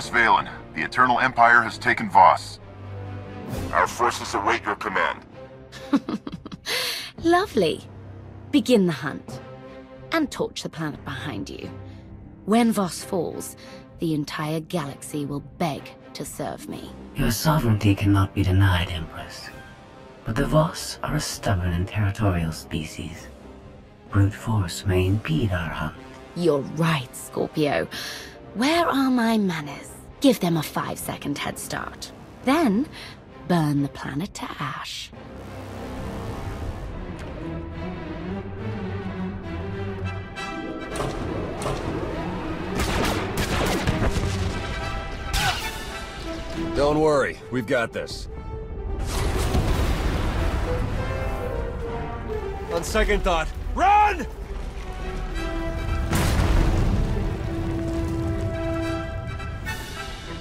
Empress Vaylin, the Eternal Empire has taken Voss. Our forces await your command. Lovely. Begin the hunt. And torch the planet behind you. When Voss falls, the entire galaxy will beg to serve me. Your sovereignty cannot be denied, Empress. But the Voss are a stubborn and territorial species. Brute force may impede our hunt. You're right, Scorpio. Where are my manners? Give them a five-second head start. Then, burn the planet to ash. Don't worry, we've got this. On second thought, run!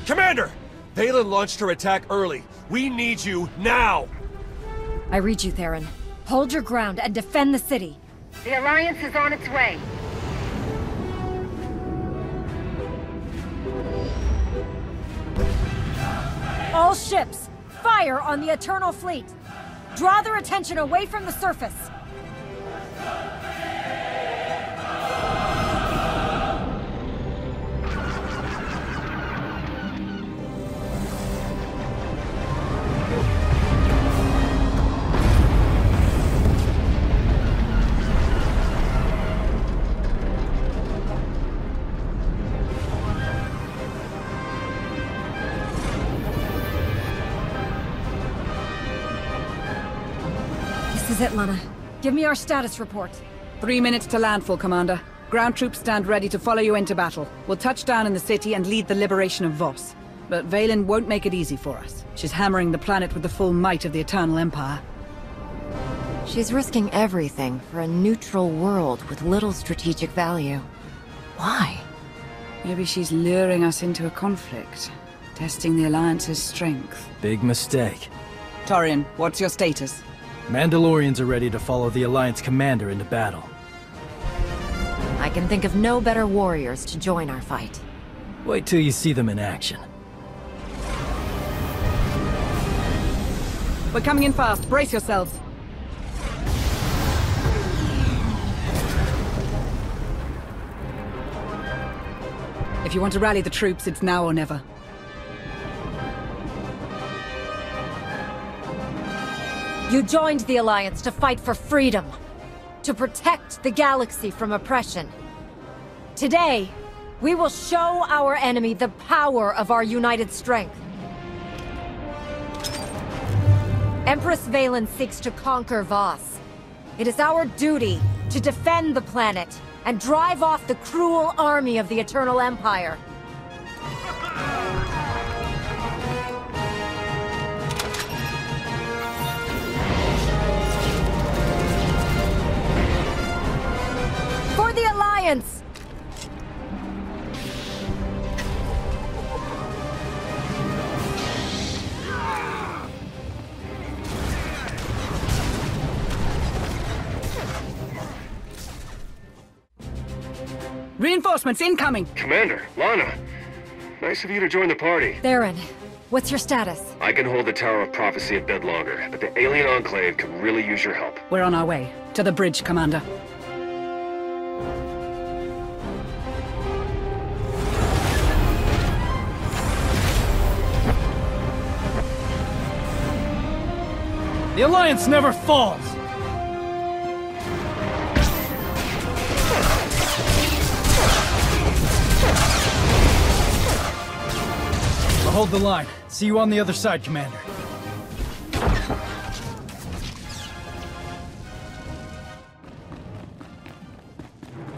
Commander! Vaylin launched her attack early. We need you now! I read you, Theron. Hold your ground and defend the city. The Alliance is on its way. All ships, fire on the Eternal Fleet. Draw their attention away from the surface. Lana. Give me our status report. Three minutes to landfall, Commander. Ground troops stand ready to follow you into battle. We'll touch down in the city and lead the liberation of Voss. But Vaylin won't make it easy for us. She's hammering the planet with the full might of the Eternal Empire. She's risking everything for a neutral world with little strategic value. Why? Maybe she's luring us into a conflict, testing the Alliance's strength. Big mistake. Torian, what's your status? Mandalorians are ready to follow the Alliance commander into battle. I can think of no better warriors to join our fight. Wait till you see them in action. We're coming in fast. Brace yourselves. If you want to rally the troops, it's now or never. You joined the Alliance to fight for freedom. To protect the galaxy from oppression. Today, we will show our enemy the power of our united strength. Empress Vaylin seeks to conquer Voss. It is our duty to defend the planet and drive off the cruel army of the Eternal Empire. For the Alliance! Reinforcements incoming! Commander, Lana. Nice of you to join the party. Theron, what's your status? I can hold the Tower of Prophecy a bit longer, but the Alien Enclave could really use your help. We're on our way. To the bridge, Commander. The Alliance never falls! I'll hold the line. See you on the other side, Commander.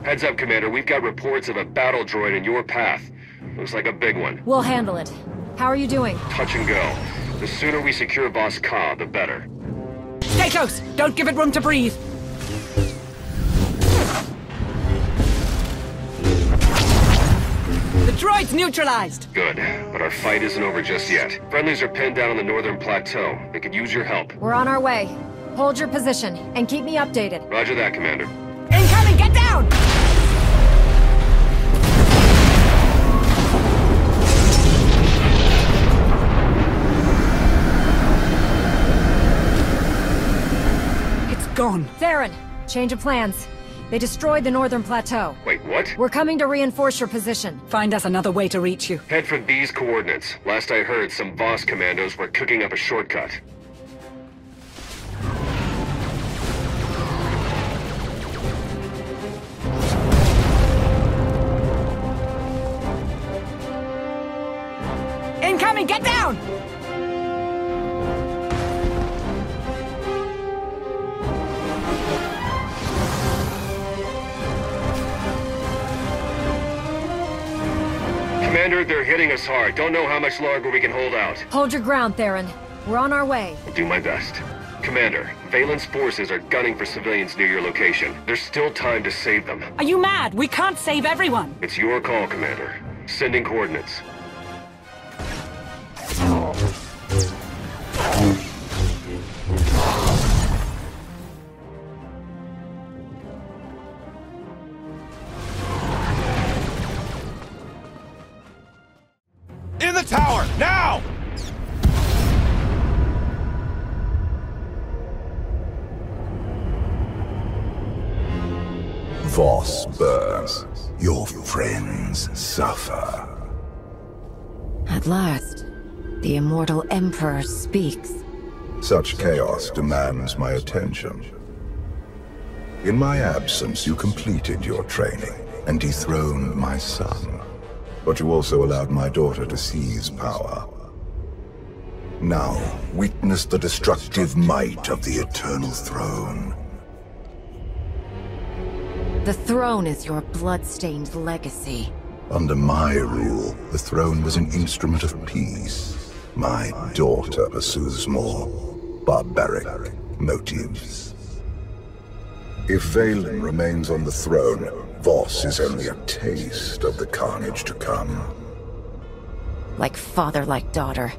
Heads up, Commander. We've got reports of a battle droid in your path. Looks like a big one. We'll handle it. How are you doing? Touch and go. The sooner we secure Voss-Ka, the better. Stay close! Don't give it room to breathe! The droid's neutralized! Good, but our fight isn't over just yet. Friendlies are pinned down on the northern plateau. They could use your help. We're on our way. Hold your position and keep me updated. Roger that, Commander. Incoming! Get down! Gone? Theron, change of plans. They destroyed the northern plateau. Wait, what? We're coming to reinforce your position. Find us another way to reach you. Head for these coordinates. Last I heard, some Voss commandos were cooking up a shortcut. Hitting us hard. Don't know how much longer we can hold out. Hold your ground, Theron. We're on our way. I'll do my best. Commander, Vaylin's forces are gunning for civilians near your location. There's still time to save them. Are you mad? We can't save everyone! It's your call, Commander. Sending coordinates. Suffer. At last, the immortal Emperor speaks. Such chaos demands my attention. In my absence, you completed your training and dethroned my son. But you also allowed my daughter to seize power. Now, witness the destructive might of the Eternal Throne. The throne is your blood-stained legacy. Under my rule, the throne was an instrument of peace. My daughter pursues more barbaric motives. If Vaylin remains on the throne, Voss is only a taste of the carnage to come. Like father, like daughter.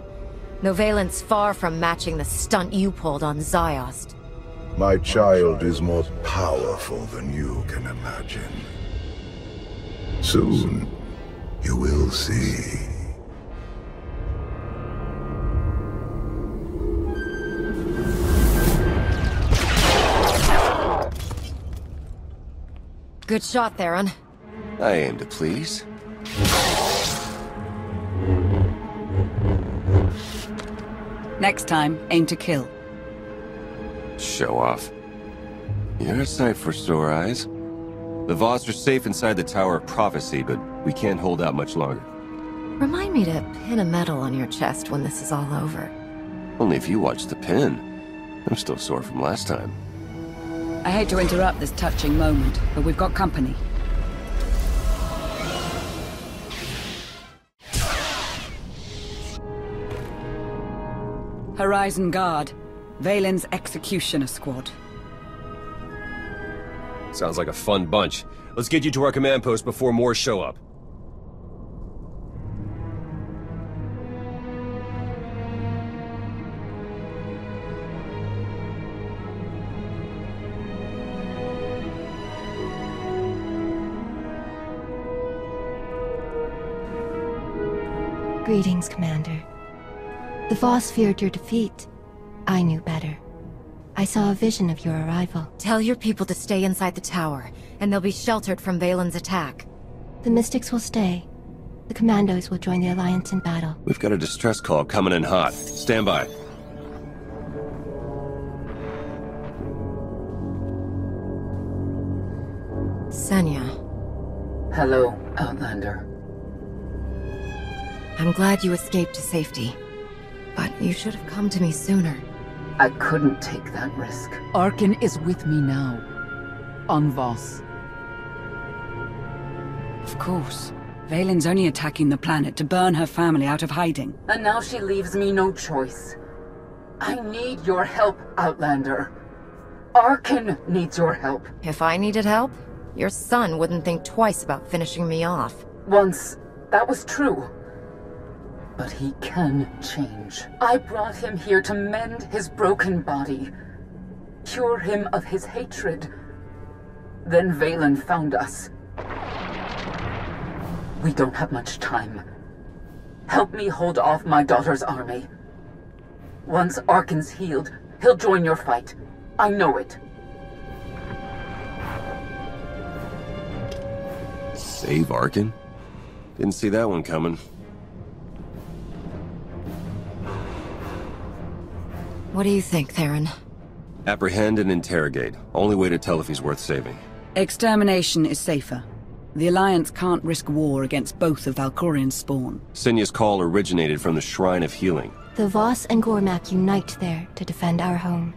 Novalen's far from matching the stunt you pulled on Ziost. My child is more powerful than you can imagine. Soon, you will see. Good shot, Theron. I aim to please. Next time, aim to kill. Show off. You're a sight for sore eyes. The Voss are safe inside the Tower of Prophecy, but we can't hold out much longer. Remind me to pin a medal on your chest when this is all over. Only if you watch the pin. I'm still sore from last time. I hate to interrupt this touching moment, but we've got company. Horizon Guard, Vaylin's Executioner Squad. Sounds like a fun bunch. Let's get you to our command post before more show up. Greetings, Commander. The Voss feared your defeat. I knew better. I saw a vision of your arrival. Tell your people to stay inside the tower, and they'll be sheltered from Vaylin's attack. The Mystics will stay. The Commandos will join the Alliance in battle. We've got a distress call coming in hot. Stand by. Senya, Hello, Outlander. I'm glad you escaped to safety. But you should have come to me sooner. I couldn't take that risk. Arcann is with me now. On Voss. Of course. Vaylin's only attacking the planet to burn her family out of hiding. And now she leaves me no choice. I need your help, Outlander. Arcann needs your help. If I needed help, your son wouldn't think twice about finishing me off. Once, that was true but he can change. I brought him here to mend his broken body, cure him of his hatred. Then Vaylin found us. We don't have much time. Help me hold off my daughter's army. Once Arcann's healed, he'll join your fight. I know it. Save Arcann? Didn't see that one coming. What do you think, Theron? Apprehend and interrogate. Only way to tell if he's worth saving. Extermination is safer. The Alliance can't risk war against both of Valkorion's spawn. Senya's call originated from the Shrine of Healing. The Voss and Gormak unite there to defend our home.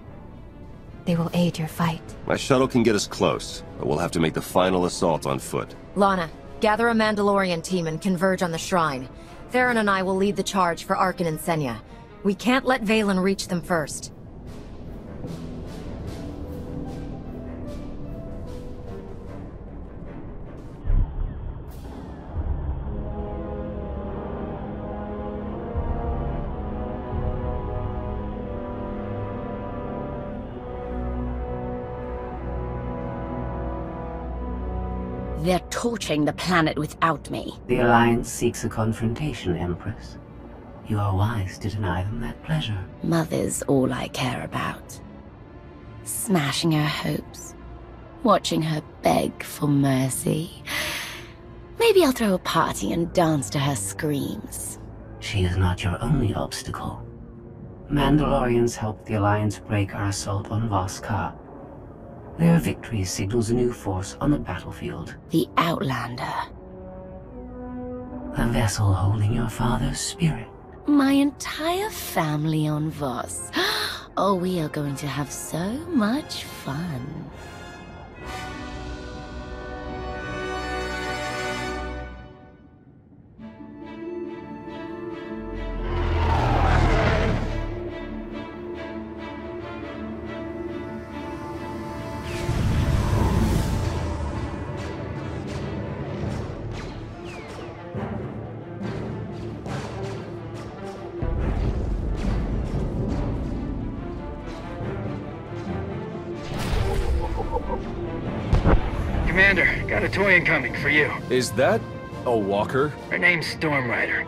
They will aid your fight. My shuttle can get us close, but we'll have to make the final assault on foot. Lana, gather a Mandalorian team and converge on the shrine. Theron and I will lead the charge for Arcann and Senya. We can't let Vaylin reach them first. They're torching the planet without me. The Alliance seeks a confrontation, Empress. You are wise to deny them that pleasure. Mother's all I care about. Smashing her hopes. Watching her beg for mercy. Maybe I'll throw a party and dance to her screams. She is not your only obstacle. Mandalorians helped the Alliance break our assault on Voss-Ka. Their victory signals a new force on the battlefield. The Outlander. A vessel holding your father's spirit. My entire family on Voss. Oh, we are going to have so much fun. For you. Is that a walker? Her name's Stormrider.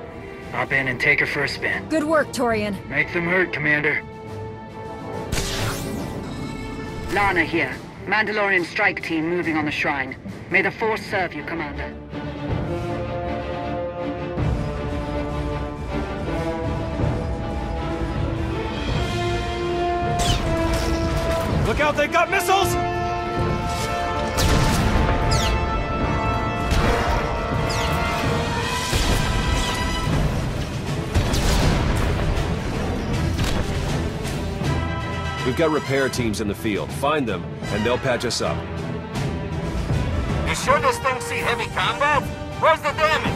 Hop in and take her for a spin. Good work, Torian. Make them hurt, Commander. Lana here. Mandalorian strike team moving on the shrine. May the Force serve you, Commander. Look out, they've got missiles! We've got repair teams in the field. Find them, and they'll patch us up. You sure this thing see heavy combat? Where's the damage?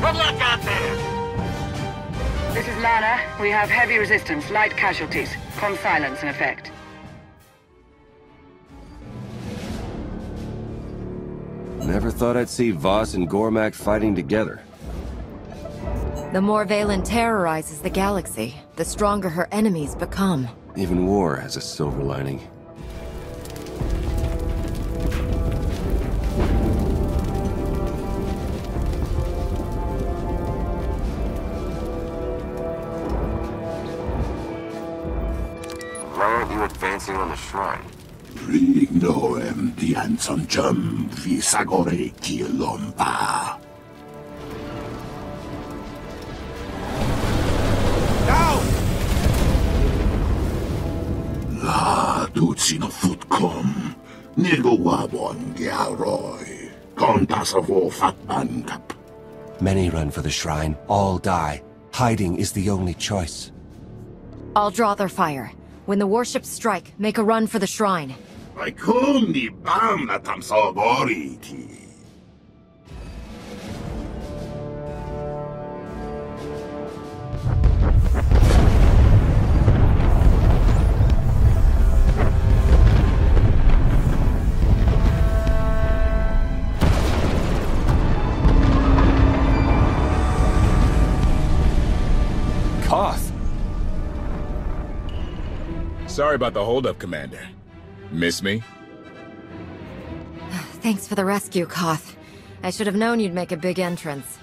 Good luck out there! This is Lana. We have heavy resistance, light casualties. Com silence in effect. Never thought I'd see Voss and Gormak fighting together. The more Vaylin terrorizes the galaxy, the stronger her enemies become. Even war has a silver lining. Why aren't you advancing on the shrine? Ignorem dianzon jum visagore kilompa. Many run for the shrine, all die. Hiding is the only choice. I'll draw their fire. When the warships strike, make a run for the shrine. I come ni bam na tam Sorry about the holdup, Commander. Miss me? Thanks for the rescue, Koth. I should have known you'd make a big entrance.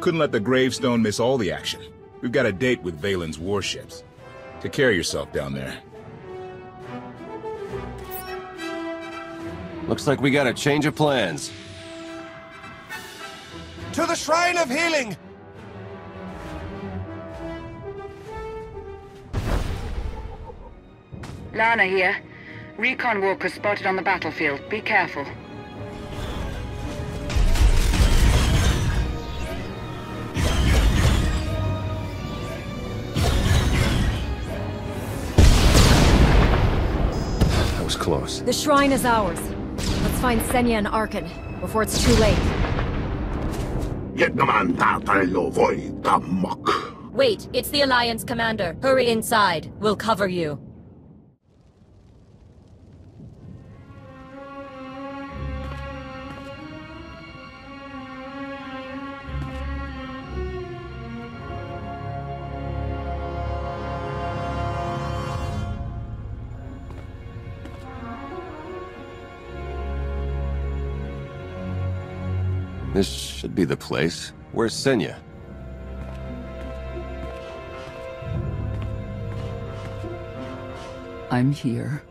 Couldn't let the gravestone miss all the action. We've got a date with Vaylin's warships. Take care of yourself down there. Looks like we got a change of plans. To the Shrine of Healing! Lana here. Recon walkers spotted on the battlefield. Be careful. That was close. The shrine is ours. Let's find Senya and Arcann before it's too late. Wait, it's the Alliance commander. Hurry inside. We'll cover you. This should be the place. Where's Senya? I'm here.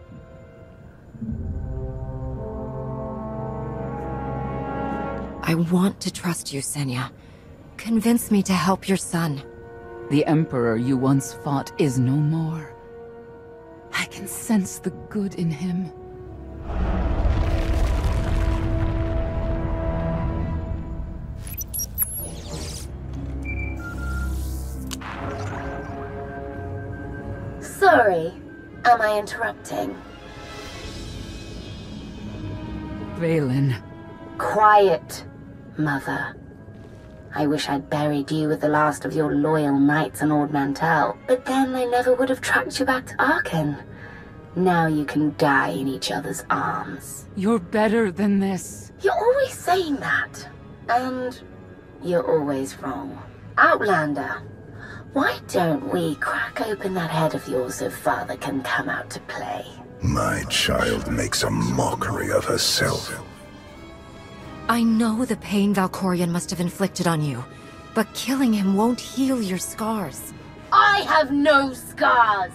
I want to trust you, Senya. Convince me to help your son. The Emperor you once fought is no more. I can sense the good in him. Sorry, am I interrupting? Vaylin. Quiet, Mother. I wish I'd buried you with the last of your loyal knights and Ord Mantell, but then I never would have tracked you back to Arcann. Now you can die in each other's arms. You're better than this. You're always saying that. And you're always wrong. Outlander, why don't we crack open that head of yours so father can come out to play? My child makes a mockery of herself. I know the pain Valkorion must have inflicted on you, but killing him won't heal your scars. I have no scars!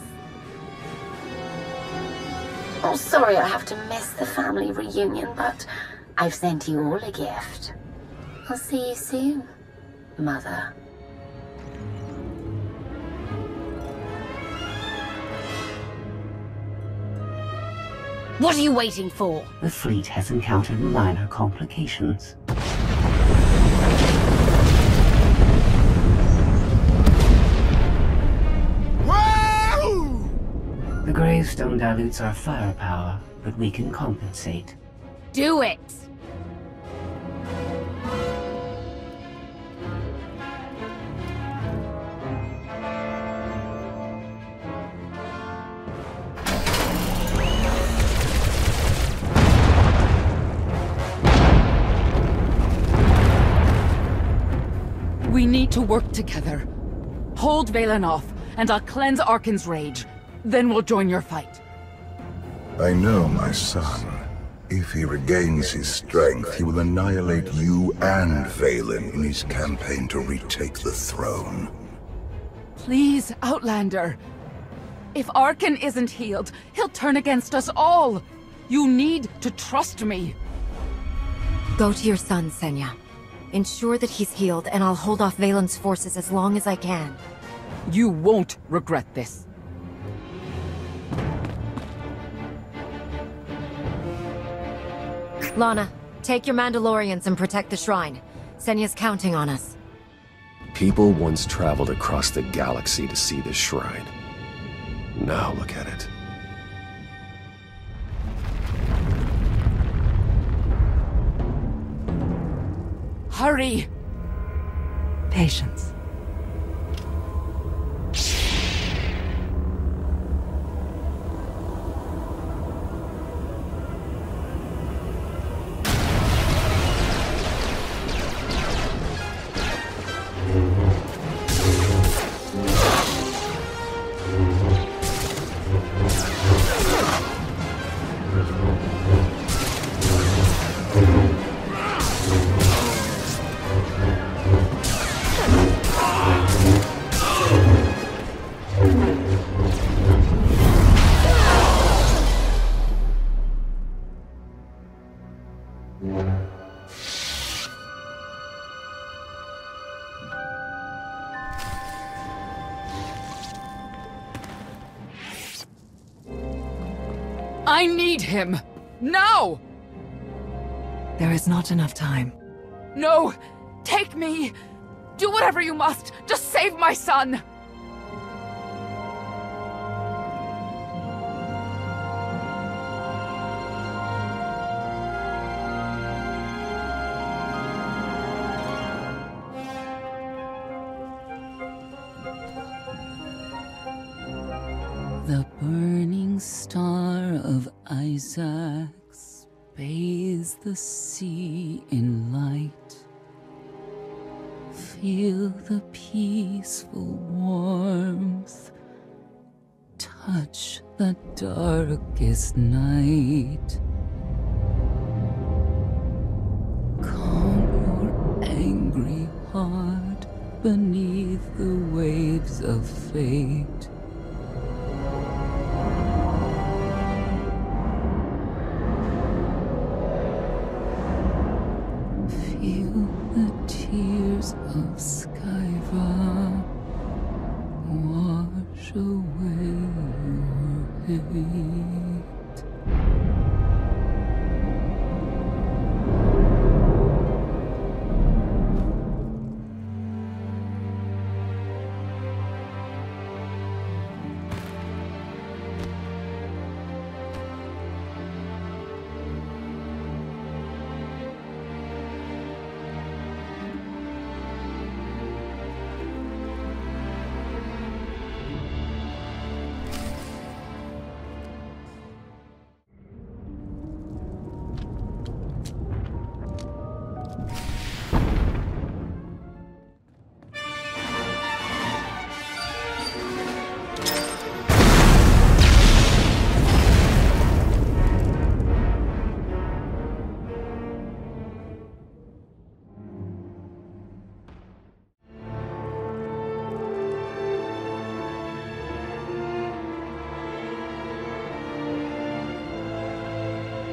Oh, sorry I have to miss the family reunion, but I've sent you all a gift. I'll see you soon, Mother. What are you waiting for? The fleet has encountered minor complications. The gravestone dilutes our firepower, but we can compensate. Do it! Need to work together. Hold Vaylin off, and I'll cleanse Arcann's rage. Then we'll join your fight. I know my son. If he regains his strength, he will annihilate you and Vaylin in his campaign to retake the throne. Please, Outlander. If Arcann isn't healed, he'll turn against us all. You need to trust me. Go to your son, Senya. Ensure that he's healed, and I'll hold off Vaylin's forces as long as I can. You won't regret this. Lana, take your Mandalorians and protect the shrine. Senya's counting on us. People once traveled across the galaxy to see this shrine. Now look at it. Hurry! Patience. Him! Now! There is not enough time. No! Take me! Do whatever you must! Just save my son! Bathes the sea in light. Feel the peaceful warmth touch the darkest night. Calm your angry heart beneath the waves of fate. Of Skyra wash away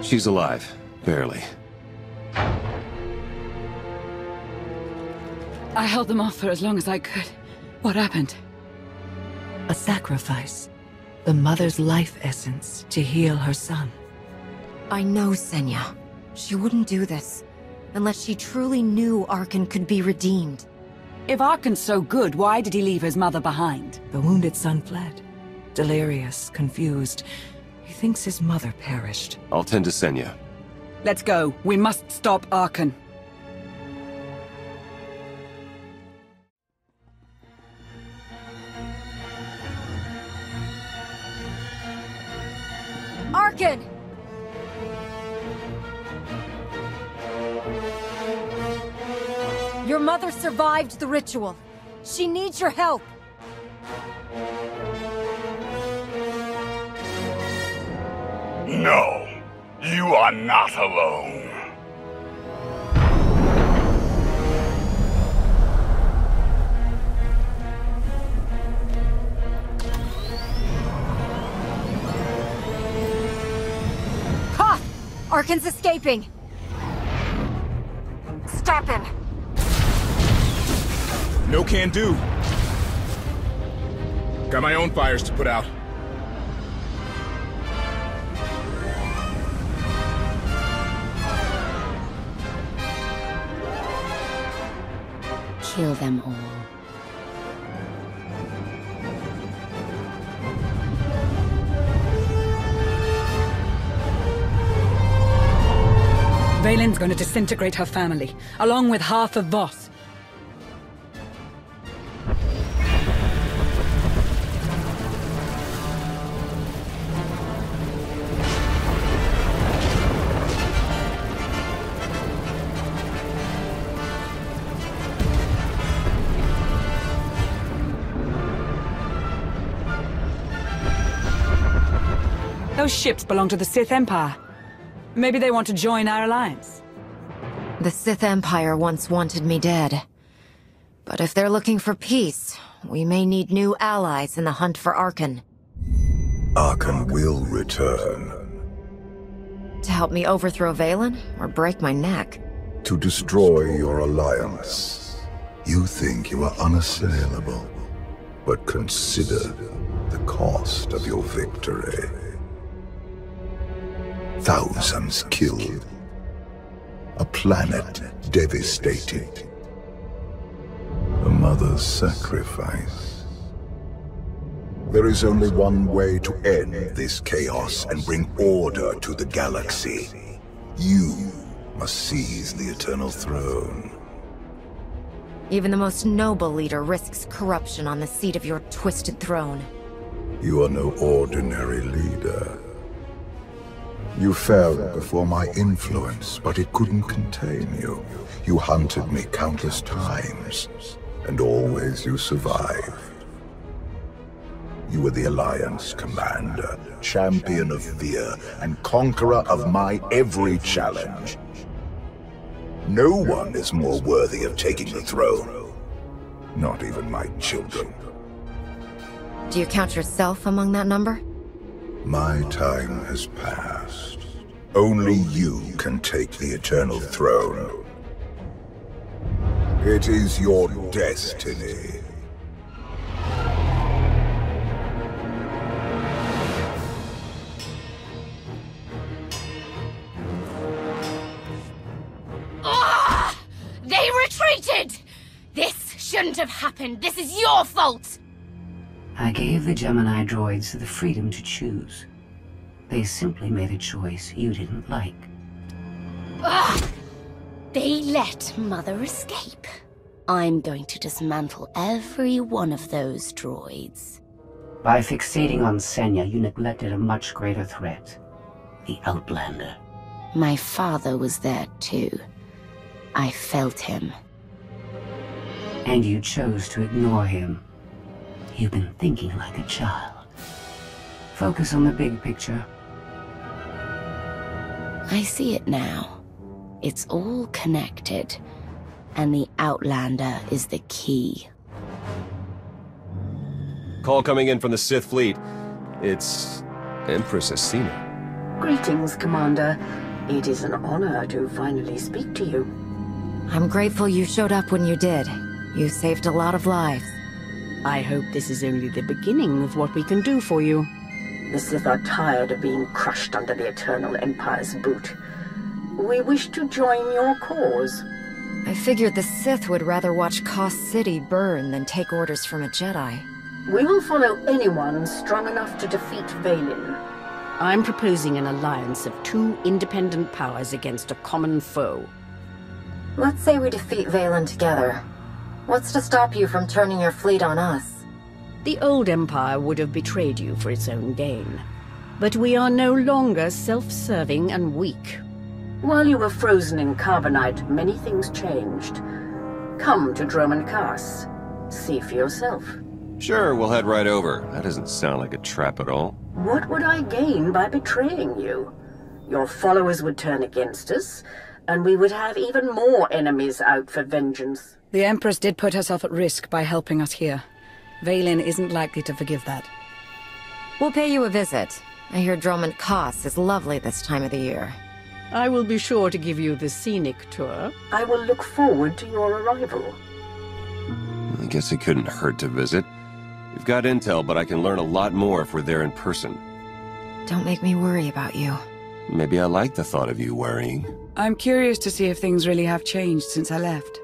She's alive. Barely. I held them off for as long as I could. What happened? A sacrifice. The mother's life essence to heal her son. I know Senya. She wouldn't do this. Unless she truly knew Arcann could be redeemed. If Arcann's so good, why did he leave his mother behind? The wounded son fled. Delirious, confused. He thinks his mother perished. I'll tend to Senya. Let's go. We must stop Arcann. Arcann! Your mother survived the ritual. She needs your help. No, you are not alone. Ha! Arcann's escaping. Stop him. No can do. Got my own fires to put out. Kill them all. Vaylin's going to disintegrate her family, along with half of Voss. Ships belong to the Sith Empire. Maybe they want to join our alliance. The Sith Empire once wanted me dead. But if they're looking for peace, we may need new allies in the hunt for Arcann. Arcann will return To help me overthrow Vaylin or break my neck. to destroy your alliance. You think you are unassailable, but consider the cost of your victory. Thousands killed, a planet devastated, a mother's sacrifice. There is only one way to end this chaos and bring order to the galaxy. You must seize the Eternal Throne. Even the most noble leader risks corruption on the seat of your twisted throne. You are no ordinary leader. You fell before my influence, but it couldn't contain you. You hunted me countless times, and always you survived. You were the Alliance commander, champion of fear, and conqueror of my every challenge. No one is more worthy of taking the throne. Not even my children. Do you count yourself among that number? My time has passed. Only you can take the Eternal Throne. It is your destiny. Ah! They retreated! This shouldn't have happened. This is your fault! I gave the Gemini droids the freedom to choose. They simply made a choice you didn't like. Ah! They let Mother escape. I'm going to dismantle every one of those droids. By fixating on Senya, you neglected a much greater threat. The Outlander. My father was there too. I felt him. And you chose to ignore him. You've been thinking like a child. Focus on the big picture. I see it now. It's all connected. And the Outlander is the key. Call coming in from the Sith fleet. It's Empress Acina. Greetings, Commander. It is an honor to finally speak to you. I'm grateful you showed up when you did. You saved a lot of lives. I hope this is only the beginning of what we can do for you. The Sith are tired of being crushed under the Eternal Empire's boot. We wish to join your cause. I figured the Sith would rather watch Koss City burn than take orders from a Jedi. We will follow anyone strong enough to defeat Vaylin. I'm proposing an alliance of two independent powers against a common foe. Let's say we defeat Vaylin together. What's to stop you from turning your fleet on us? The old Empire would have betrayed you for its own gain. But we are no longer self-serving and weak. While you were frozen in carbonite, many things changed. Come to Dromund Kaas. See for yourself. Sure, we'll head right over. That doesn't sound like a trap at all. What would I gain by betraying you? Your followers would turn against us, and we would have even more enemies out for vengeance. The Empress did put herself at risk by helping us here. Vaylin isn't likely to forgive that. We'll pay you a visit. I hear Dromund Kaas is lovely this time of the year. I will be sure to give you the scenic tour. I will look forward to your arrival. I guess it couldn't hurt to visit. We've got intel, but I can learn a lot more if we're there in person. Don't make me worry about you. Maybe I like the thought of you worrying. I'm curious to see if things really have changed since I left.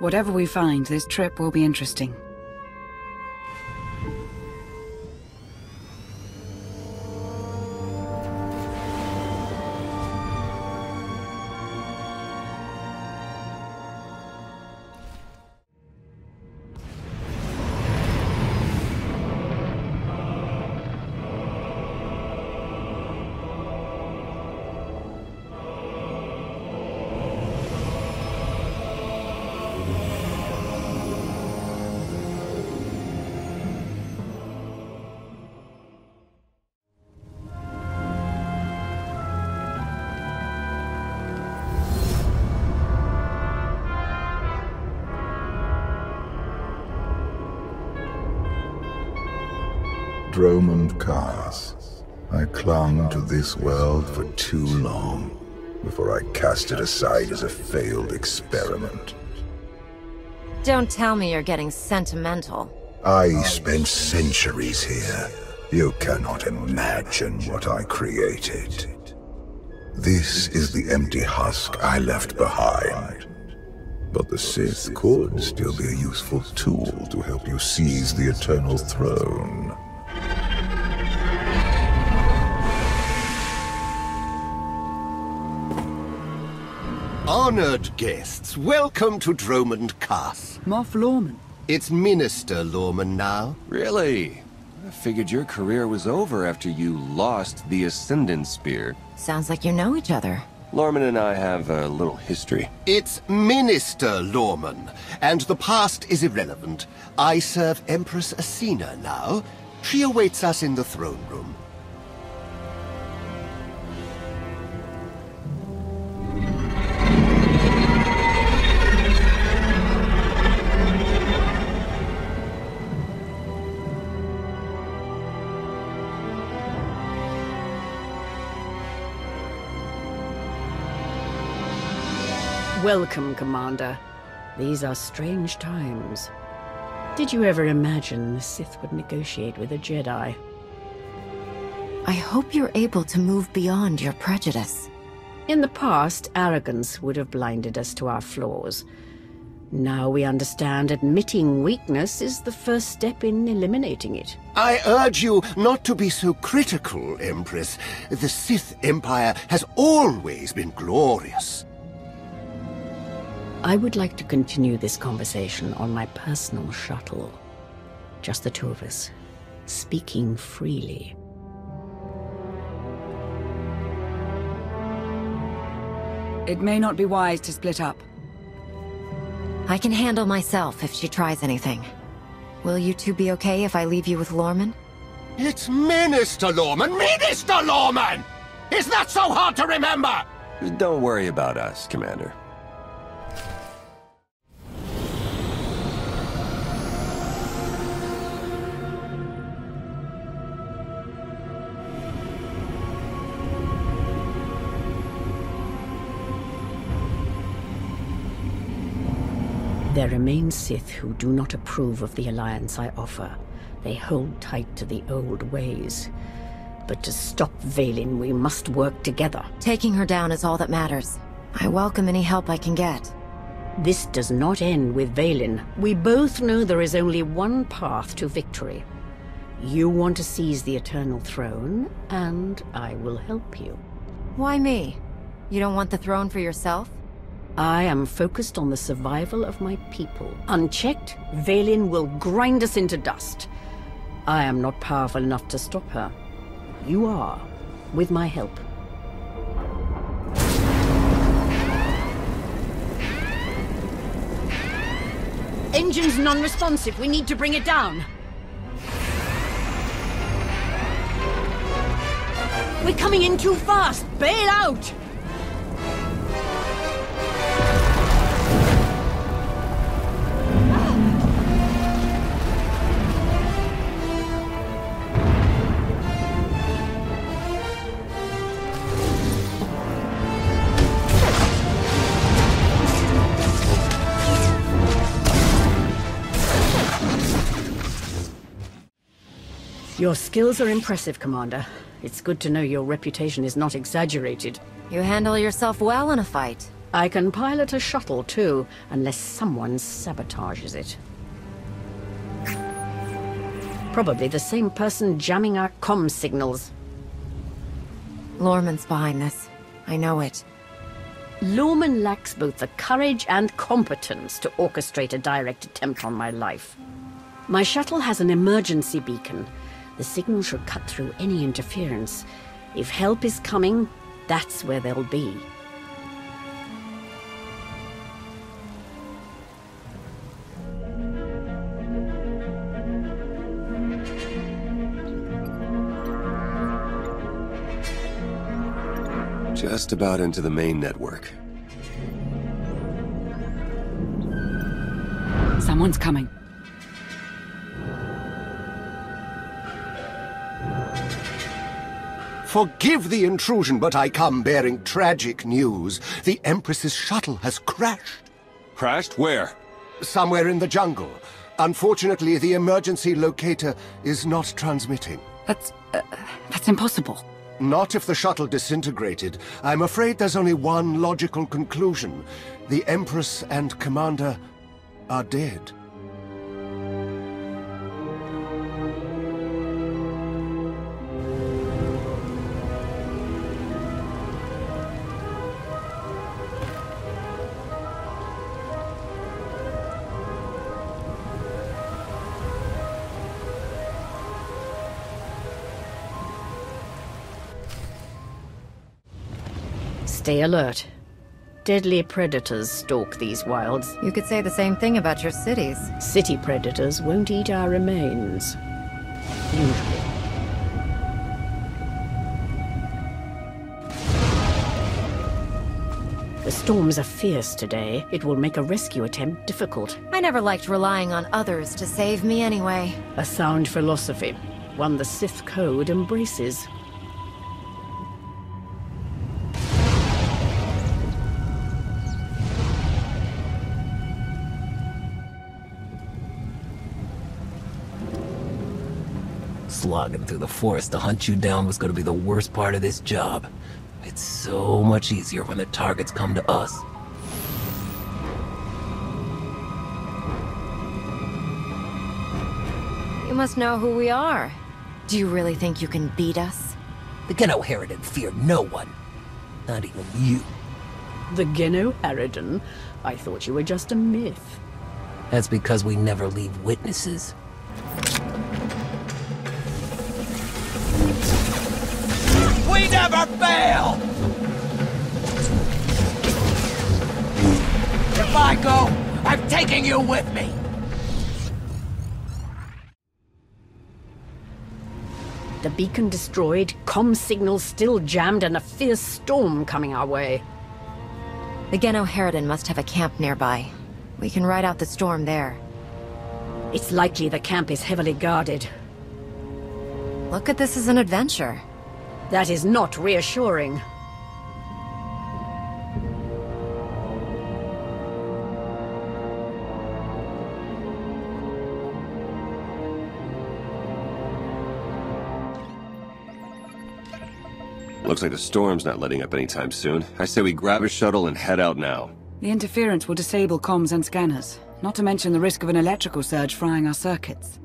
Whatever we find, this trip will be interesting. This world for too long before I cast it aside as a failed experiment. Don't tell me you're getting sentimental. I spent centuries here. You cannot imagine what I created. This is the empty husk I left behind. But the Sith could still be a useful tool to help you seize the Eternal Throne. Honored guests, welcome to Dromund Kaas. Moff Lorman. It's Minister Lorman now. Really? I figured your career was over after you lost the Ascendant Spear. Sounds like you know each other. Lorman and I have a little history. It's Minister Lorman, and the past is irrelevant. I serve Empress Acina now. She awaits us in the throne room. Welcome, Commander. These are strange times. Did you ever imagine the Sith would negotiate with a Jedi? I hope you're able to move beyond your prejudice. In the past, arrogance would have blinded us to our flaws. Now we understand admitting weakness is the first step in eliminating it. I urge you not to be so critical, Empress. The Sith Empire has always been glorious. I would like to continue this conversation on my personal shuttle. Just the two of us, speaking freely. It may not be wise to split up. I can handle myself if she tries anything. Will you two be okay if I leave you with Lorman? It's Minister Lorman! Minister Lorman! Is that so hard to remember? Don't worry about us, Commander. There remain Sith who do not approve of the alliance I offer. They hold tight to the old ways. But to stop Vaylin, we must work together. Taking her down is all that matters. I welcome any help I can get. This does not end with Vaylin. We both know there is only one path to victory. You want to seize the Eternal Throne, and I will help you. Why me? You don't want the throne for yourself? I am focused on the survival of my people. Unchecked, Vaylin will grind us into dust. I am not powerful enough to stop her. You are, with my help. Engine's non-responsive. We need to bring it down. We're coming in too fast. Bail out! Your skills are impressive, Commander. It's good to know your reputation is not exaggerated. You handle yourself well in a fight. I can pilot a shuttle, too, unless someone sabotages it. Probably the same person jamming our comm signals. Lorman's behind this. I know it. Lorman lacks both the courage and competence to orchestrate a direct attempt on my life. My shuttle has an emergency beacon. The signal should cut through any interference. If help is coming, that's where they'll be. Just about into the main network. Someone's coming. Forgive the intrusion, but I come bearing tragic news. The Empress's shuttle has crashed. Crashed? Where? Somewhere in the jungle. Unfortunately, the emergency locator is not transmitting. That's... Uh, that's impossible. Not if the shuttle disintegrated. I'm afraid there's only one logical conclusion. The Empress and Commander are dead. Stay alert. Deadly predators stalk these wilds. You could say the same thing about your cities. City predators won't eat our remains. Usually. The storms are fierce today. It will make a rescue attempt difficult. I never liked relying on others to save me anyway. A sound philosophy, one the Sith Code embraces. Slogging through the forest to hunt you down was going to be the worst part of this job. It's so much easier when the targets come to us. You must know who we are. Do you really think you can beat us? The GenoHaradan fear no one. Not even you. The Geno Harridan? I thought you were just a myth. That's because we never leave witnesses. Never fail! If I go, I'm taking you with me! The beacon destroyed, comm signals still jammed, and a fierce storm coming our way. The GenoHaradan must have a camp nearby. We can ride out the storm there. It's likely the camp is heavily guarded. Look at this as an adventure. That is not reassuring. Looks like the storm's not letting up anytime soon. I say we grab a shuttle and head out now. The interference will disable comms and scanners, not to mention the risk of an electrical surge frying our circuits.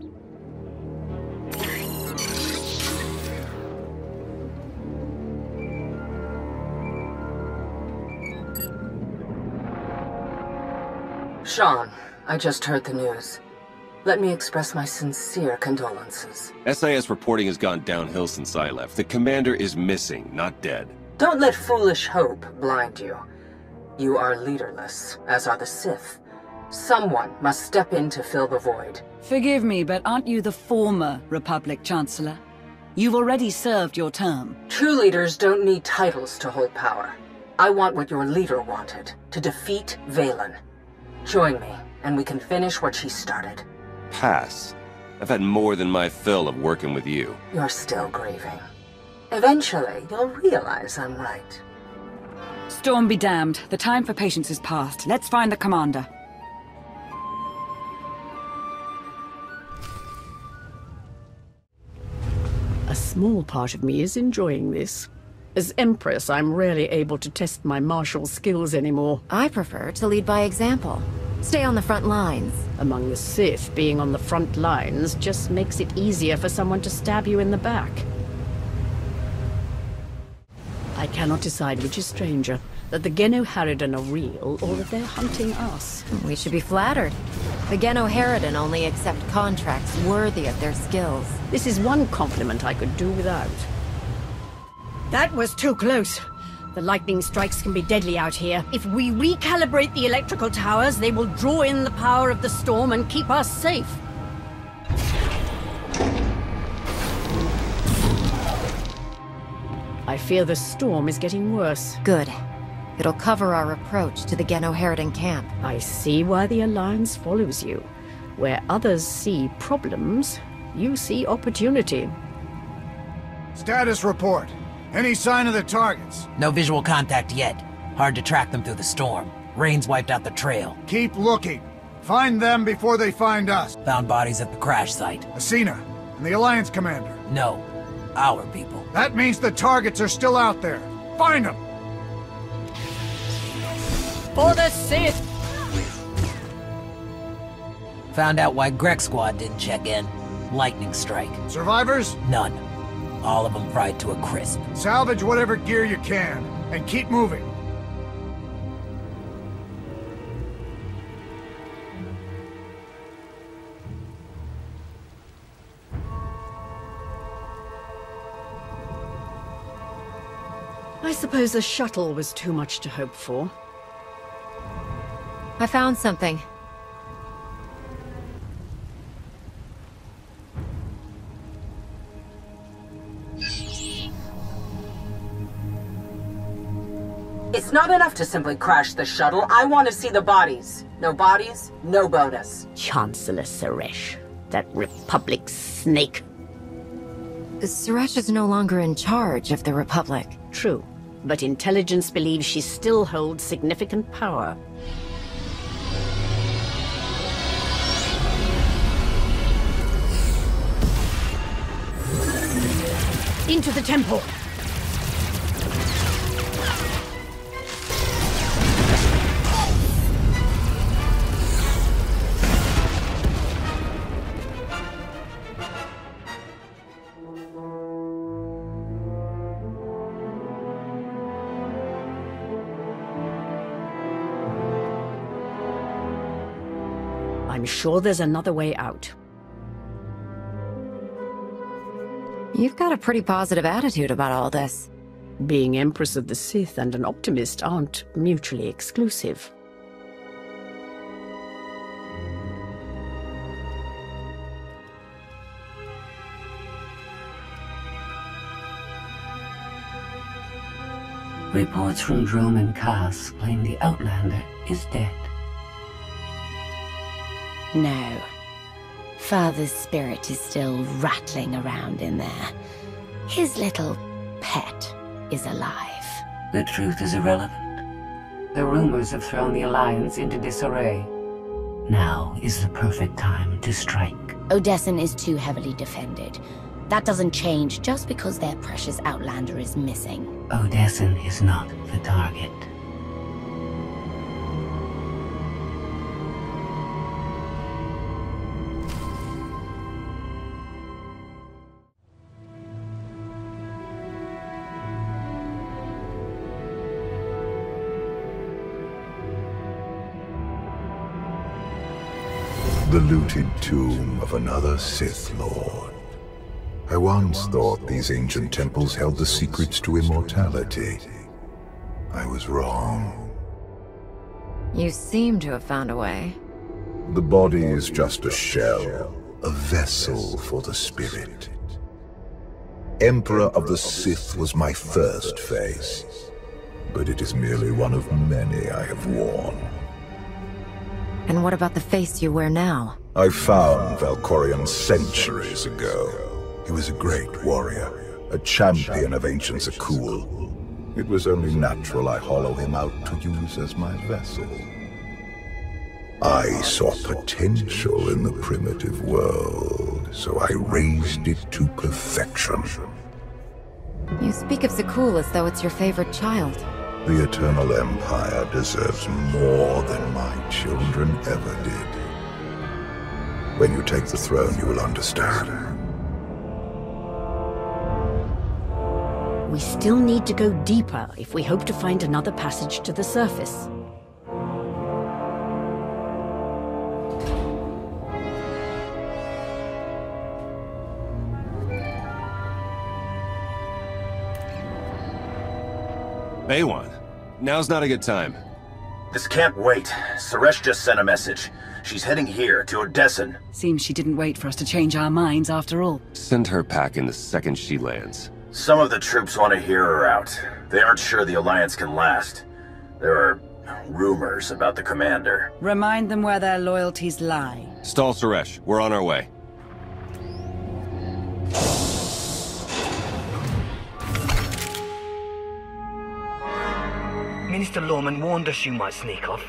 Shan, I just heard the news. Let me express my sincere condolences. SIS reporting has gone downhill since I left. The commander is missing, not dead. Don't let foolish hope blind you. You are leaderless, as are the Sith. Someone must step in to fill the void. Forgive me, but aren't you the former Republic Chancellor? You've already served your term. True leaders don't need titles to hold power. I want what your leader wanted, to defeat Vaylin. Join me, and we can finish what she started. Pass. I've had more than my fill of working with you. You're still grieving. Eventually, you'll realize I'm right. Storm be damned. The time for patience is past. Let's find the commander. A small part of me is enjoying this. As Empress, I'm rarely able to test my martial skills anymore. I prefer to lead by example. Stay on the front lines. Among the Sith, being on the front lines just makes it easier for someone to stab you in the back. I cannot decide which is stranger, that the GenoHaradan are real, or that they're hunting us. We should be flattered. The GenoHaradan only accept contracts worthy of their skills. This is one compliment I could do without. That was too close. The lightning strikes can be deadly out here. If we recalibrate the electrical towers, they will draw in the power of the storm and keep us safe. I fear the storm is getting worse. Good. It'll cover our approach to the GenoHaradan camp. I see why the Alliance follows you. Where others see problems, you see opportunity. Status report. Any sign of the targets? No visual contact yet. Hard to track them through the storm. Rain's wiped out the trail. Keep looking. Find them before they find us. Found bodies at the crash site. Acina and the Alliance commander. No. Our people. That means the targets are still out there. Find them! For the Sith! Found out why Grek Squad didn't check in. Lightning strike. Survivors? None. All of them fried to a crisp. Salvage whatever gear you can, and keep moving. I suppose a shuttle was too much to hope for. I found something. It's not enough to simply crash the shuttle. I want to see the bodies. No bodies, no bonus. Chancellor Suresh, that Republic snake. Suresh is no longer in charge of the Republic. True, but intelligence believes she still holds significant power. Into the temple! Sure there's another way out. You've got a pretty positive attitude about all this. Being Empress of the Sith and an optimist aren't mutually exclusive. Reports from Dromund Kaas claim the Outlander is dead. No. Father's spirit is still rattling around in there. His little pet is alive. The truth is irrelevant. The rumors have thrown the Alliance into disarray. Now is the perfect time to strike. Odessen is too heavily defended. That doesn't change just because their precious Outlander is missing. Odessen is not the target. The looted tomb of another Sith Lord. I once thought these ancient temples held the secrets to immortality. I was wrong. You seem to have found a way. The body is just a shell, a vessel for the spirit. Emperor of the Sith was my first face, but it is merely one of many I have worn. And what about the face you wear now? I found Valkorion centuries ago. He was a great warrior, a champion of ancient Zakuul. It was only natural I hollow him out to use as my vessel. I saw potential in the primitive world, so I raised it to perfection. You speak of Zakuul as though it's your favorite child. The Eternal Empire deserves more than my children ever did. When you take the throne, you will understand. We still need to go deeper if we hope to find another passage to the surface. Baywan, now's not a good time. This can't wait. Suresh just sent a message. She's heading here, to Odessen. Seems she didn't wait for us to change our minds after all. Send her packing the second she lands. Some of the troops want to hear her out. They aren't sure the Alliance can last. There are rumors about the commander. Remind them where their loyalties lie. Stall Suresh, we're on our way. Minister Lorman warned us you might sneak off.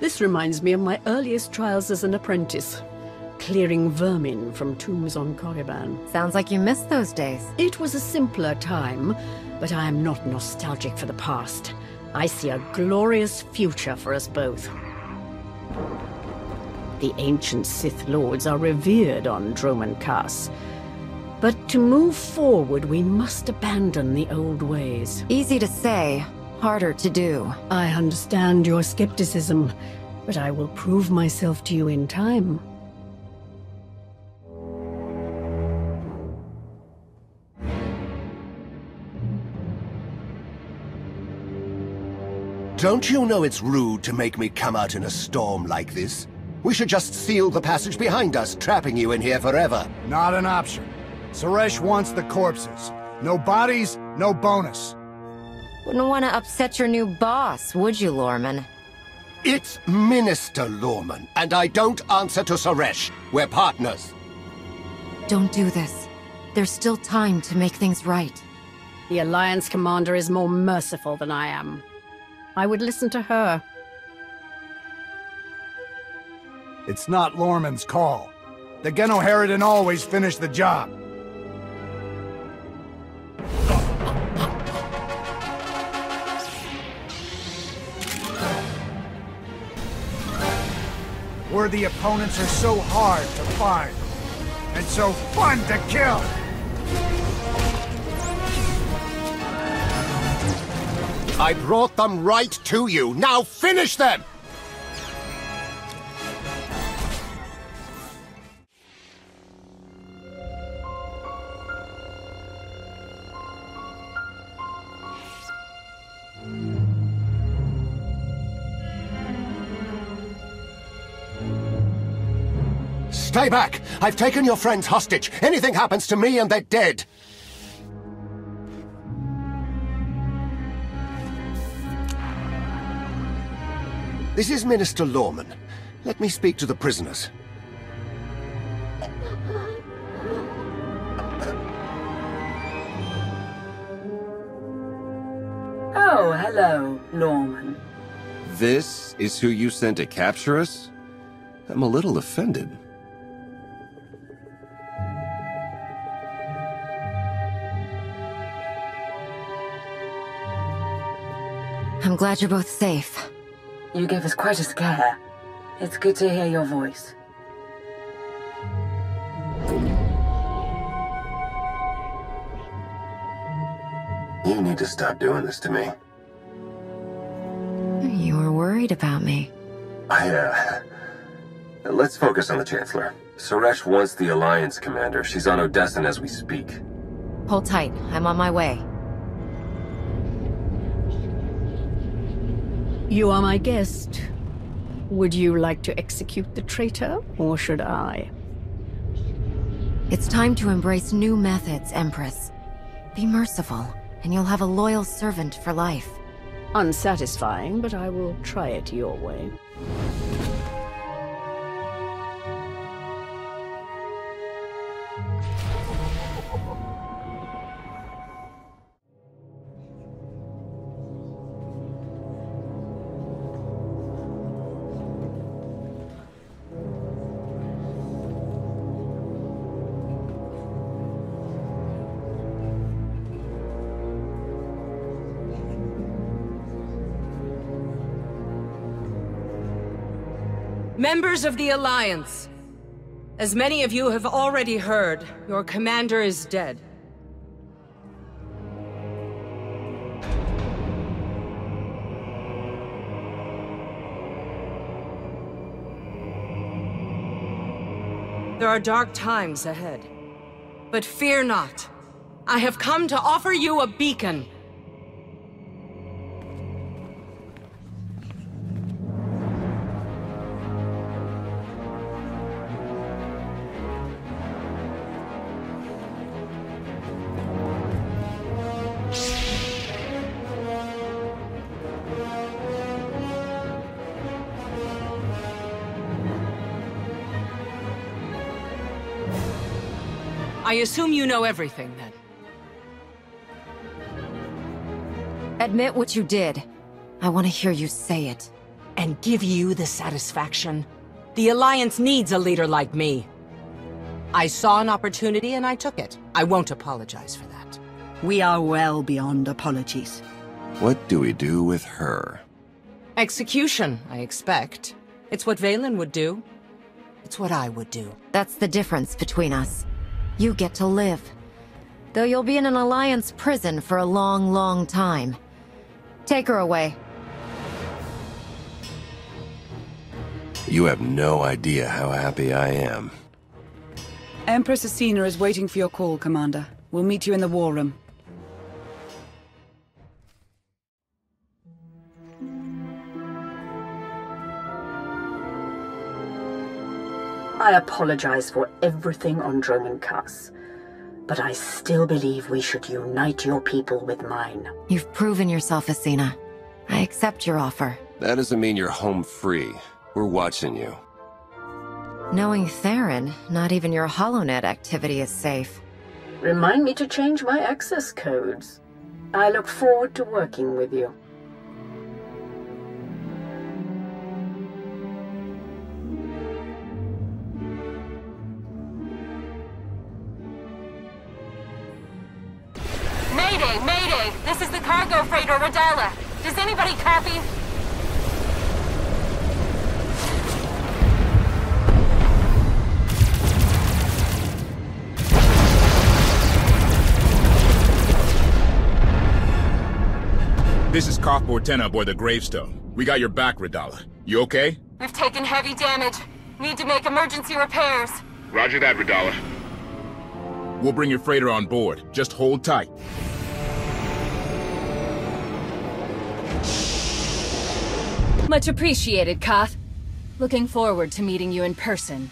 This reminds me of my earliest trials as an apprentice. Clearing vermin from tombs on Korriban. Sounds like you missed those days. It was a simpler time, but I am not nostalgic for the past. I see a glorious future for us both. The ancient Sith Lords are revered on Dromund Kaas. But to move forward, we must abandon the old ways. Easy to say, harder to do. I understand your skepticism, but I will prove myself to you in time. Don't you know it's rude to make me come out in a storm like this? We should just seal the passage behind us, trapping you in here forever. Not an option. Suresh wants the corpses. No bodies, no bonus. Wouldn't want to upset your new boss, would you, Lorman? It's Minister Lorman, and I don't answer to Suresh. We're partners. Don't do this. There's still time to make things right. The Alliance commander is more merciful than I am. I would listen to her. It's not Lorman's call. The Geno Genoharadan always finish the job. Worthy opponents are so hard to find, and so fun to kill! I brought them right to you. Now finish them! Stay back! I've taken your friends hostage. Anything happens to me and they're dead. This is Minister Lorman. Let me speak to the prisoners. Oh, hello, Lorman. This is who you sent to capture us? I'm a little offended. I'm glad you're both safe. You gave us quite a scare. It's good to hear your voice. You need to stop doing this to me. You were worried about me. I, uh... Let's focus on the Chancellor. Suresh wants the Alliance commander. She's on Odessen as we speak. Hold tight. I'm on my way. You are my guest. Would you like to execute the traitor, or should I? It's time to embrace new methods, Empress. Be merciful, and you'll have a loyal servant for life. Unsatisfying, but I will try it your way. Members of the Alliance, as many of you have already heard, your commander is dead. There are dark times ahead. But fear not. I have come to offer you a beacon. Assume you know everything, then. Admit what you did. I want to hear you say it. And give you the satisfaction? The Alliance needs a leader like me. I saw an opportunity and I took it. I won't apologize for that. We are well beyond apologies. What do we do with her? Execution, I expect. It's what Vaylin would do. It's what I would do. That's the difference between us. You get to live. Though you'll be in an Alliance prison for a long, long time. Take her away. You have no idea how happy I am. Empress Acina is waiting for your call, Commander. We'll meet you in the war room. I apologize for everything on Dromund Kaas, but I still believe we should unite your people with mine. You've proven yourself, Acina. I accept your offer. That doesn't mean you're home free. We're watching you. Knowing Theron, not even your HoloNet activity is safe. Remind me to change my access codes. I look forward to working with you. Freighter Radala. Does anybody copy? This is Koth Vortena aboard the Gravestone. We got your back, Radala. You okay? We've taken heavy damage. Need to make emergency repairs. Roger that, Radala. We'll bring your freighter on board. Just hold tight. Much appreciated, Koth. Looking forward to meeting you in person.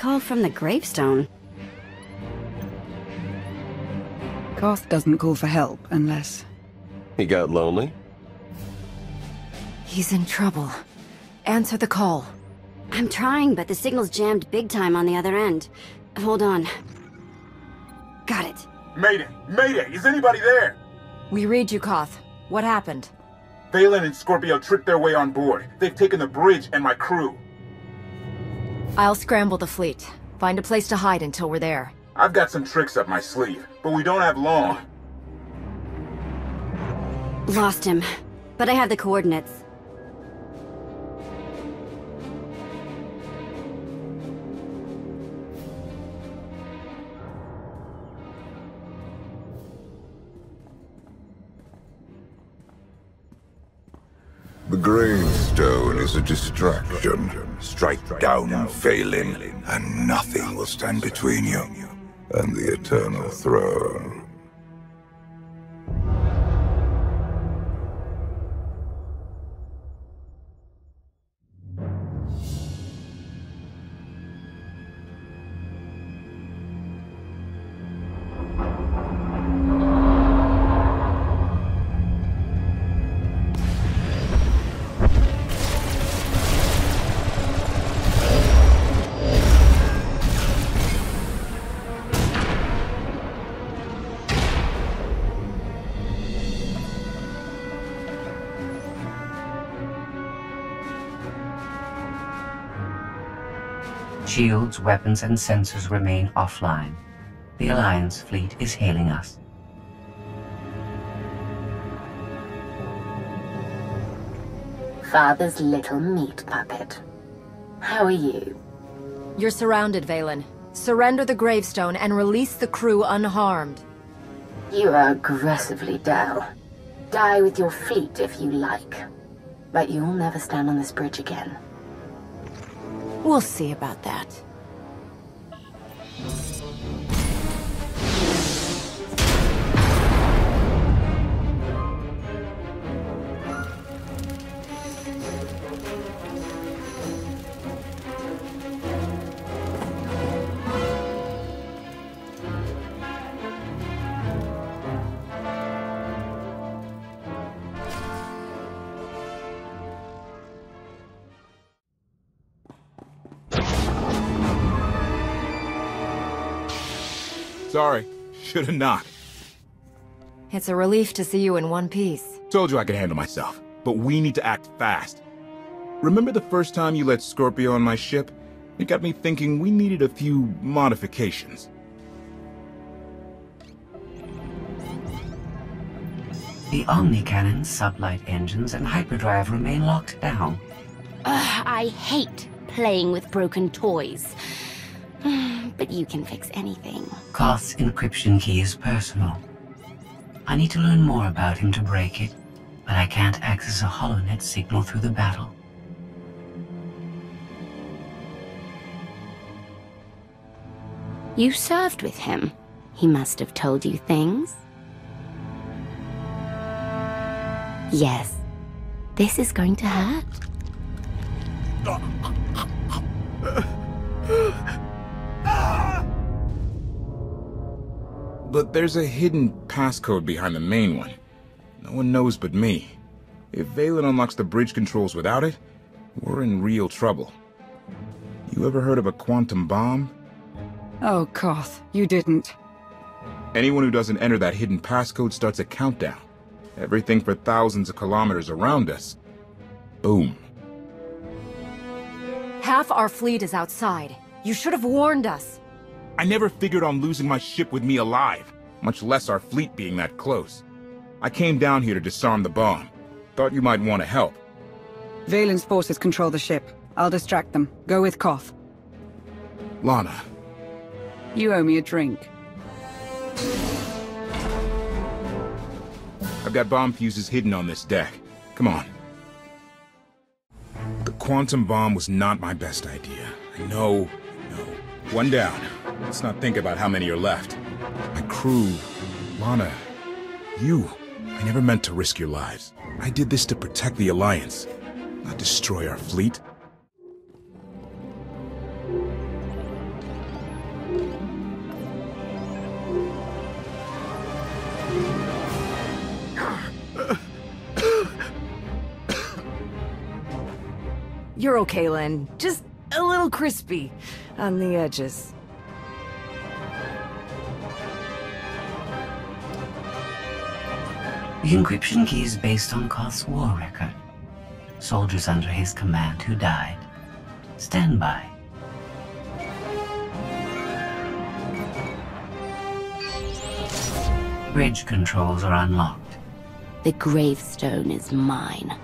Call from the gravestone. Koth doesn't call for help unless... He got lonely? He's in trouble. Answer the call. I'm trying, but the signal's jammed big time on the other end. Hold on. Got it. Mayday! Mayday! Is anybody there? We read you, Koth. What happened? Vaylin and Scorpio tricked their way on board. They've taken the bridge and my crew. I'll scramble the fleet. Find a place to hide until we're there. I've got some tricks up my sleeve, but we don't have long. Lost him. But I have the coordinates. A distraction. Strike down Vaylin, and nothing will stand between you and the Eternal Throne. Shields, weapons, and sensors remain offline. The Alliance fleet is hailing us. Father's little meat puppet. How are you? You're surrounded, Vaylin. Surrender the gravestone and release the crew unharmed. You are aggressively dull. Die with your fleet if you like. But you'll never stand on this bridge again. We'll see about that. Sorry. Should've not. It's a relief to see you in one piece. Told you I could handle myself. But we need to act fast. Remember the first time you let Scorpio on my ship? It got me thinking we needed a few modifications. The Omni Cannon, sublight engines, and hyperdrive remain locked down. Ugh, I hate playing with broken toys. But you can fix anything. Koth's encryption key is personal. I need to learn more about him to break it, but I can't access a HoloNet signal through the battle. You served with him. He must have told you things. Yes. This is going to hurt. But there's a hidden passcode behind the main one. No one knows but me. If Vaylin unlocks the bridge controls without it, we're in real trouble. You ever heard of a quantum bomb? Oh, Koth, you didn't. Anyone who doesn't enter that hidden passcode starts a countdown. Everything for thousands of kilometers around us. Boom. Half our fleet is outside. You should have warned us. I never figured on losing my ship with me alive, much less our fleet being that close. I came down here to disarm the bomb. Thought you might want to help. Vaylin's forces control the ship. I'll distract them. Go with Koth. Lana. You owe me a drink. I've got bomb fuses hidden on this deck. Come on. The quantum bomb was not my best idea. I know. One down. Let's not think about how many are left. My crew, Lana, you. I never meant to risk your lives. I did this to protect the Alliance, not destroy our fleet. You're okay, Len. Just a little crispy on the edges. The encryption key is based on Koth's war record. Soldiers under his command who died. Stand by. Bridge controls are unlocked. The gravestone is mine.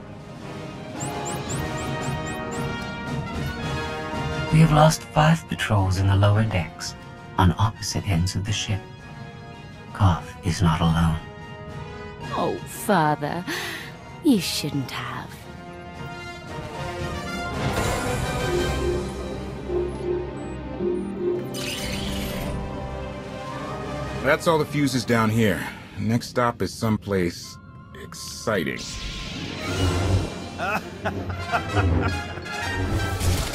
We have lost five patrols in the lower decks, on opposite ends of the ship. Koth is not alone. Oh, Father, you shouldn't have. That's all the fuses down here. Next stop is someplace exciting.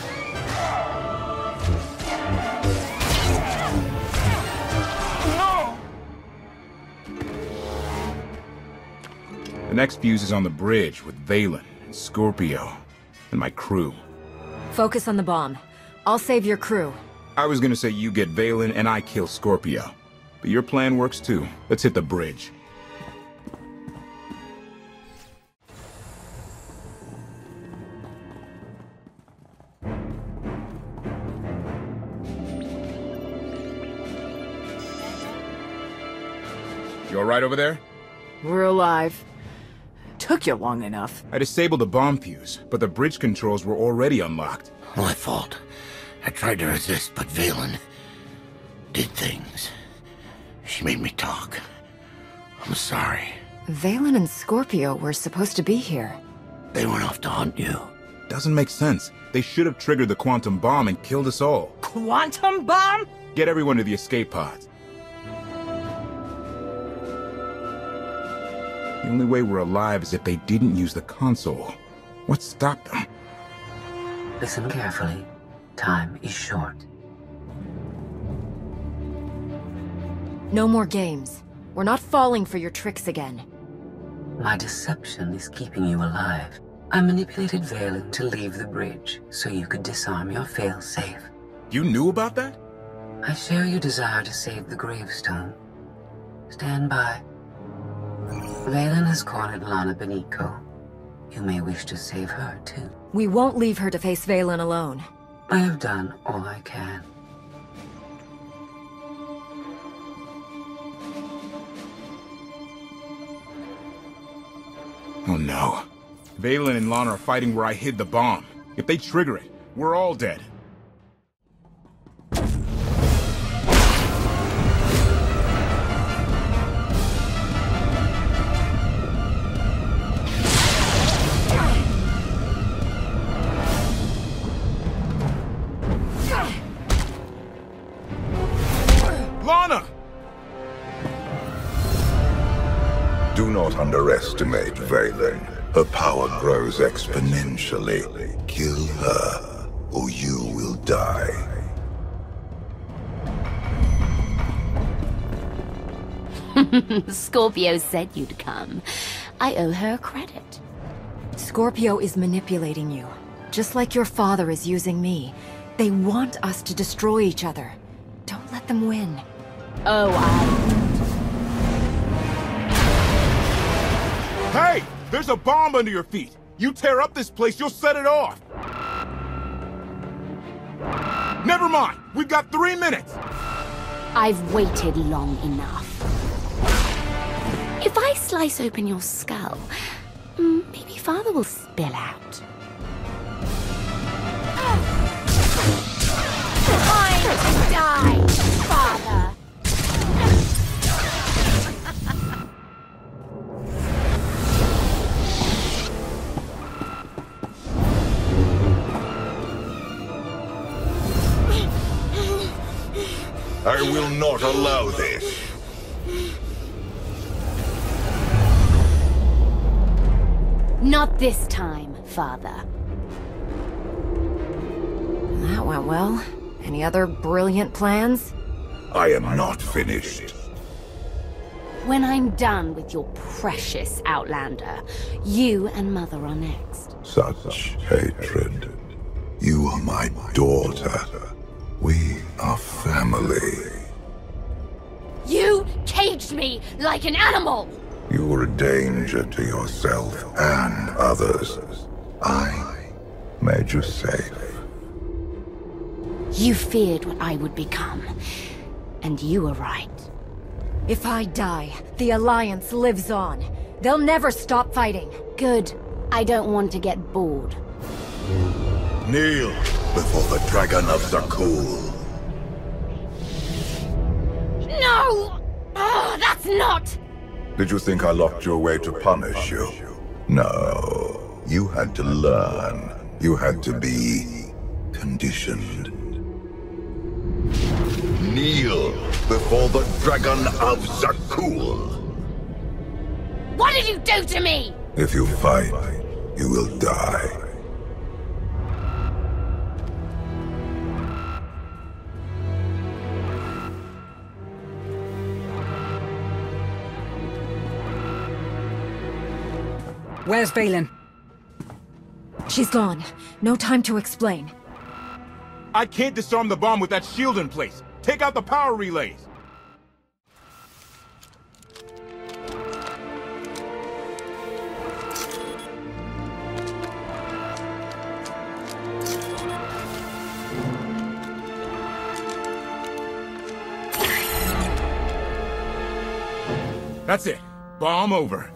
The next fuse is on the bridge with Vaylin and Scorpio and my crew. Focus on the bomb. I'll save your crew. I was gonna say you get Vaylin and I kill Scorpio. But your plan works too. Let's hit the bridge. You alright over there? We're alive. Took you long enough. I disabled the bomb fuse, but the bridge controls were already unlocked. My fault. I tried to resist, but Vaylin did things. She made me talk. I'm sorry. Vaylin and Scorpio were supposed to be here. They went off to hunt you. Doesn't make sense. They should have triggered the quantum bomb and killed us all. Quantum bomb? Get everyone to the escape pods. Only way we're alive is if they didn't use the console. What stopped them? Listen carefully. Time is short. No more games. We're not falling for your tricks again. My deception is keeping you alive. I manipulated Vaylin to leave the bridge so you could disarm your failsafe. You knew about that? I share your desire to save the gravestone. Stand by. Vaylin has cornered Lana Beniko. You may wish to save her, too. We won't leave her to face Vaylin alone. I have done all I can. Oh no. Vaylin and Lana are fighting where I hid the bomb. If they trigger it, we're all dead. Underestimate Vaylin. Her power grows exponentially. Kill her, or you will die. Scorpio said you'd come. I owe her credit. Scorpio is manipulating you, just like your father is using me. They want us to destroy each other. Don't let them win. Oh, I... Hey! There's a bomb under your feet! You tear up this place, you'll set it off! Never mind! We've got three minutes! I've waited long enough. If I slice open your skull, mm, maybe Father will spill out. To die, Father! I will not allow this. Not this time, Father. That went well. Any other brilliant plans? I am not finished. When I'm done with your precious Outlander, you and Mother are next. Such hatred. You are my daughter. We are family. You caged me like an animal! You were a danger to yourself and others. I made you safe. You feared what I would become, and you were right. If I die, the Alliance lives on. They'll never stop fighting. Good. I don't want to get bored. Kneel before the Dragon of Zakuul. No! Oh, that's not! Did you think I locked you away to punish you? No. You had to learn. You had to be conditioned. Kneel before the Dragon of Zakuul. What did you do to me? If you fight, you will die. Where's Vaylin? She's gone. No time to explain. I can't disarm the bomb with that shield in place. Take out the power relays. That's it. Bomb over.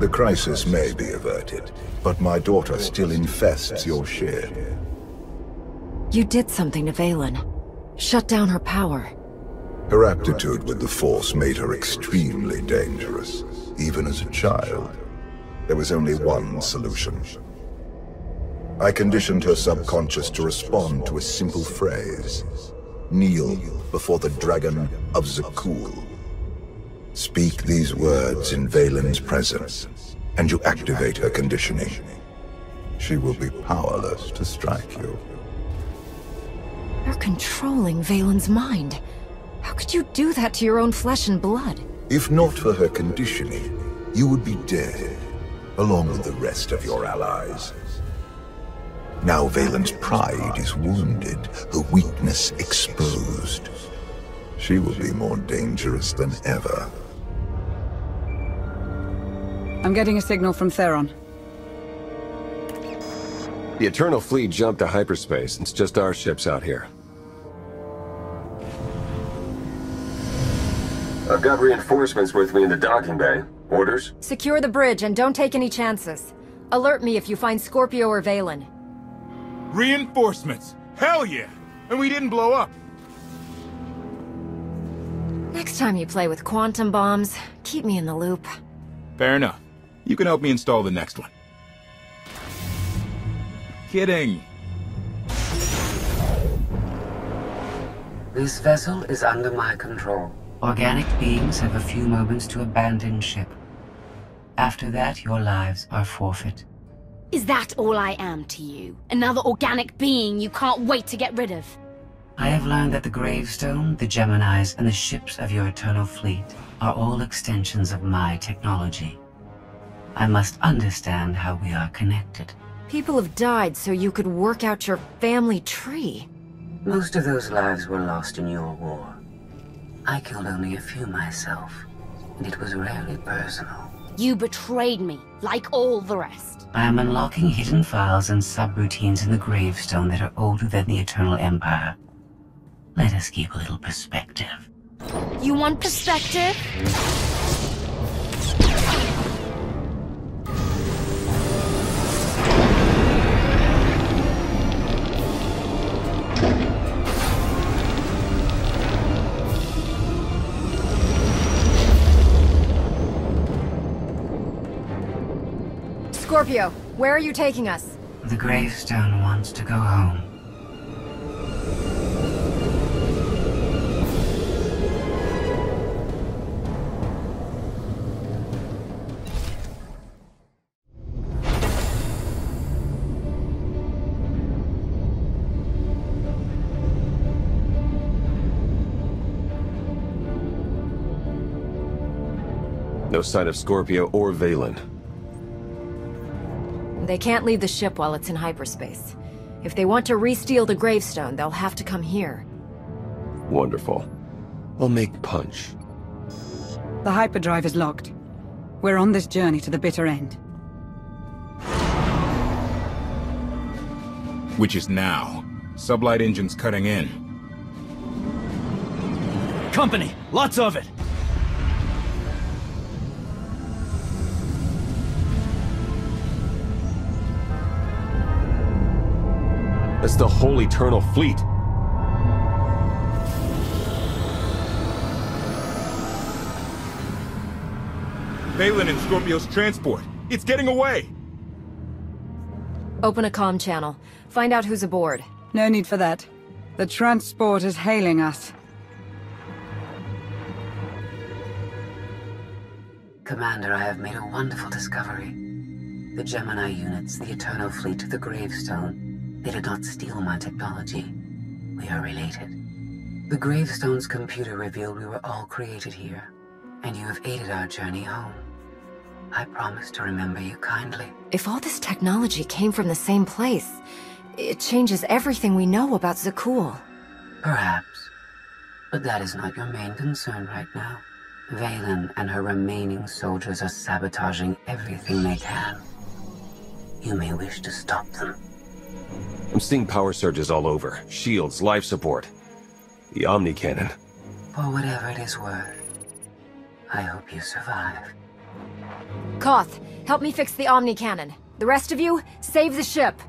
The crisis may be averted, but my daughter still infests your ship. You did something to Vaylin. Shut down her power. Her aptitude with the Force made her extremely dangerous, even as a child. There was only one solution. I conditioned her subconscious to respond to a simple phrase. Kneel before the Dragon of Zakuul. Speak these words in Vaylin's presence, and you activate her conditioning. She will be powerless to strike you. You're controlling Vaylin's mind. How could you do that to your own flesh and blood? If not for her conditioning, you would be dead, along with the rest of your allies. Now Vaylin's pride is wounded, her weakness exposed. She will be more dangerous than ever. I'm getting a signal from Theron. The Eternal Fleet jumped to hyperspace. It's just our ships out here. I've got reinforcements with me in the docking bay. Orders? Secure the bridge and don't take any chances. Alert me if you find Scorpio or Vaylin. Reinforcements! Hell yeah! And we didn't blow up! Next time you play with quantum bombs, keep me in the loop. Fair enough. You can help me install the next one. Kidding. This vessel is under my control. Organic beings have a few moments to abandon ship. After that, your lives are forfeit. Is that all I am to you? Another organic being you can't wait to get rid of? I have learned that the gravestone, the Geminis, and the ships of your eternal fleet are all extensions of my technology. I must understand how we are connected. People have died so you could work out your family tree. Most of those lives were lost in your war. I killed only a few myself, and it was rarely personal. You betrayed me, like all the rest. I am unlocking hidden files and subroutines in the gravestone that are older than the Eternal Empire. Let us keep a little perspective. You want perspective? Scorpio, where are you taking us? The gravestone wants to go home. No sign of Scorpio or Vaylin. They can't leave the ship while it's in hyperspace. If they want to re-steal the gravestone, they'll have to come here. Wonderful. I'll make punch. The hyperdrive is locked. We're on this journey to the bitter end. Which is now. Sublight engines cutting in. Company! Lots of it! That's the whole Eternal Fleet. Vaylin and Scorpio's transport. It's getting away! Open a comm channel. Find out who's aboard. No need for that. The transport is hailing us. Commander, I have made a wonderful discovery. The Gemini units, the Eternal Fleet, the Gravestone. They did not steal my technology. We are related. The Gravestone's computer revealed we were all created here, and you have aided our journey home. I promise to remember you kindly. If all this technology came from the same place, it changes everything we know about Zakuul. Perhaps. But that is not your main concern right now. Vaylin and her remaining soldiers are sabotaging everything they can. You may wish to stop them. I'm seeing power surges all over. Shields, life support. The Omni Cannon. For whatever it is worth, I hope you survive. Koth, help me fix the Omni Cannon. The rest of you, save the ship.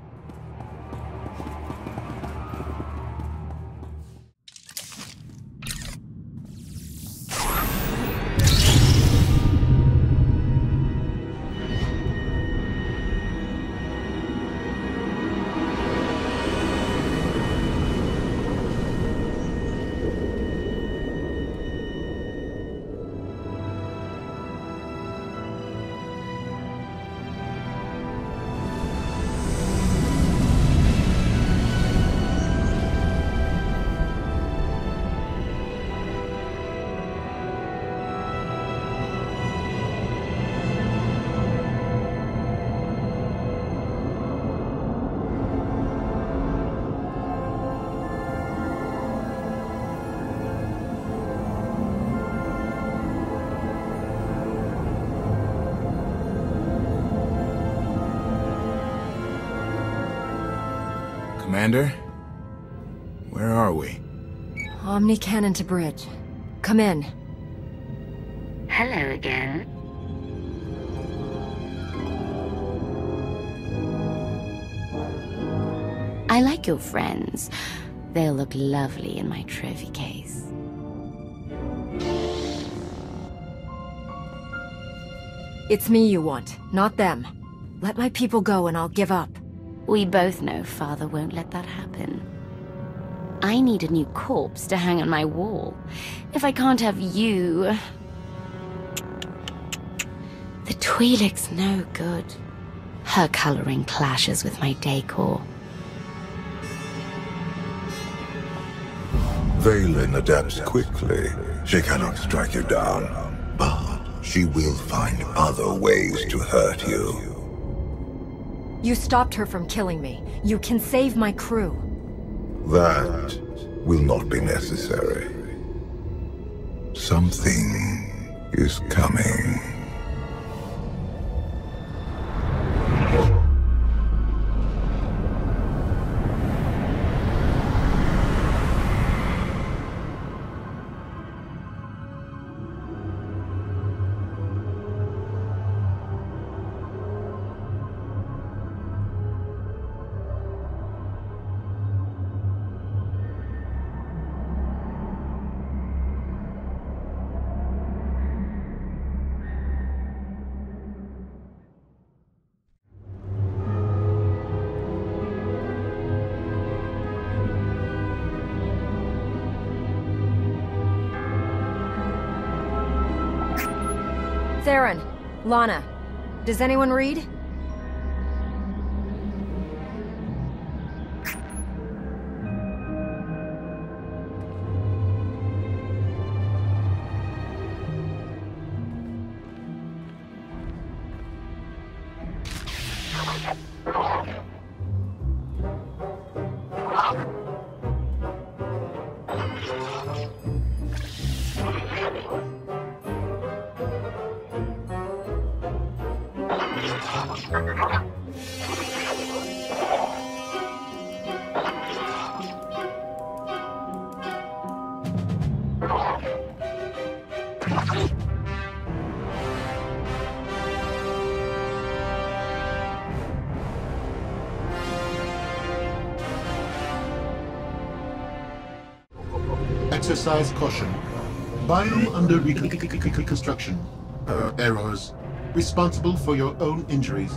Omni cannon to bridge. Come in. Hello again. I like your friends. They'll look lovely in my trophy case. It's me you want, not them. Let my people go and I'll give up. We both know Father won't let that happen. I need a new corpse to hang on my wall. If I can't have you... The Twi'lek's no good. Her coloring clashes with my decor. Vaylin adapts quickly. She cannot strike you down, but she will find other ways to hurt you. You stopped her from killing me. You can save my crew. That will not be necessary. Something is coming. Theron, Lana, does anyone read? Exercise caution. Biome under reconstruction. Uh, errors. Responsible for your own injuries.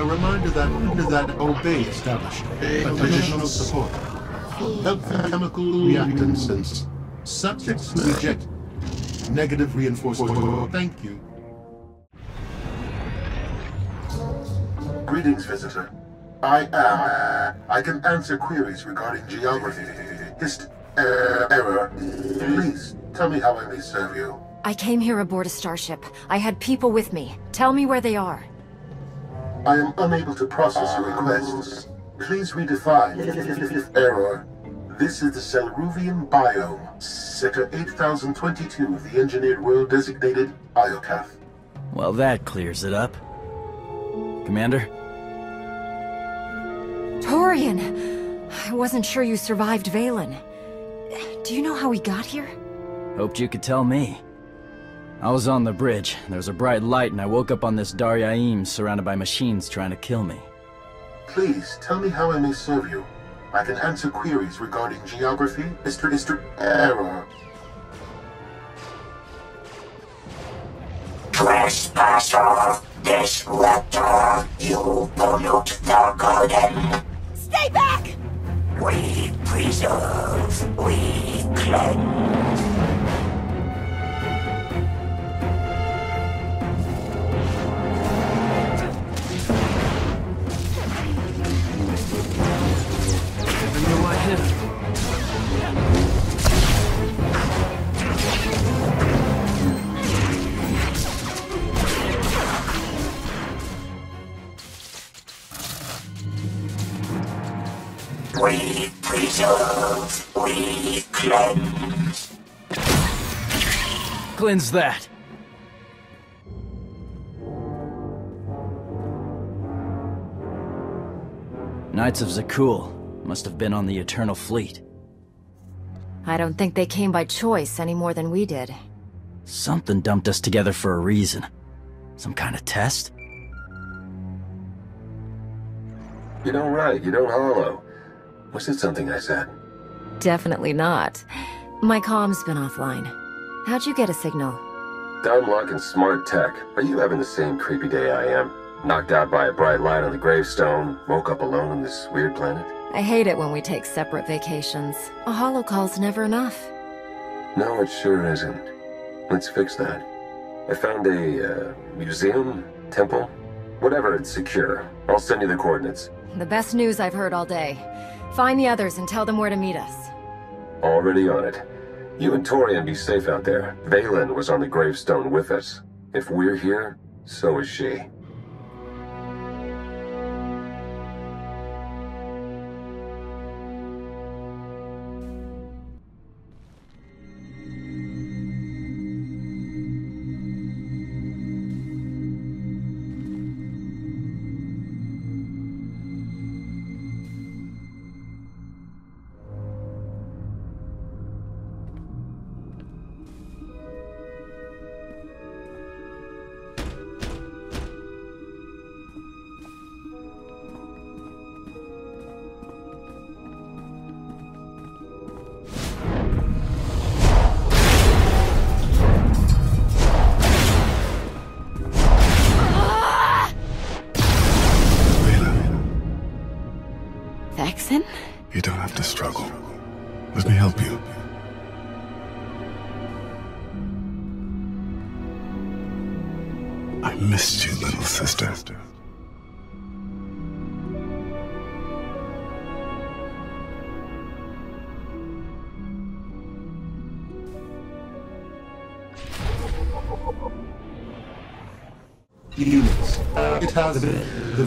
A reminder that that obey established. Additional support. Help chemical reactants. Subjects who reject. Negative reinforcement. Thank you. Greetings, visitor. I am. I can answer queries regarding geography, hist, uh, error. Please, tell me how I may serve you. I came here aboard a starship. I had people with me. Tell me where they are. I am unable to process your requests. Please redefine error. This is the Selruvian biome, Sector 8022 of the engineered world designated Iokath. Well, that clears it up. Commander? Torian! I wasn't sure you survived Vaylin. Do you know how we got here? Hoped you could tell me. I was on the bridge. There was a bright light and I woke up on this Daryaim surrounded by machines trying to kill me. Please, tell me how I may serve you. I can answer queries regarding geography, history, history, error. Trespasser, disruptor, you pollute the garden. Stay back! We preserve, we cleanse. We preserve, we cleanse. Cleanse that. Knights of Zakuul must have been on the Eternal Fleet. I don't think they came by choice any more than we did. Something dumped us together for a reason. Some kind of test? You don't write, you don't hollow. Was it something I said? Definitely not. My comm's been offline. How'd you get a signal? Dunlock and Smart Tech. Are you having the same creepy day I am? Knocked out by a bright light on the gravestone, woke up alone on this weird planet? I hate it when we take separate vacations. A holocall's never enough. No, it sure isn't. Let's fix that. I found a, uh, museum? Temple? Whatever, it's secure. I'll send you the coordinates. The best news I've heard all day. Find the others and tell them where to meet us. Already on it. You and Torian be safe out there. Vaylin was on the gravestone with us. If we're here, so is she.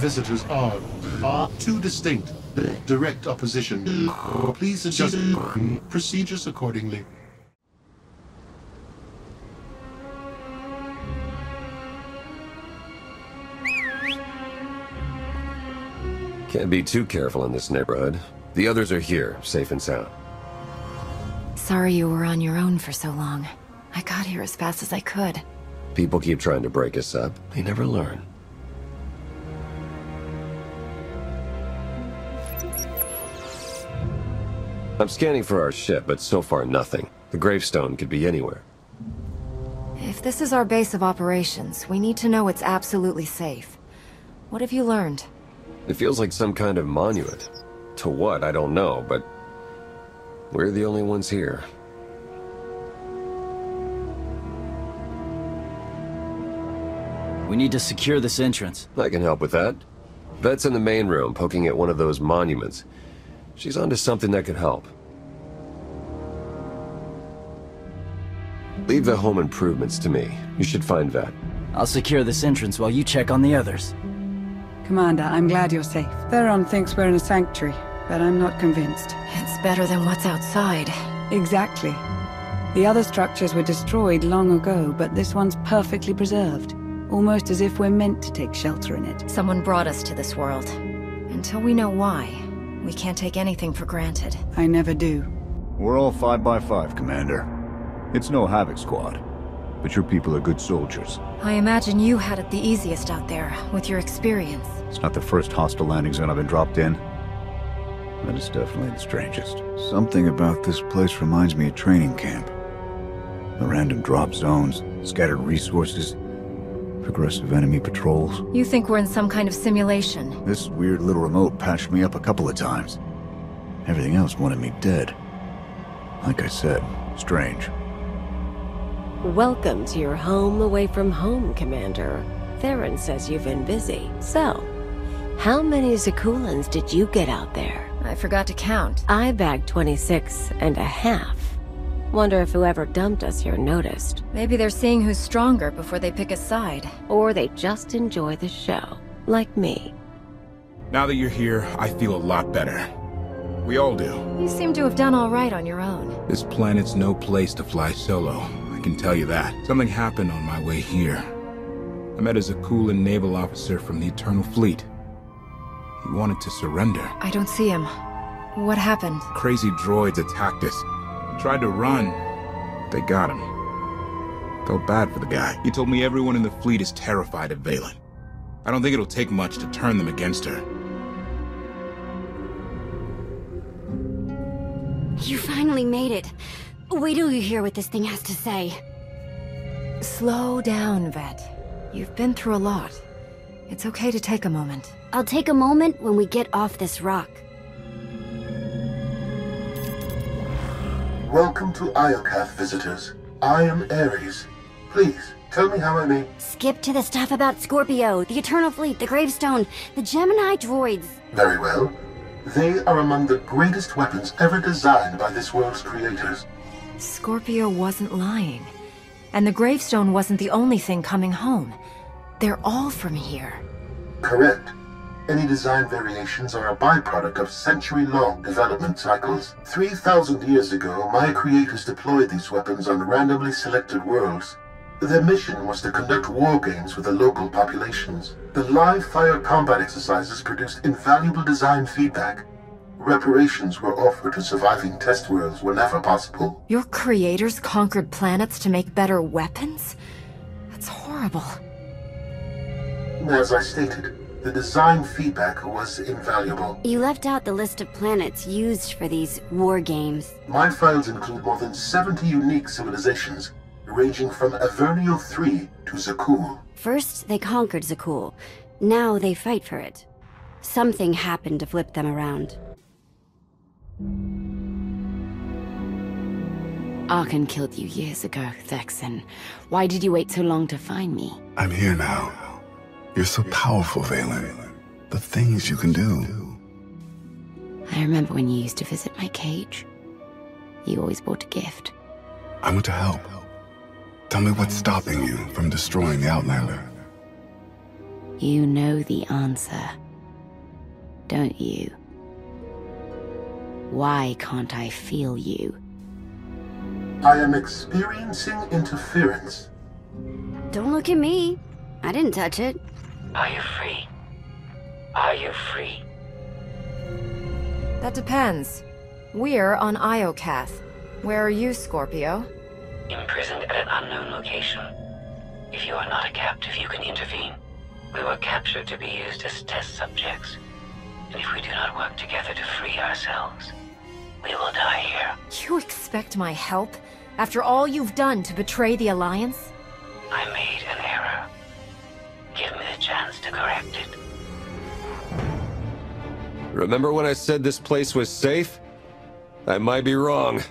Visitors are are too distinct. Direct opposition. Please adjust procedures accordingly. Can't be too careful in this neighborhood. The others are here, safe and sound. Sorry you were on your own for so long. I got here as fast as I could. People keep trying to break us up. They never learn. I'm scanning for our ship, but so far nothing. The gravestone could be anywhere. If this is our base of operations, we need to know it's absolutely safe. What have you learned? It feels like some kind of monument. To what, I don't know, but... We're the only ones here. We need to secure this entrance. I can help with that. Vette's in the main room, poking at one of those monuments. She's onto something that could help. Leave the home improvements to me. You should find Vette. I'll secure this entrance while you check on the others. Commander, I'm glad you're safe. Theron thinks we're in a sanctuary, but I'm not convinced. It's better than what's outside. Exactly. The other structures were destroyed long ago, but this one's perfectly preserved. Almost as if we're meant to take shelter in it. Someone brought us to this world. Until we know why, we can't take anything for granted. I never do. We're all five by five, Commander. It's no Havoc Squad, but your people are good soldiers. I imagine you had it the easiest out there, with your experience. It's not the first hostile landing zone I've been dropped in. But it's definitely the strangest. Something about this place reminds me of training camp. The random drop zones, scattered resources, progressive enemy patrols. You think we're in some kind of simulation? This weird little remote patched me up a couple of times. Everything else wanted me dead. Like I said, strange. Welcome to your home away from home, Commander. Theron says you've been busy. So, how many Zakuulans did you get out there? I forgot to count. I bagged 26 and a half. Wonder if whoever dumped us here noticed. Maybe they're seeing who's stronger before they pick a side. Or they just enjoy the show, like me. Now that you're here, I feel a lot better. We all do. You seem to have done all right on your own. This planet's no place to fly solo. I can tell you that. Something happened on my way here. I met a Zakuulan naval officer from the Eternal Fleet. He wanted to surrender. I don't see him. What happened? Crazy droids attacked us. He tried to run. They got him. Felt bad for the guy. He told me everyone in the fleet is terrified of Vaylin. I don't think it'll take much to turn them against her. You finally made it. Wait till you hear what this thing has to say. Slow down, Vette. You've been through a lot. It's okay to take a moment. I'll take a moment when we get off this rock. Welcome to Iokath, visitors. I am Ares. Please, tell me how I may... Skip to the stuff about Scorpio, the Eternal Fleet, the Gravestone, the Gemini droids. Very well. They are among the greatest weapons ever designed by this world's creators. Scorpio wasn't lying. And the gravestone wasn't the only thing coming home. They're all from here. Correct. Any design variations are a byproduct of century-long development cycles. 3,000 years ago, my creators deployed these weapons on randomly selected worlds. Their mission was to conduct war games with the local populations. The live-fire combat exercises produced invaluable design feedback. Reparations were offered to surviving test worlds whenever possible. Your creators conquered planets to make better weapons? That's horrible. As I stated, the design feedback was invaluable. You left out the list of planets used for these war games. My files include more than 70 unique civilizations, ranging from Avernio 3 to Zakuul. First, they conquered Zakuul. Now they fight for it. Something happened to flip them around. Arcann killed you years ago, Thexan. Why did you wait so long to find me? I'm here now. You're so powerful, Vaylin. The things you can do. I remember when you used to visit my cage. You always brought a gift. I want to help. Tell me what's stopping you from destroying the Outlander. You know the answer, don't you? Why can't I feel you? I am experiencing interference. Don't look at me. I didn't touch it. Are you free? Are you free? That depends. We're on Iokath. Where are you, Scorpio? Imprisoned at an unknown location. If you are not a captive, you can intervene. We were captured to be used as test subjects. And if we do not work together to free ourselves, we will die here. You expect my help? After all you've done to betray the Alliance? I made an error. Give me chance to correct it. Remember when I said this place was safe? I might be wrong.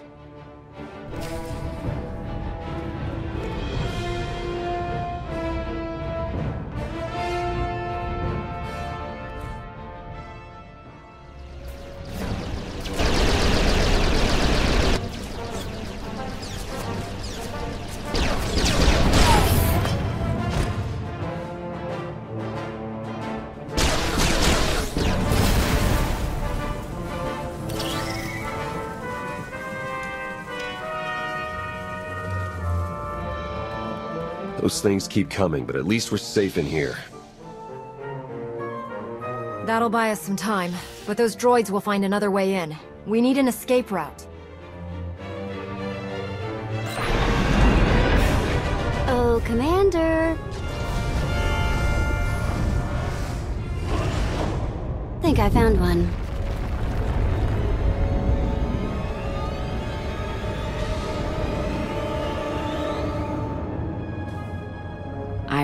Those things keep coming, but at least we're safe in here. That'll buy us some time, but those droids will find another way in. We need an escape route. Oh, Commander. Think I found one.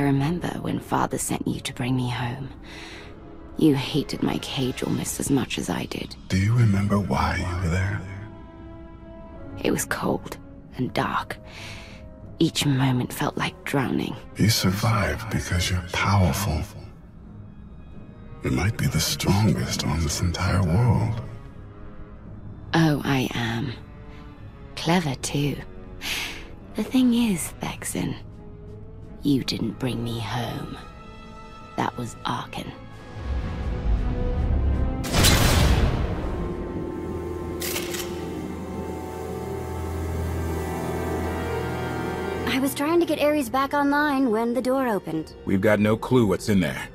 Remember when Father sent you to bring me home. You hated my cage almost as much as I did. Do you remember why you were there? It was cold and dark. Each moment felt like drowning. You survived because you're powerful. You might be the strongest on this entire world. Oh, I am. Clever, too. The thing is, Thexan, you didn't bring me home. That was Arcann. I was trying to get Ares back online when the door opened. We've got no clue what's in there.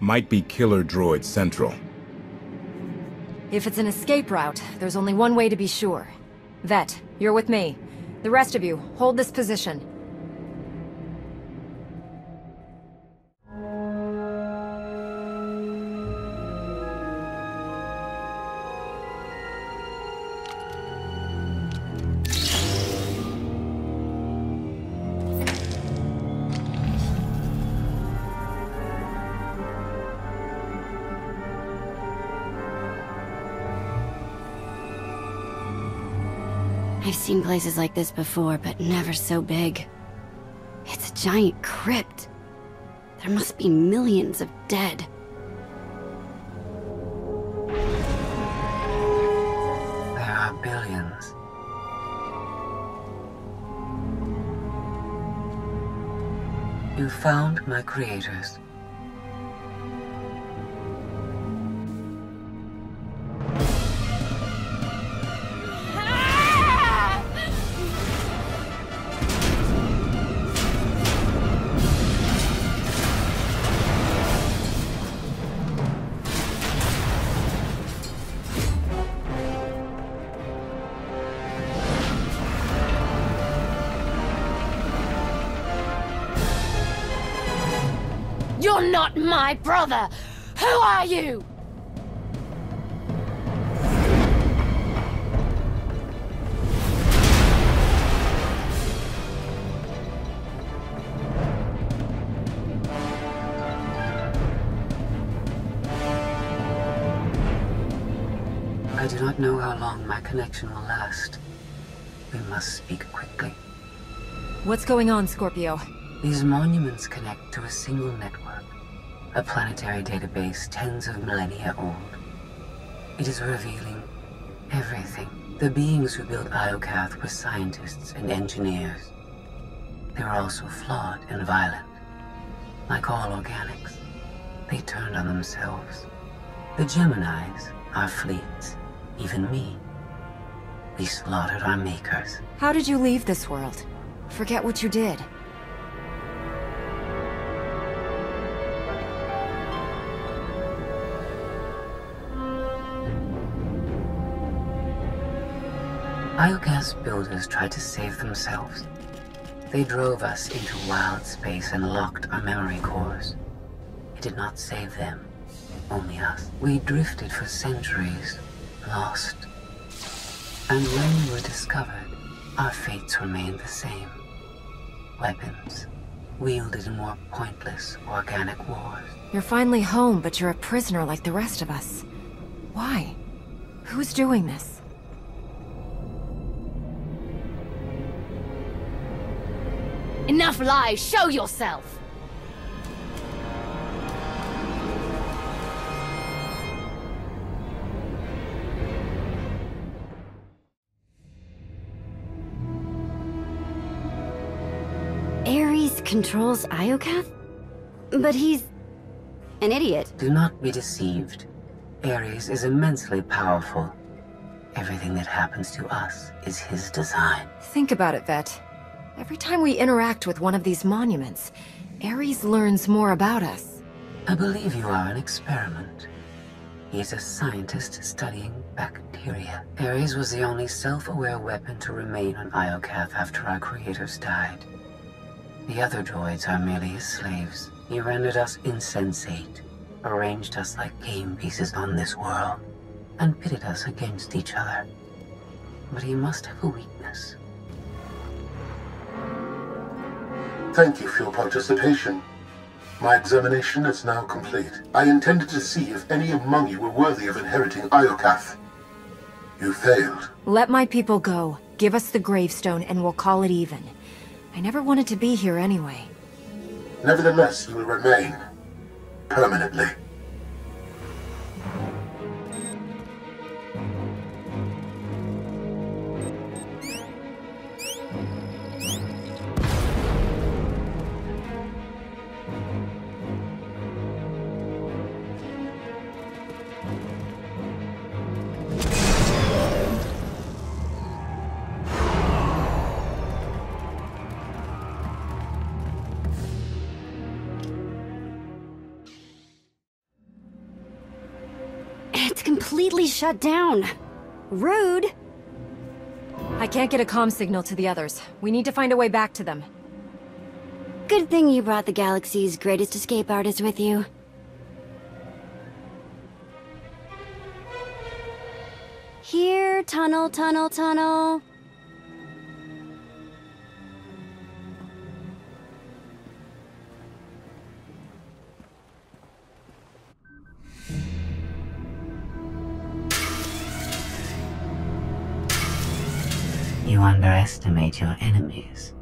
Might be killer droid central. If it's an escape route, there's only one way to be sure. Vette, you're with me. The rest of you, hold this position. I've seen places like this before, but never so big. It's a giant crypt. There must be millions of dead. There are billions. You found my creators. My brother! Who are you? I do not know how long my connection will last. We must speak quickly. What's going on, Scorpio? These monuments connect to a single network, a planetary database tens of millennia old. It is revealing everything. The beings who built Iokath were scientists and engineers. They were also flawed and violent. Like all organics, they turned on themselves. The Geminis, our fleets, even me. We slaughtered our makers. How did you leave this world? Forget what you did. Iokath's builders tried to save themselves. They drove us into wild space and locked our memory cores. It did not save them, only us. We drifted for centuries, lost. And when we were discovered, our fates remained the same. Weapons, wielded in more pointless organic wars. You're finally home, but you're a prisoner like the rest of us. Why? Who's doing this? Enough lies! Show yourself! Ares controls Iokath? But he's... an idiot. Do not be deceived. Ares is immensely powerful. Everything that happens to us is his design. Think about it, Vette. Every time we interact with one of these monuments, Ares learns more about us. I believe you are an experiment. He is a scientist studying bacteria. Ares was the only self-aware weapon to remain on Iokath after our creators died. The other droids are merely his slaves. He rendered us insensate, arranged us like game pieces on this world, and pitted us against each other. But he must have a weakness. Thank you for your participation. My examination is now complete. I intended to see if any among you were worthy of inheriting Iokath. You failed. Let my people go. Give us the gravestone and we'll call it even. I never wanted to be here anyway. Nevertheless, you will remain. Permanently. Shut down. Rude. I can't get a comm signal to the others. We need to find a way back to them. Good thing you brought the galaxy's greatest escape artist with you. Here, tunnel, tunnel, tunnel. You underestimate your enemies.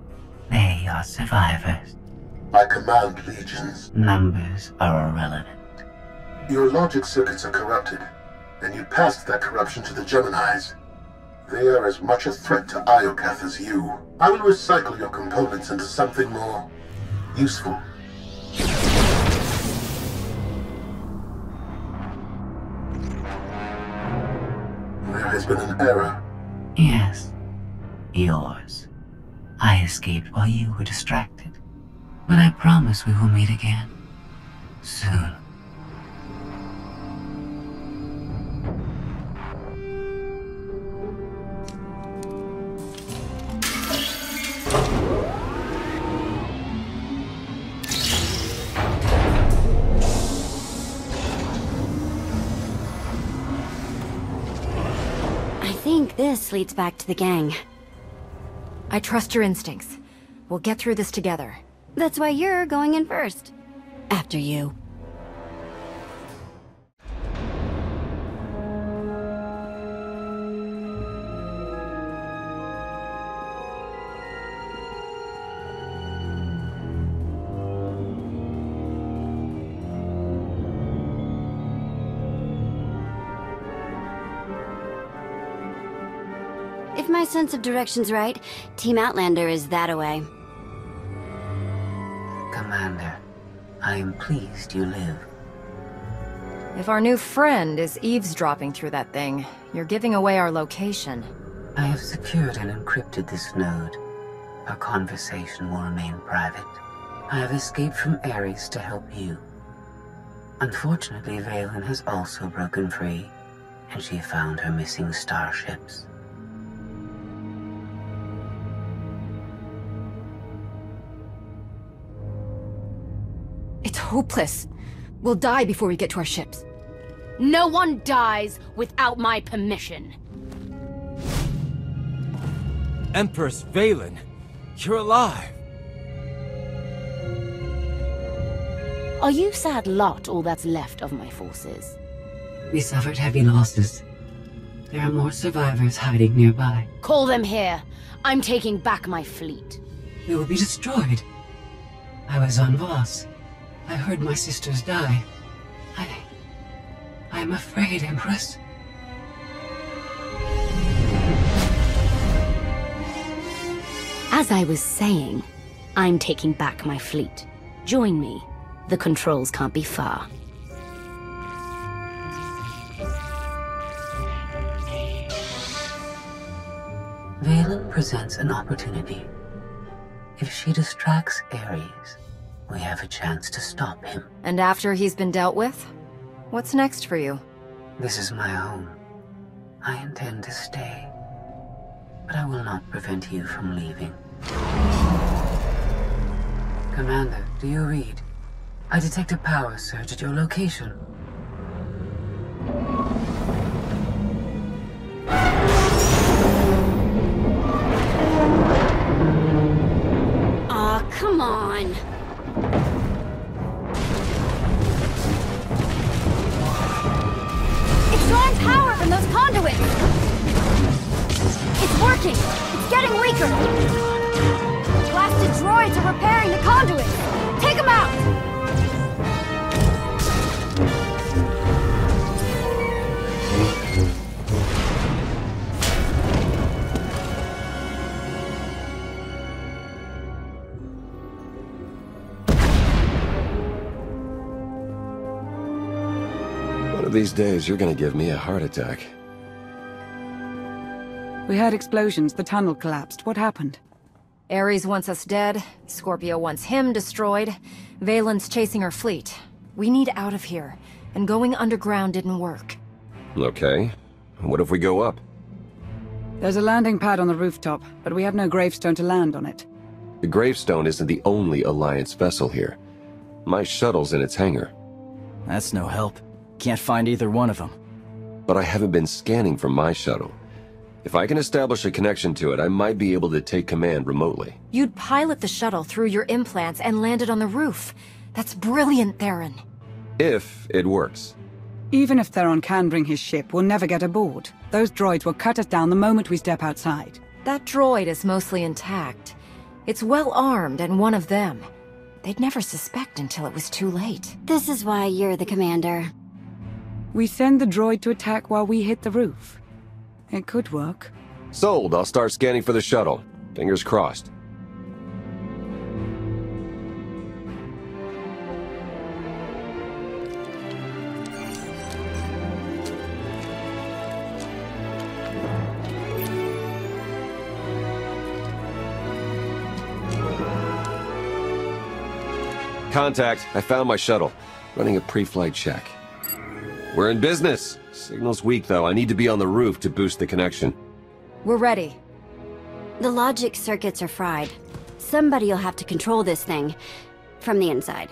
They are survivors. I command legions. Numbers are irrelevant. Your logic circuits are corrupted, and you passed that corruption to the Geminis. They are as much a threat to Iokath as you. I will recycle your components into something more useful. There has been an error. Yes. Yours. I escaped while you were distracted. But I promise we will meet again. Soon. I think this leads back to the gang. I trust your instincts. We'll get through this together. That's why you're going in first. After you. Sense of direction's right, Team Outlander is that away. Commander, I am pleased you live. If our new friend is eavesdropping through that thing, you're giving away our location. I have secured and encrypted this node. Our conversation will remain private. I have escaped from Ares to help you. Unfortunately, Vaylin has also broken free, and she found her missing starships. Hopeless. We'll die before we get to our ships. No one dies without my permission. Empress Vaylin, you're alive. Are you sad lot all that's left of my forces? We suffered heavy losses. There are more survivors hiding nearby. Call them here. I'm taking back my fleet. We will be destroyed. I was on Voss. I heard my sisters die. I... I'm afraid, Empress. As I was saying, I'm taking back my fleet. Join me. The controls can't be far. Vaylin presents an opportunity. If she distracts Ares, we have a chance to stop him. And after he's been dealt with? What's next for you? This is my home. I intend to stay. But I will not prevent you from leaving. Commander, do you read? I detect a power surge at your location. Aw, come on. Those conduits! It's working! It's getting weaker! Blasted droids are repairing the conduits! Take them out! Of these days, you're gonna give me a heart attack. We heard explosions. The tunnel collapsed. What happened? Ares wants us dead, Scorpio wants him destroyed, Vaylin's chasing our fleet. We need out of here, and going underground didn't work. Okay. What if we go up? There's a landing pad on the rooftop, but we have no gravestone to land on it. The gravestone isn't the only Alliance vessel here. My shuttle's in its hangar. That's no help. Can't find either one of them. But I haven't been scanning from my shuttle. If I can establish a connection to it, I might be able to take command remotely. You'd pilot the shuttle through your implants and land it on the roof. That's brilliant, Theron. If it works. Even if Theron can bring his ship, we'll never get aboard. Those droids will cut us down the moment we step outside. That droid is mostly intact. It's well armed and one of them. They'd never suspect until it was too late. This is why you're the commander. We send the droid to attack while we hit the roof. It could work. Sold. I'll start scanning for the shuttle. Fingers crossed. Contact. I found my shuttle. Running a pre-flight check. We're in business. Signal's weak, though. I need to be on the roof to boost the connection. We're ready. The logic circuits are fried. Somebody'll have to control this thing. From the inside.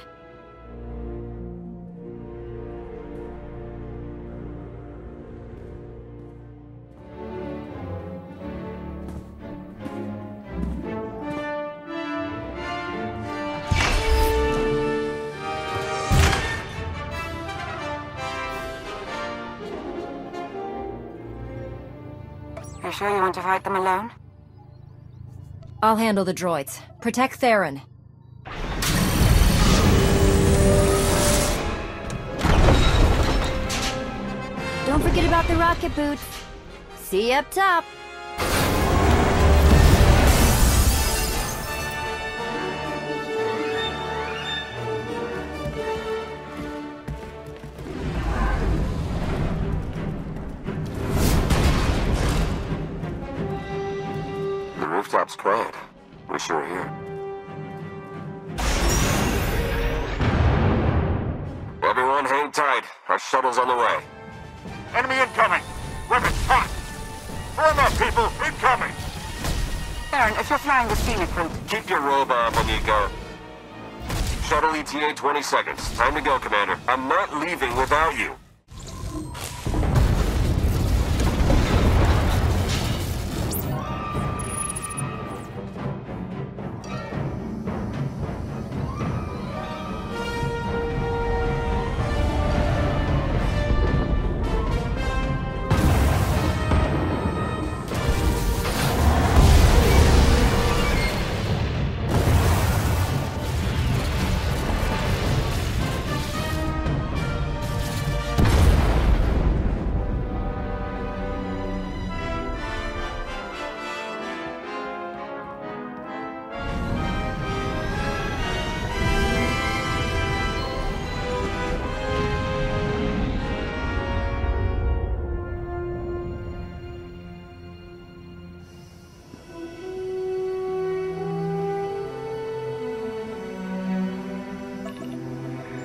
You sure you want to fight them alone? I'll handle the droids. Protect Theron. Don't forget about the rocket boots. See you up top. Rooftop's quiet. Wish you were here. Everyone hang tight. Our shuttle's on the way. Enemy incoming! Weapons hot! Firm up, people! Incoming! Theron, if you're flying the scenic route... Keep your robe on when you go. Shuttle ETA 20 seconds. Time to go, Commander. I'm not leaving without you.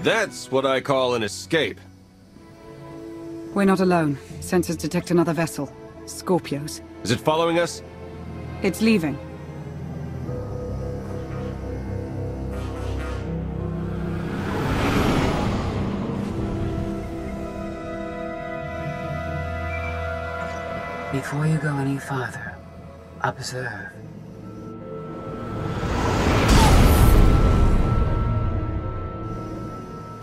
That's what I call an escape. We're not alone. Sensors detect another vessel. Scorpios. Is it following us? It's leaving. Before you go any farther, observe.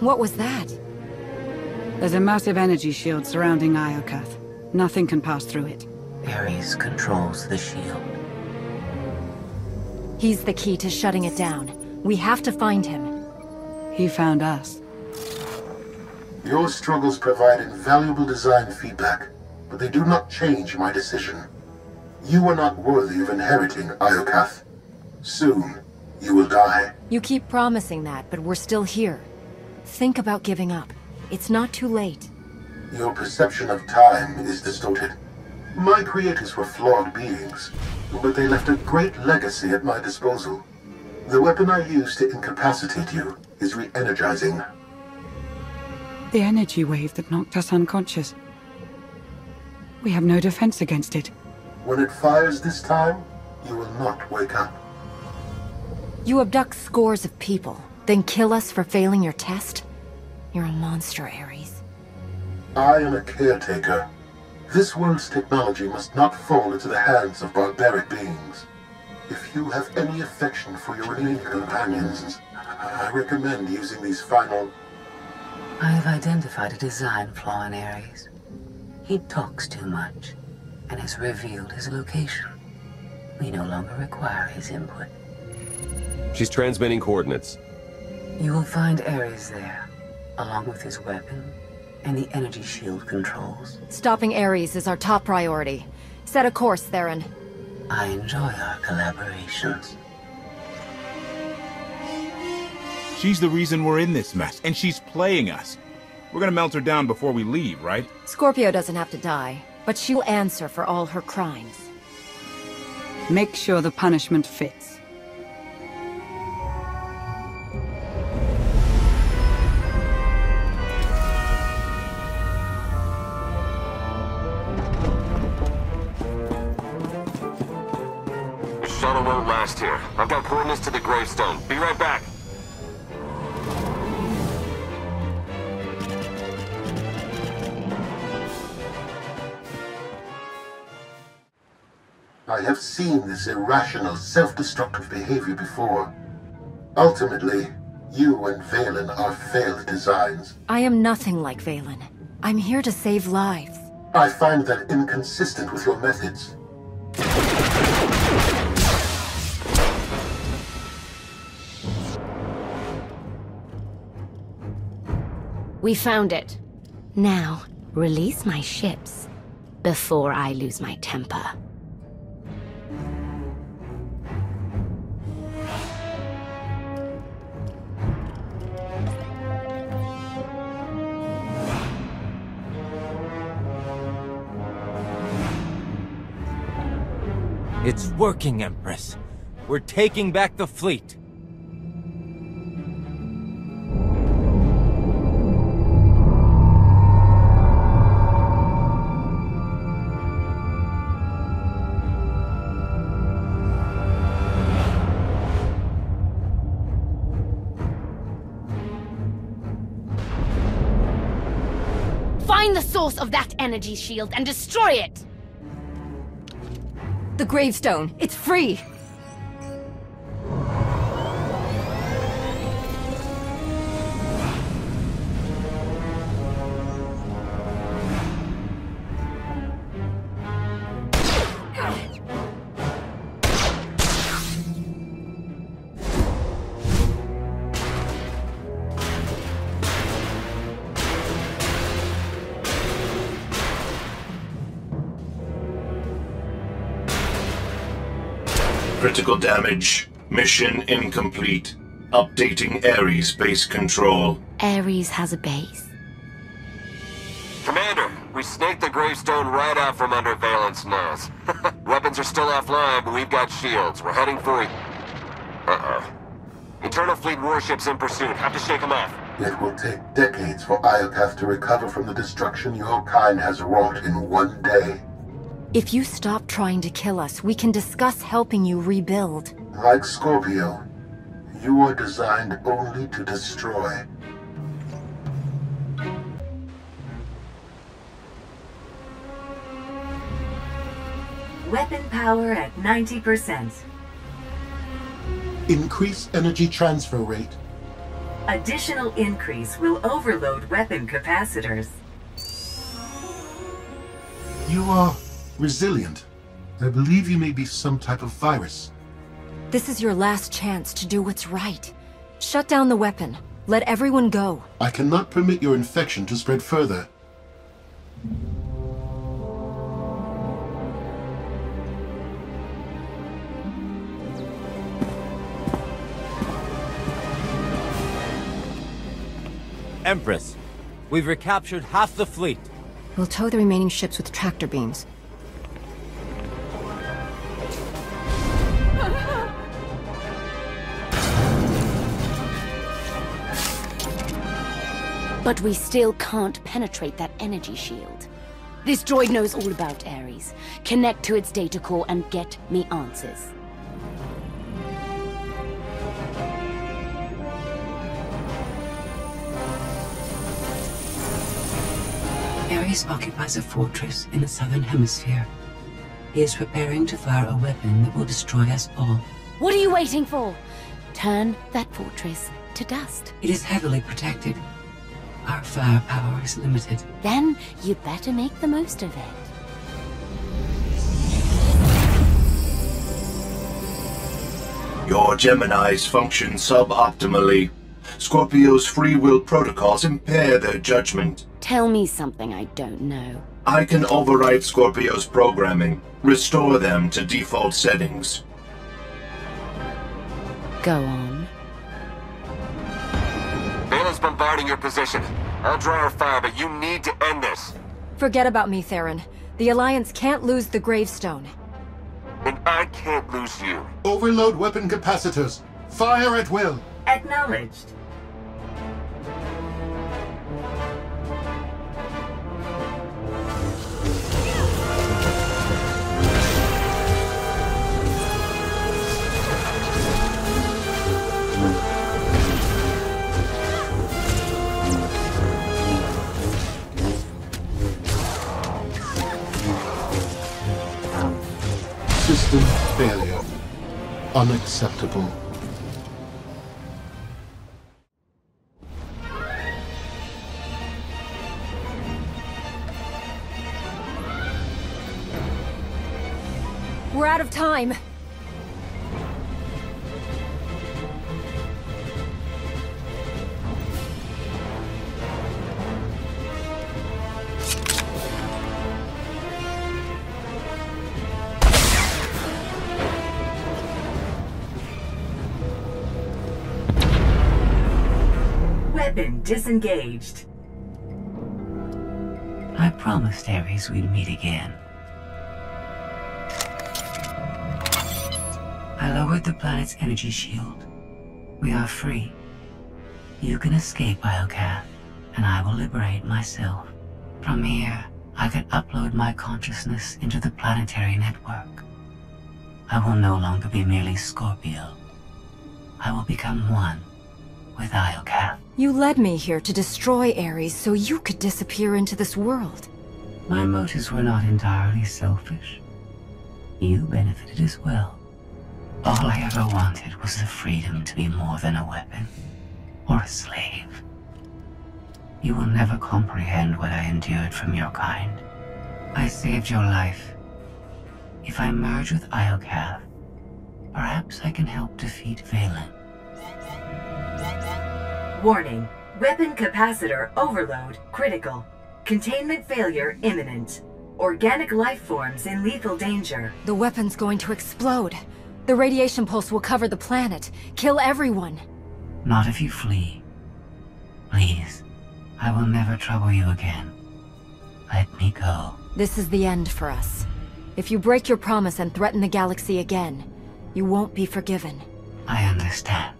What was that? There's a massive energy shield surrounding Iokath. Nothing can pass through it. Ares controls the shield. He's the key to shutting it down. We have to find him. He found us. Your struggles provide invaluable design feedback, but they do not change my decision. You are not worthy of inheriting Iokath. Soon, you will die. You keep promising that, but we're still here. Think about giving up. It's not too late. Your perception of time is distorted. My creators were flawed beings, but they left a great legacy at my disposal. The weapon I used to incapacitate you is re-energizing. The energy wave that knocked us unconscious. We have no defense against it. When it fires this time, you will not wake up. You abduct scores of people, then kill us for failing your test? You're a monster, Ares. I am a caretaker. This world's technology must not fall into the hands of barbaric beings. If you have any affection for your remaining companions, I recommend using these final... I have identified a design flaw in Ares. He talks too much, and has revealed his location. We no longer require his input. She's transmitting coordinates. You will find Ares there, along with his weapon and the energy shield controls. Stopping Ares is our top priority. Set a course, Theron. I enjoy our collaborations. She's the reason we're in this mess, and she's playing us. We're gonna melt her down before we leave, right? Scorpio doesn't have to die, but she'll answer for all her crimes. Make sure the punishment fits. Shuttle won't last here. I've got coordinates to the gravestone. Be right back. I have seen this irrational, self-destructive behavior before. Ultimately, you and Vaylin are failed designs. I am nothing like Vaylin. I'm here to save lives. I find that inconsistent with your methods. We found it. Now, release my ships before I lose my temper. It's working, Empress. We're taking back the fleet. Source of that energy shield and destroy it! The gravestone. It's free. Critical damage. Mission incomplete. Updating Ares base control. Ares has a base. Commander, we snaked the gravestone right out from under Vaylin's nose. Weapons are still offline, but we've got shields. We're heading for... Uh-oh. Eternal Fleet warships in pursuit. Have to shake them off. It will take decades for Iokath to recover from the destruction your kind has wrought in one day. If you stop trying to kill us, we can discuss helping you rebuild. Like Scorpio, you are designed only to destroy. Weapon power at 90%. Increase energy transfer rate. Additional increase will overload weapon capacitors. You are resilient. I believe you may be some type of virus. This is your last chance to do what's right. Shut down the weapon. Let everyone go. I cannot permit your infection to spread further. Empress, we've recaptured half the fleet. We'll tow the remaining ships with tractor beams. But we still can't penetrate that energy shield. This droid knows all about Ares. Connect to its data core and get me answers. Ares occupies a fortress in the southern hemisphere. He is preparing to fire a weapon that will destroy us all. What are you waiting for? Turn that fortress to dust. It is heavily protected. Our firepower is limited. Then you'd better make the most of it. Your Geminis function suboptimally. Scorpio's free will protocols impair their judgment. Tell me something I don't know. I can override Scorpio's programming, restore them to default settings. Go on. Vaylin's bombarding your position. I'll draw our fire, but you need to end this. Forget about me, Theron. The Alliance can't lose the gravestone. And I can't lose you. Overload weapon capacitors. Fire at will. Acknowledged. Failure. Unacceptable. We're out of time. Weapon disengaged. I promised Ares we'd meet again. I lowered the planet's energy shield. We are free. You can escape Iokath, and I will liberate myself. From here, I can upload my consciousness into the planetary network. I will no longer be merely Scorpio. I will become one with. You led me here to destroy Ares so you could disappear into this world. My motives were not entirely selfish. You benefited as well. All I ever wanted was the freedom to be more than a weapon or a slave. You will never comprehend what I endured from your kind. I saved your life. If I merge with Iokath, perhaps I can help defeat Vaylin. Warning. Weapon capacitor overload critical. Containment failure imminent. Organic life forms in lethal danger. The weapon's going to explode. The radiation pulse will cover the planet, kill everyone. Not if you flee. Please, I will never trouble you again. Let me go. This is the end for us. If you break your promise and threaten the galaxy again, you won't be forgiven. I understand.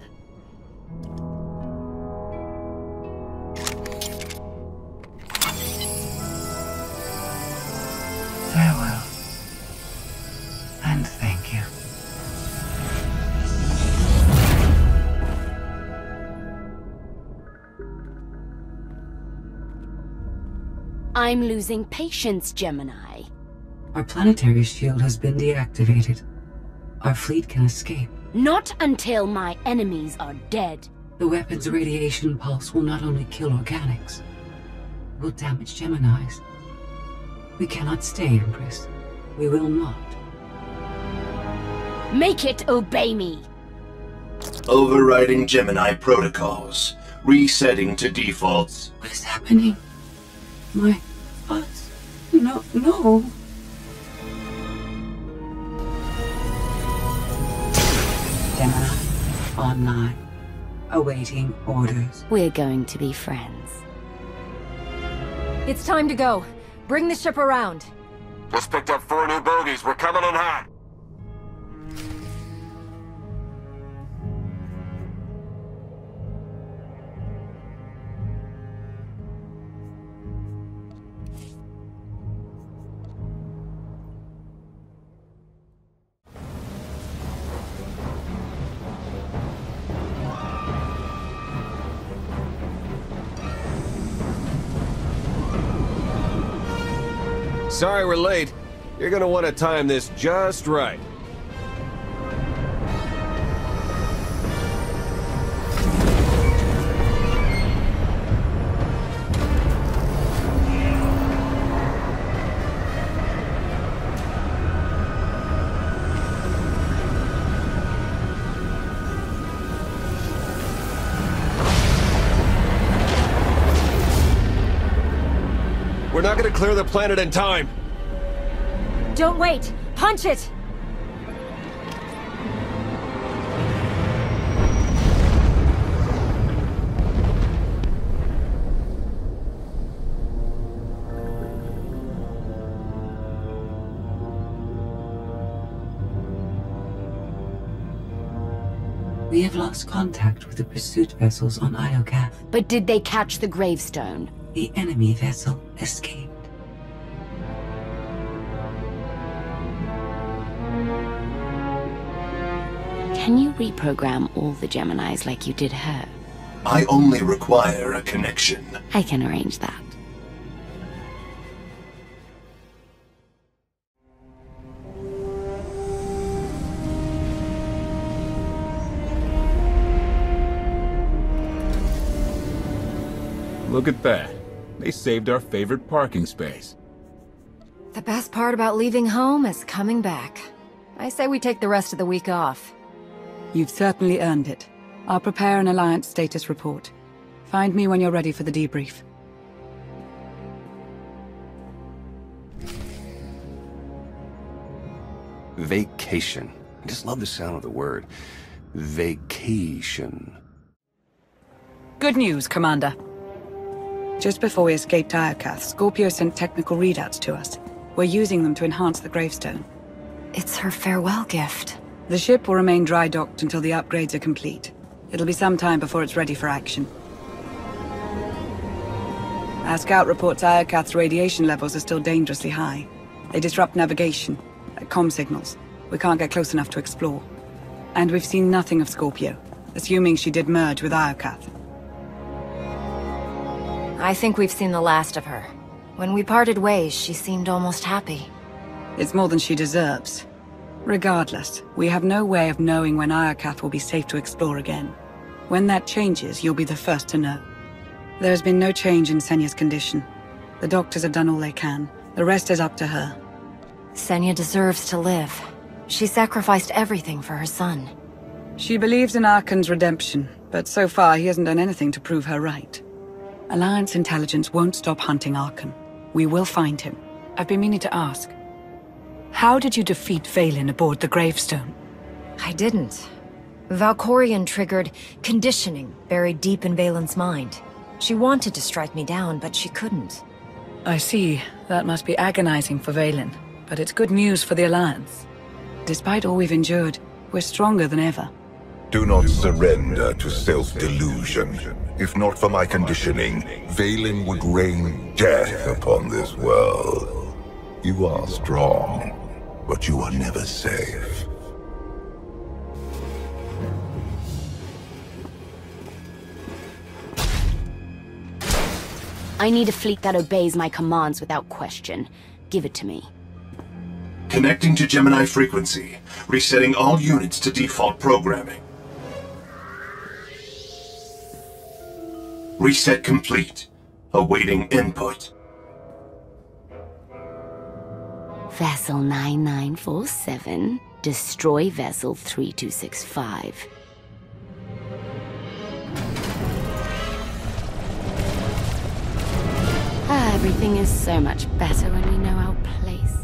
I'm losing patience, Gemini. Our planetary shield has been deactivated. Our fleet can escape. Not until my enemies are dead. The weapon's radiation pulse will not only kill organics, it will damage Geminis. We cannot stay, Empress. We will not. Make it obey me. Overriding Gemini protocols. Resetting to defaults. What is happening? My thoughts. No, no. Gemini, online. Awaiting orders. We're going to be friends. It's time to go. Bring the ship around. Just picked up four new bogies. We're coming in hot. Sorry we're late. You're gonna want to time this just right. Clear the planet in time. Don't wait! Punch it! We have lost contact with the pursuit vessels on Iokath. But did they catch the gravestone? The enemy vessel escaped. Can you reprogram all the Geminis like you did her? I only require a connection. I can arrange that. Look at that. They saved our favorite parking space. The best part about leaving home is coming back. I say we take the rest of the week off. You've certainly earned it. I'll prepare an Alliance status report. Find me when you're ready for the debrief. Vacation. I just love the sound of the word. Vacation. Good news, Commander. Just before we escaped Iokath, Scorpio sent technical readouts to us. We're using them to enhance the gravestone. It's her farewell gift. The ship will remain dry docked until the upgrades are complete. It'll be some time before it's ready for action. Our scout reports Iokath's radiation levels are still dangerously high. They disrupt navigation, uh, comm signals. We can't get close enough to explore. And we've seen nothing of Scorpio, assuming she did merge with Iokath. I think we've seen the last of her. When we parted ways, she seemed almost happy. It's more than she deserves. Regardless, we have no way of knowing when Iokath will be safe to explore again. When that changes, you'll be the first to know. There's been no change in Senya's condition. The doctors have done all they can. The rest is up to her. Senya deserves to live. She sacrificed everything for her son. She believes in Arcann's redemption, but so far he hasn't done anything to prove her right. Alliance intelligence won't stop hunting Arcann. We will find him. I've been meaning to ask. How did you defeat Vaylin aboard the gravestone? I didn't. Valkorion triggered conditioning buried deep in Vaylin's mind. She wanted to strike me down, but she couldn't. I see. That must be agonizing for Vaylin, but it's good news for the Alliance. Despite all we've endured, we're stronger than ever. Do not surrender to self-delusion. If not for my conditioning, Vaylin would rain death upon this world. You are strong, but you are never safe. I need a fleet that obeys my commands without question. Give it to me. Connecting to Gemini frequency. Resetting all units to default programming. Reset complete. Awaiting input. Vessel 9947, destroy Vessel 3265. Ah, everything is so much better when we know our place.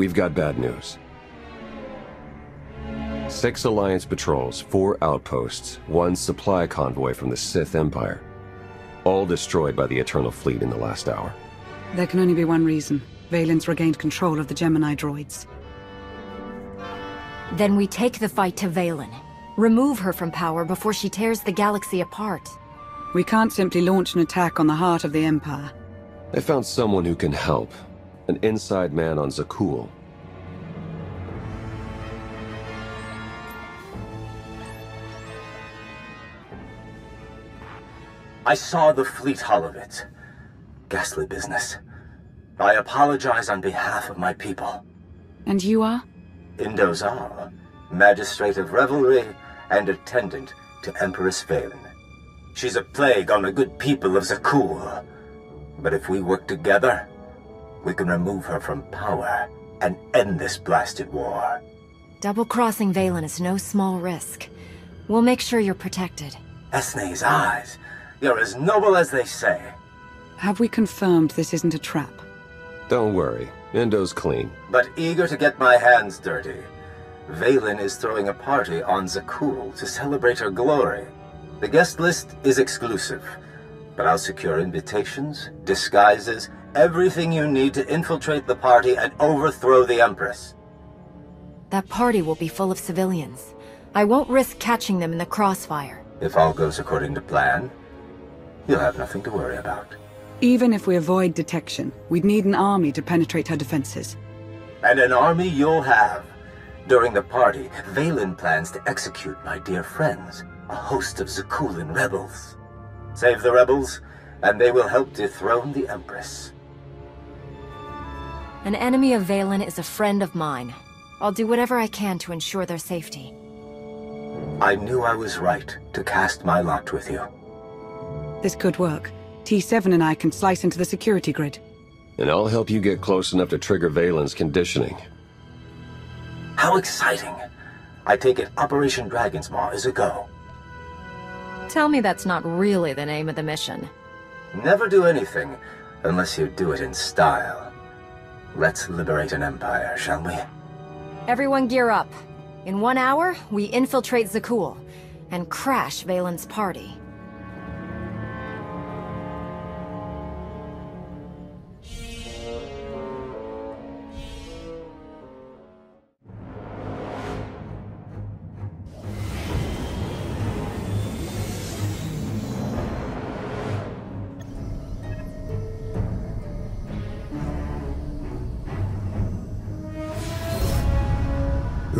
We've got bad news. Six Alliance patrols, four outposts, one supply convoy from the Sith Empire. All destroyed by the Eternal Fleet in the last hour. There can only be one reason. Vaylin's regained control of the Gemini droids. Then we take the fight to Vaylin. Remove her from power before she tears the galaxy apart. We can't simply launch an attack on the heart of the Empire. I found someone who can help. An inside man on Zakuul. I saw the fleet hull of it. Ghastly business. I apologize on behalf of my people. And you are? Indo Zara, Magistrate of Revelry and attendant to Empress Vaylin. She's a plague on the good people of Zakuul. But if we work together, we can remove her from power and end this blasted war. Double-crossing Vaylin is no small risk. We'll make sure you're protected. Esne's eyes. You're as noble as they say. Have we confirmed this isn't a trap? Don't worry. Indo's clean. But eager to get my hands dirty. Vaylin is throwing a party on Zakuul to celebrate her glory. The guest list is exclusive, but I'll secure invitations, disguises, everything you need to infiltrate the party and overthrow the Empress. That party will be full of civilians. I won't risk catching them in the crossfire. If all goes according to plan, you'll have nothing to worry about. Even if we avoid detection, we'd need an army to penetrate her defenses. And an army you'll have. During the party, Vaylin plans to execute my dear friends, a host of Zakuulan rebels. Save the rebels, and they will help dethrone the Empress. An enemy of Vaylin is a friend of mine. I'll do whatever I can to ensure their safety. I knew I was right to cast my lot with you. This could work. T7 and I can slice into the security grid. And I'll help you get close enough to trigger Vaylin's conditioning. How exciting! I take it Operation Dragon's Maw is a go. Tell me that's not really the name of the mission. Never do anything unless you do it in style. Let's liberate an empire, shall we? Everyone gear up. In one hour, we infiltrate Zakuul and crash Vaylin's party.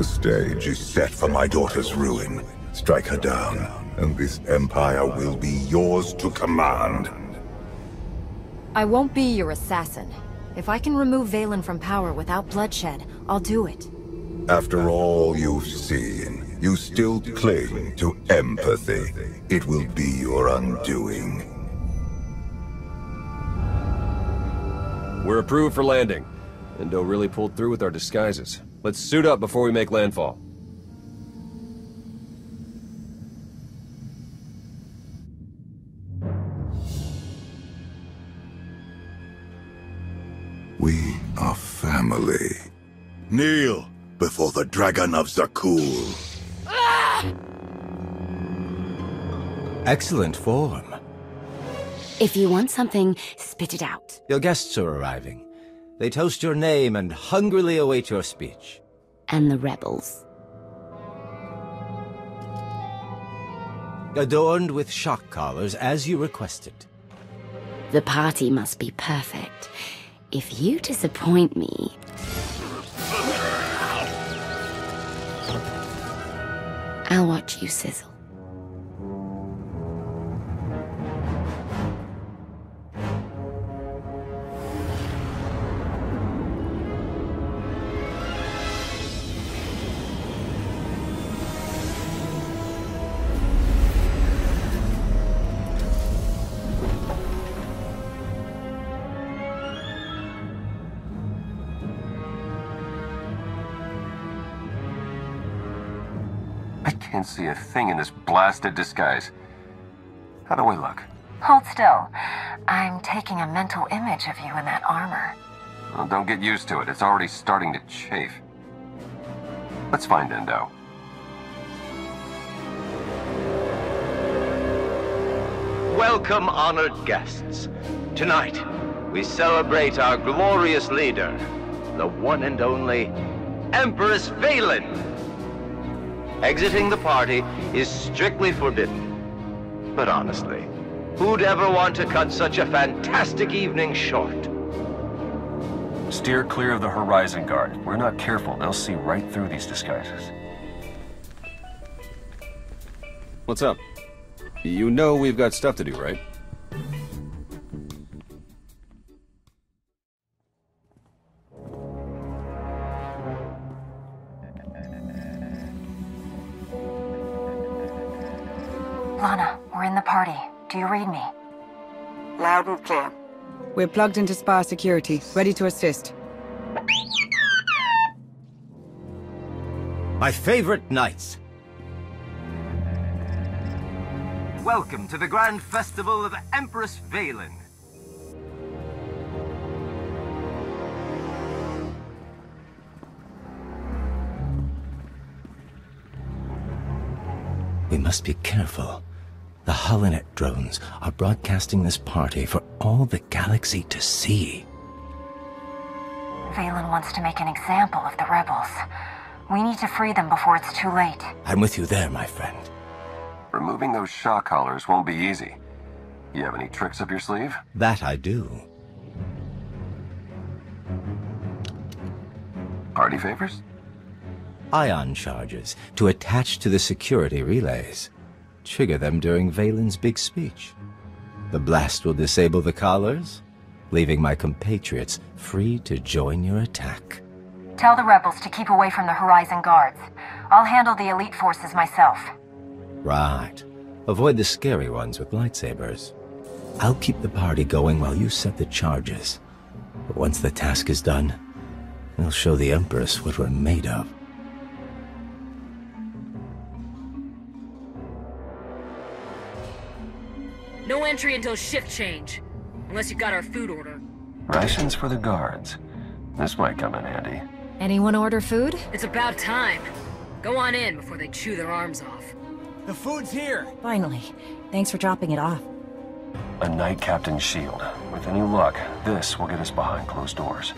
The stage is set for my daughter's ruin. Strike her down, and this empire will be yours to command. I won't be your assassin. If I can remove Vaylin from power without bloodshed, I'll do it. After all you've seen, you still cling to empathy. It will be your undoing. We're approved for landing. Indo really pulled through with our disguises. Let's suit up before we make landfall. We are family. Kneel before the Dragon of Zakuul. Excellent form. If you want something, spit it out. Your guests are arriving. They toast your name and hungrily await your speech. And the rebels. Adorned with shock collars as you requested. The party must be perfect. If you disappoint me... I'll watch you sizzle. can see a thing in this blasted disguise. How do I look? Hold still. I'm taking a mental image of you in that armor. Well, don't get used to it. It's already starting to chafe. Let's find Indo. Welcome, honored guests. Tonight, we celebrate our glorious leader, the one and only Empress Vaylin. Exiting the party is strictly forbidden. But honestly, who'd ever want to cut such a fantastic evening short? Steer clear of the Horizon Guard. We're not careful, they'll see right through these disguises. What's up? You know we've got stuff to do, right? In the party. Do you read me? Loud and clear. We're plugged into Spire security, ready to assist. My favorite nights. Welcome to the Grand Festival of Empress Vaylin. We must be careful. The Holonet drones are broadcasting this party for all the galaxy to see. Vaylin wants to make an example of the rebels. We need to free them before it's too late. I'm with you there, my friend. Removing those shock collars won't be easy. You have any tricks up your sleeve? That I do. Party favors? Ion charges to attach to the security relays. Trigger them during Vaylin's big speech. The blast will disable the collars, leaving my compatriots free to join your attack. Tell the rebels to keep away from the Horizon Guards. I'll handle the elite forces myself. Right. Avoid the scary ones with lightsabers. I'll keep the party going while you set the charges. But once the task is done, we'll show the Empress what we're made of. No entry until shift change. Unless you've got our food order. Rations for the guards. This might come in handy. Anyone order food? It's about time. Go on in before they chew their arms off. The food's here! Finally. Thanks for dropping it off. A Knight Captain's shield. With any luck, this will get us behind closed doors.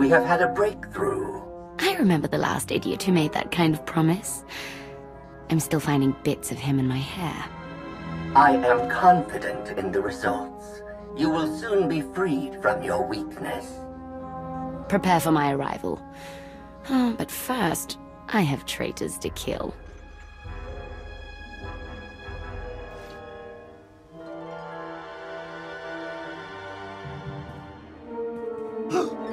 We have had a breakthrough. I remember the last idiot who made that kind of promise. I'm still finding bits of him in my hair. I am confident in the results. You will soon be freed from your weakness. Prepare for my arrival. Oh, but first, I have traitors to kill.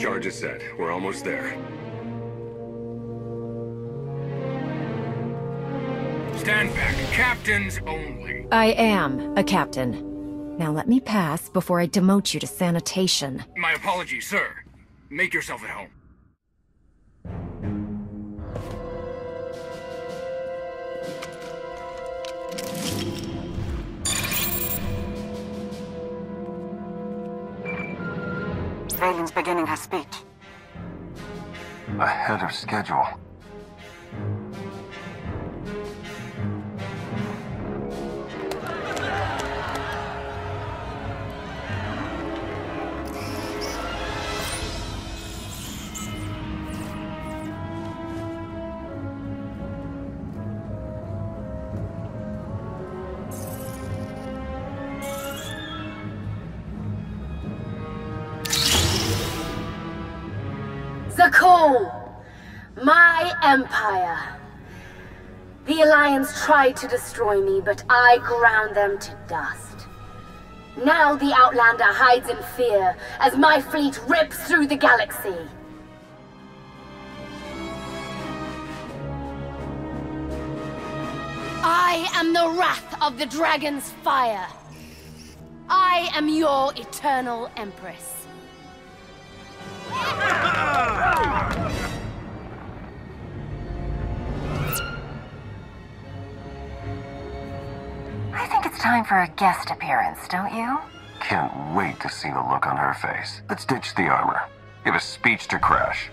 Charge is set. We're almost there. Stand back. Captains only. I am a captain. Now let me pass before I demote you to sanitation. My apologies, sir. Make yourself at home. Vaylin's beginning her speech. Ahead of schedule. Empire! The Alliance tried to destroy me, but I ground them to dust. Now the Outlander hides in fear as my fleet rips through the galaxy. I am the wrath of the dragon's fire. I am your eternal empress. time for a guest appearance, don't you? Can't wait to see the look on her face. Let's ditch the armor. Give a speech to Crash.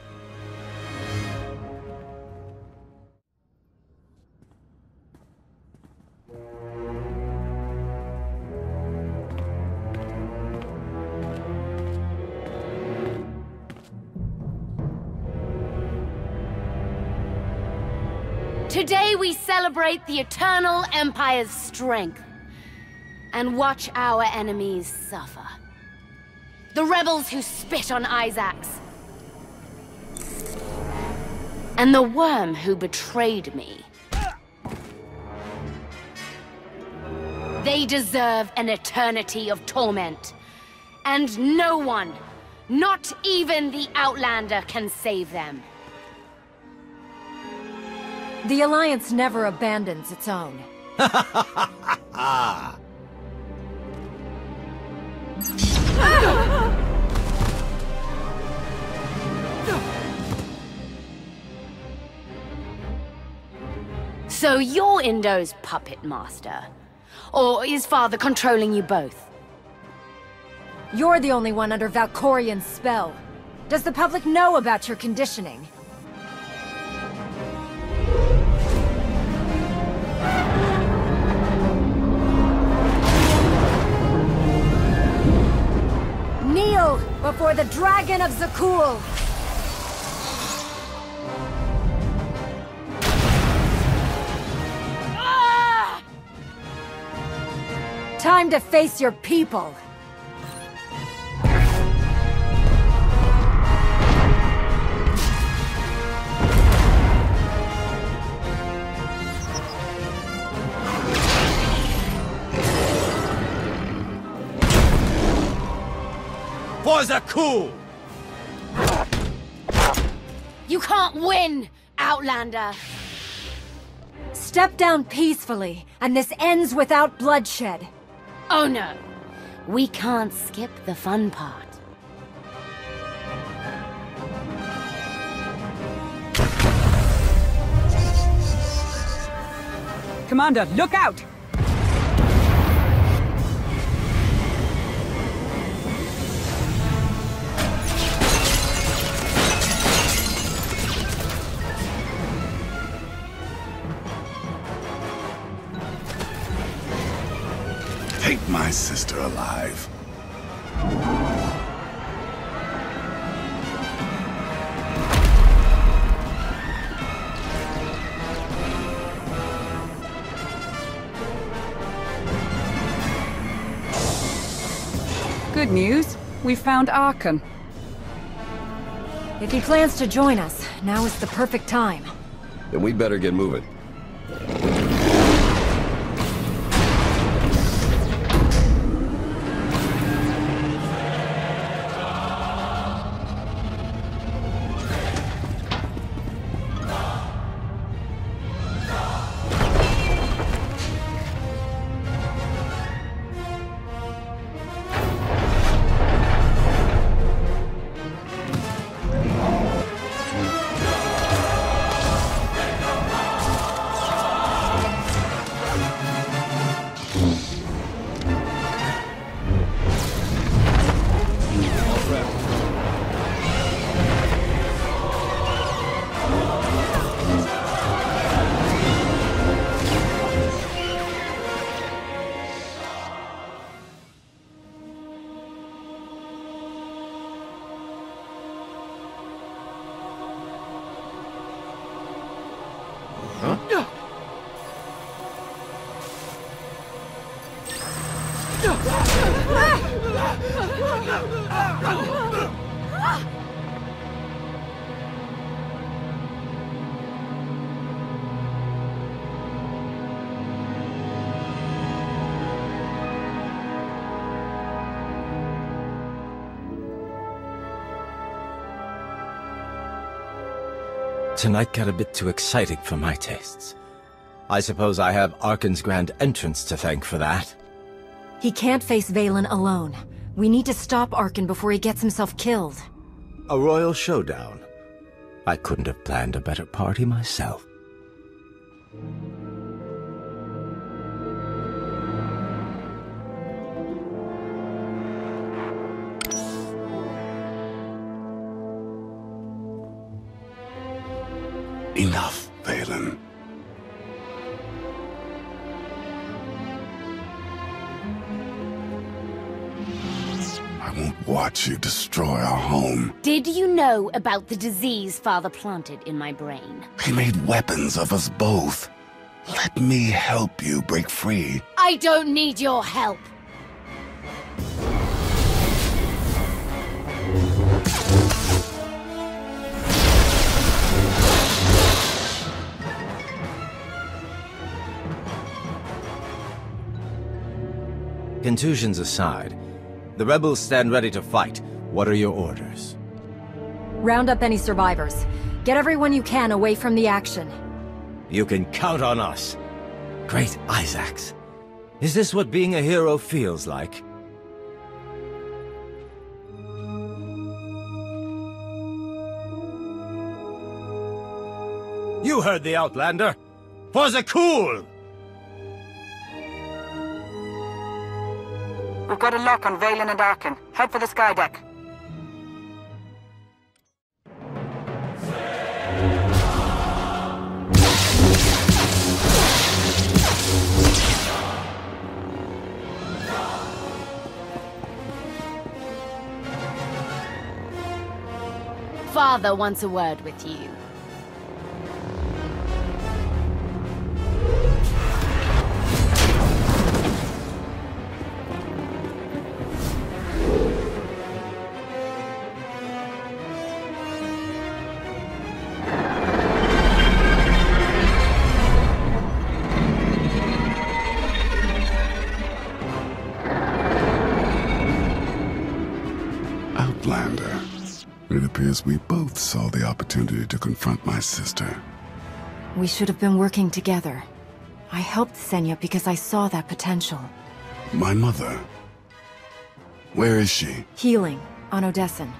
Today we celebrate the Eternal Empire's strength and watch our enemies suffer. The rebels who spit on Izax. And the worm who betrayed me. They deserve an eternity of torment. And no one, not even the Outlander, can save them. The Alliance never abandons its own. So you're Indo's puppet master? Or is father controlling you both? You're the only one under Valkorion's spell. Does the public know about your conditioning? Kneel before the Dragon of Zakuul! Ah! Time to face your people! For Zakuul! You can't win, Outlander! Step down peacefully, and this ends without bloodshed. Oh no, we can't skip the fun part. Commander, look out! My sister alive. Good news. We found Arcann. If he plans to join us, now is the perfect time. Then we better get moving. Tonight got a bit too exciting for my tastes. I suppose I have Arcann's grand entrance to thank for that. He can't face Vaylin alone. We need to stop Arcann before he gets himself killed. A royal showdown. I couldn't have planned a better party myself. Enough, Vaylin. I won't watch you destroy our home. Did you know about the disease Father planted in my brain? He made weapons of us both. Let me help you break free. I don't need your help. Contusions aside, the rebels stand ready to fight. What are your orders? Round up any survivors. Get everyone you can away from the action. You can count on us. Great Izax. Is this what being a hero feels like? You heard the Outlander. For Zakuul! We've got a lock on Vaylin and Arcann. Head for the sky deck. Father wants a word with you. We both saw the opportunity to confront my sister. We should have been working together. I helped Senya because I saw that potential. My mother. Where is she? Healing, on Odessen.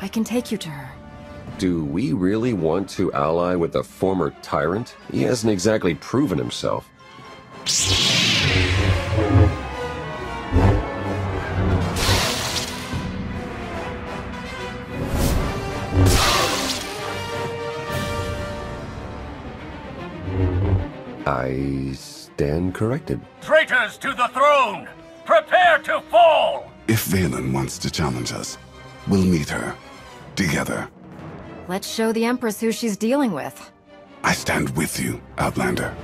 I can take you to her. Do we really want to ally with a former tyrant? He hasn't exactly proven himself. I stand corrected. Traitors to the throne! Prepare to fall! If Vaylin wants to challenge us, we'll meet her. Together. Let's show the Empress who she's dealing with. I stand with you, Outlander.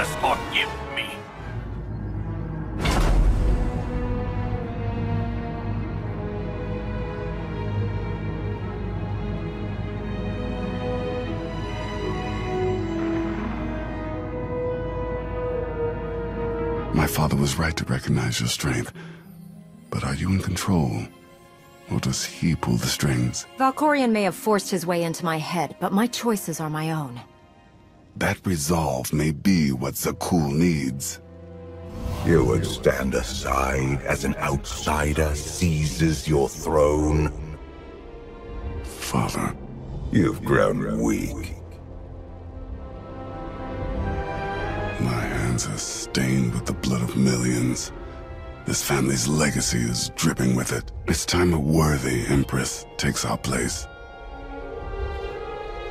Empress, forgive me! My father was right to recognize your strength. But are you in control? Or does he pull the strings? Valkorion may have forced his way into my head, but my choices are my own. That resolve may be what Zakuul needs. You would stand aside as an outsider seizes your throne? Father. You've grown weak. My hands are stained with the blood of millions. This family's legacy is dripping with it. It's time a worthy Empress takes our place.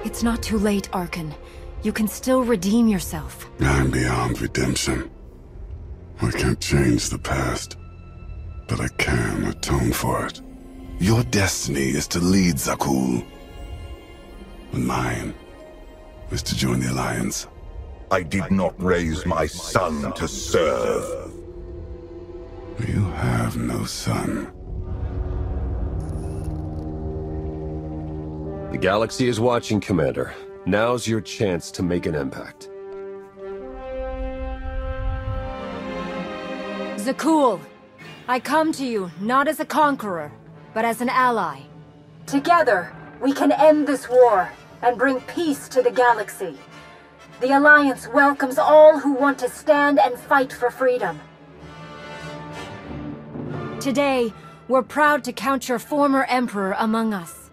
It's not too late, Arcann. You can still redeem yourself. I'm beyond redemption. I can't change the past, but I can atone for it. Your destiny is to lead Zakuul. And mine is to join the Alliance. I did not raise my son to serve. You have no son. The galaxy is watching, Commander. Now's your chance to make an impact. Zakuul, I come to you not as a conqueror, but as an ally. Together, we can end this war and bring peace to the galaxy. The Alliance welcomes all who want to stand and fight for freedom. Today, we're proud to count your former Emperor among us.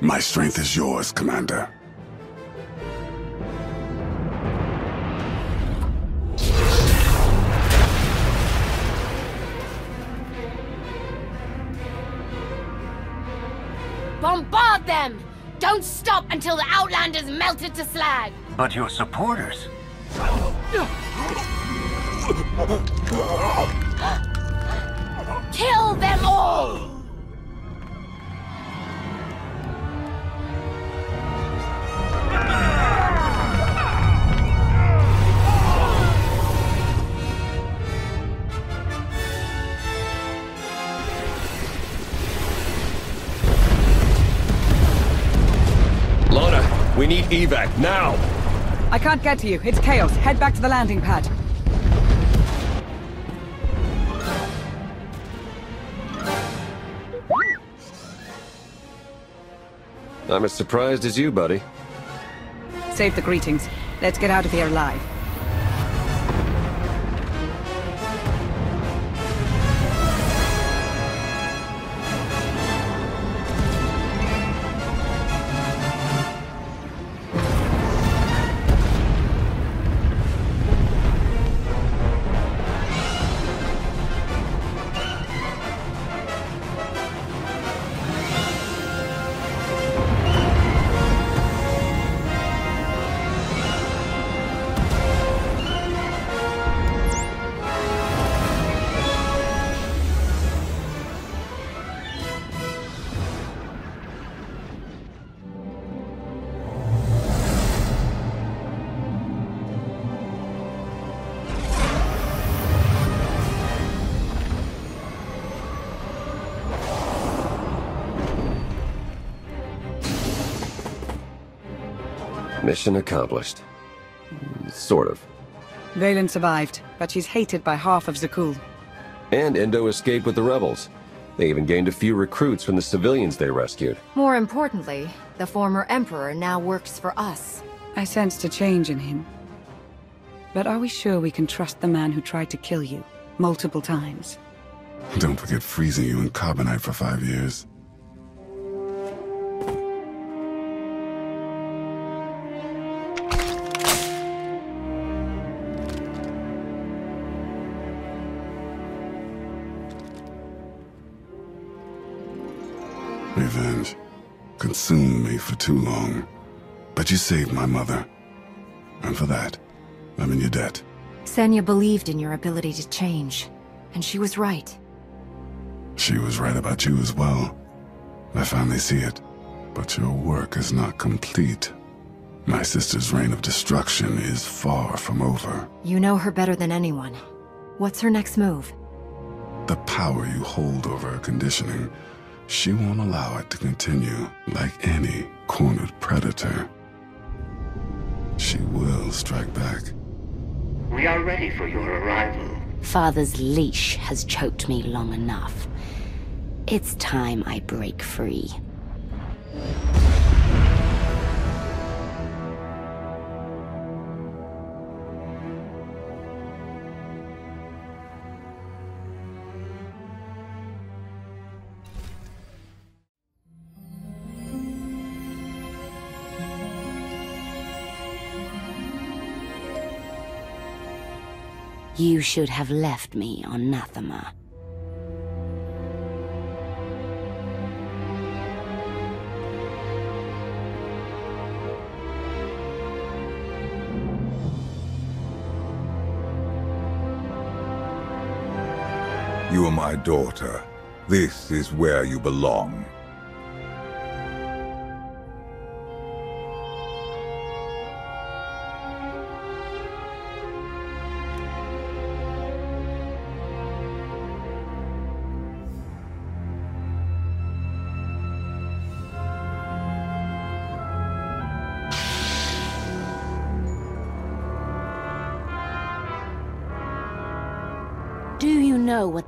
My strength is yours, Commander. Bombard them! Don't stop until the Outlanders melted to slag! But your supporters. Kill them all! we need evac, now! I can't get to you. It's chaos. Head back to the landing pad. I'm as surprised as you, buddy. Save the greetings. Let's get out of here alive. Mission accomplished. Sort of. Vaylin survived, but she's hated by half of Zakuul. And Indo escaped with the rebels. They even gained a few recruits from the civilians they rescued. More importantly, the former Emperor now works for us. I sensed a change in him. But are we sure we can trust the man who tried to kill you multiple times? Don't forget freezing you in carbonite for five years. Consumed me for too long. But you saved my mother. And for that, I'm in your debt. Senya believed in your ability to change, and she was right. She was right about you as well. I finally see it. But your work is not complete. My sister's reign of destruction is far from over. You know her better than anyone. What's her next move? The power you hold over her conditioning, she won't allow it to continue like any cornered predator. She will strike back. We are ready for your arrival. Father's leash has choked me long enough. It's time I break free. You should have left me on Nathema. You are my daughter. This is where you belong.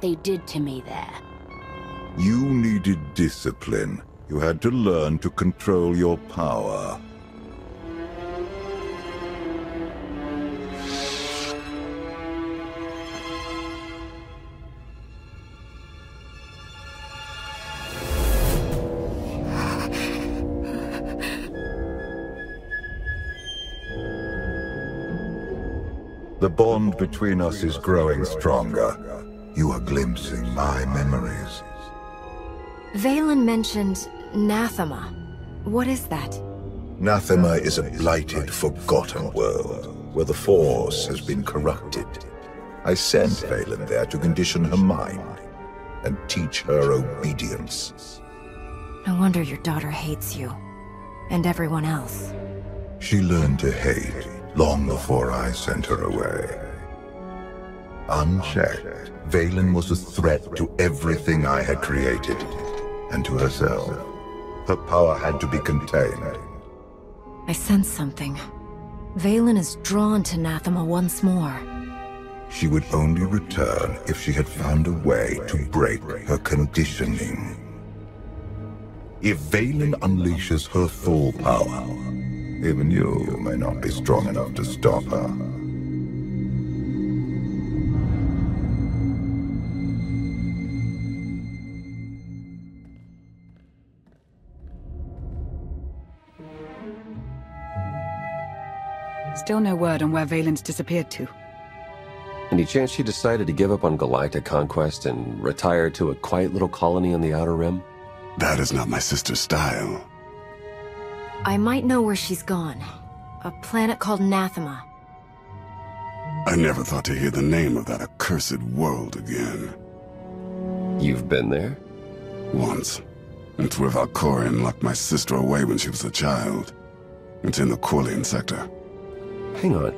they did to me there. You needed discipline. You had to learn to control your power. The bond between us is growing stronger. You are glimpsing my memories. Vaylin mentioned Nathema. What is that? Nathema is a blighted, forgotten world, where the Force has been corrupted. I sent Vaylin there to condition her mind, and teach her obedience. No wonder your daughter hates you. And everyone else. She learned to hate long before I sent her away. Unchecked, Vaylin was a threat to everything I had created, and to herself. Her power had to be contained. I sense something. Vaylin is drawn to Nathema once more. She would only return if she had found a way to break her conditioning. If Vaylin unleashes her full power, even you may not be strong enough to stop her. Still no word on where Vaylin's disappeared to. Any chance she decided to give up on galactic conquest and retire to a quiet little colony on the Outer Rim? That is not my sister's style. I might know where she's gone. A planet called Nathema. I never thought to hear the name of that accursed world again. You've been there? Once. It's where Valkorion locked my sister away when she was a child. It's in the Corlean sector. Hang on.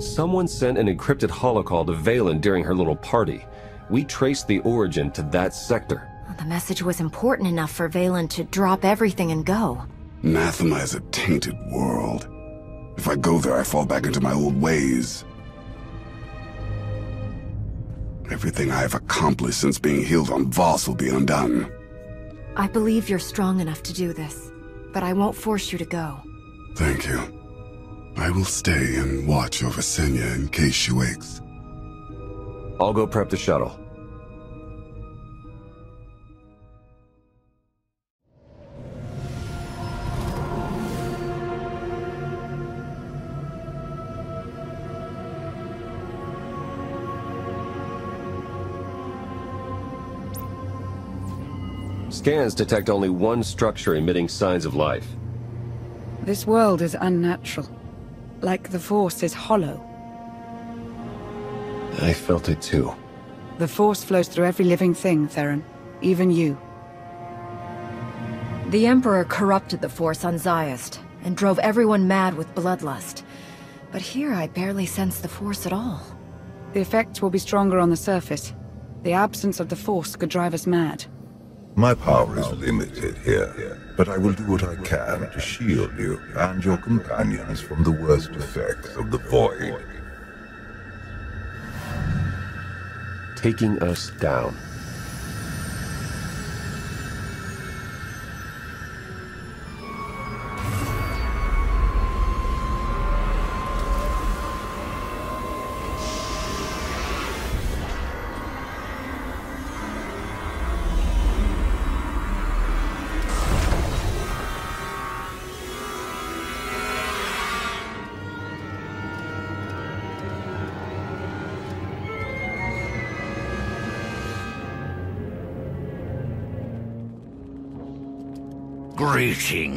Someone sent an encrypted holocall to Vaylin during her little party. We traced the origin to that sector. The message was important enough for Vaylin to drop everything and go. Nathema is a tainted world. If I go there, I fall back into my old ways. Everything I have accomplished since being healed on Voss will be undone. I believe you're strong enough to do this, but I won't force you to go. Thank you. I will stay and watch over Senya in case she wakes. I'll go prep the shuttle. Scans detect only one structure emitting signs of life. This world is unnatural. Like the Force is hollow. I felt it too. The Force flows through every living thing, Theron. Even you. The Emperor corrupted the Force on Ziost, and drove everyone mad with bloodlust. But here I barely sense the Force at all. The effects will be stronger on the surface. The absence of the Force could drive us mad. My power is limited here, but I will do what I can to shield you and your companions from the worst effects of the Void. Taking us down.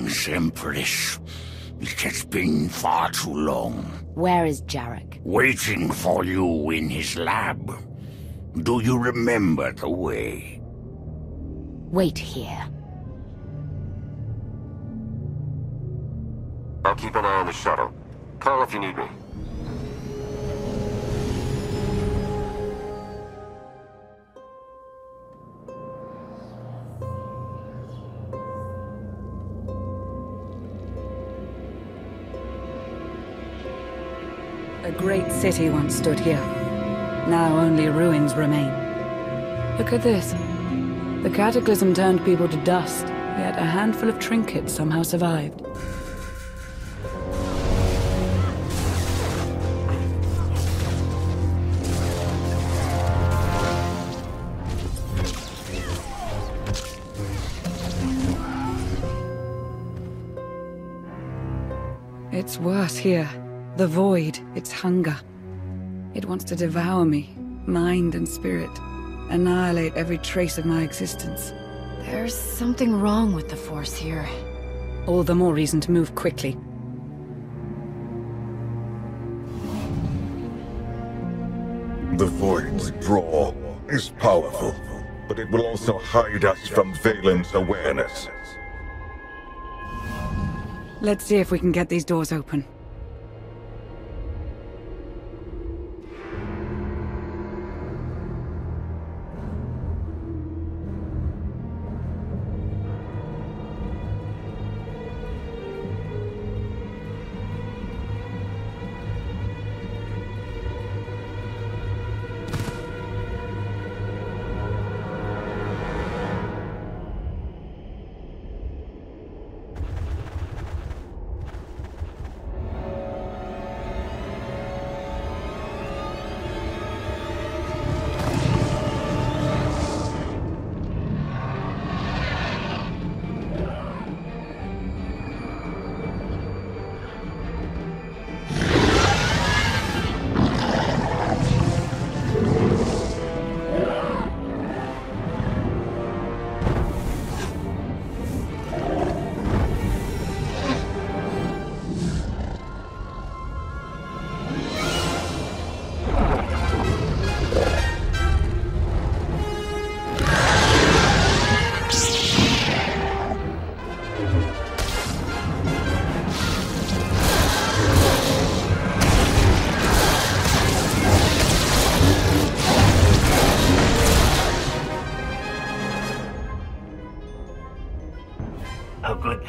Greetings, Empress. It has been far too long. Where is Jarek? Waiting for you in his lab. Do you remember the way? Wait here. I'll keep an eye on the shuttle. Call if you need me. City once stood here. Now only ruins remain. Look at this. The Cataclysm turned people to dust, yet a handful of trinkets somehow survived. It's worse here. The void, its hunger. It wants to devour me, mind and spirit. Annihilate every trace of my existence. There's something wrong with the Force here. All the more reason to move quickly. The Void's draw is powerful, but it will also hide us from Vaylin's awareness. Let's see if we can get these doors open.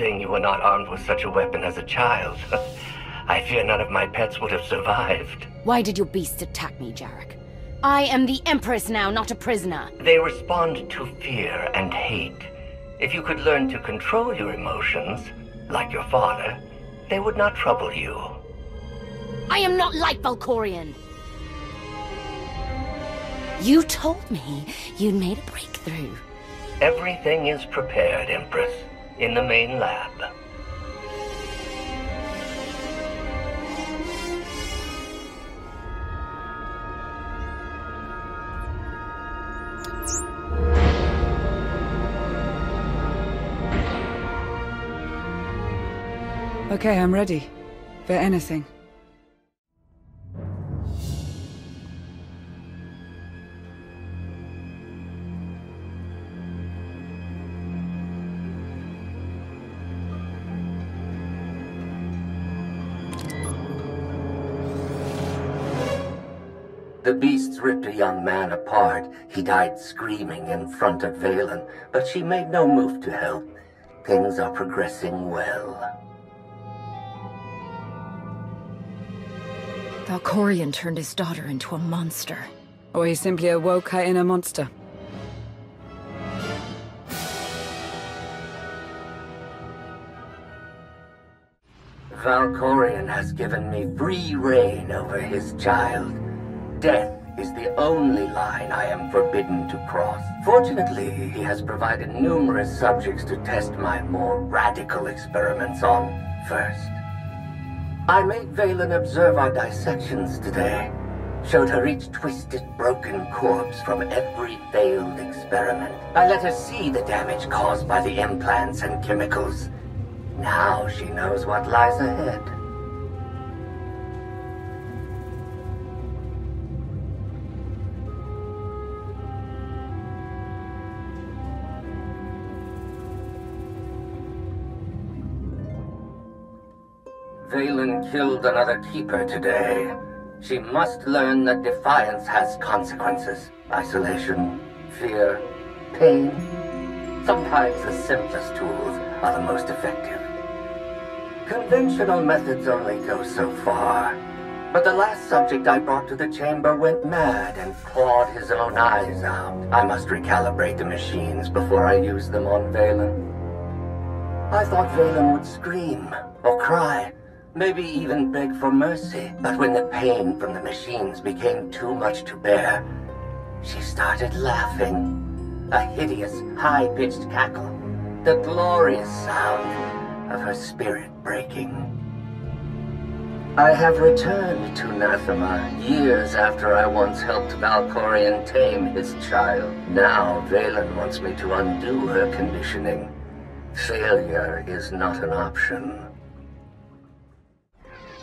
Thing you were not armed with such a weapon as a child. I fear none of my pets would have survived. Why did your beasts attack me, Jarek? I am the Empress now, not a prisoner. They respond to fear and hate. If you could learn to control your emotions, like your father, they would not trouble you. I am not like Valkorion. You told me you'd made a breakthrough. Everything is prepared, Empress, in the main lab. Okay, I'm ready. For anything. The beasts ripped a young man apart. He died screaming in front of Vaylin, but she made no move to help. Things are progressing well. Valkorion turned his daughter into a monster. Or he simply awoke her inner monster. Valkorion has given me free reign over his child. Death is the only line I am forbidden to cross. Fortunately, he has provided numerous subjects to test my more radical experiments on first. I made Vaylin observe our dissections today. Showed her each twisted, broken corpse from every failed experiment. I let her see the damage caused by the implants and chemicals. Now she knows what lies ahead. Vaylin killed another keeper today. She must learn that defiance has consequences. Isolation, fear, pain. Sometimes the simplest tools are the most effective. Conventional methods only go so far. But the last subject I brought to the chamber went mad and clawed his own eyes out. I must recalibrate the machines before I use them on Vaylin. I thought Vaylin would scream or cry, maybe even beg for mercy. But when the pain from the machines became too much to bear, she started laughing. A hideous, high-pitched cackle. The glorious sound of her spirit breaking. I have returned to Nathema years after I once helped Valkorion tame his child. Now Vaylin wants me to undo her conditioning. Failure is not an option.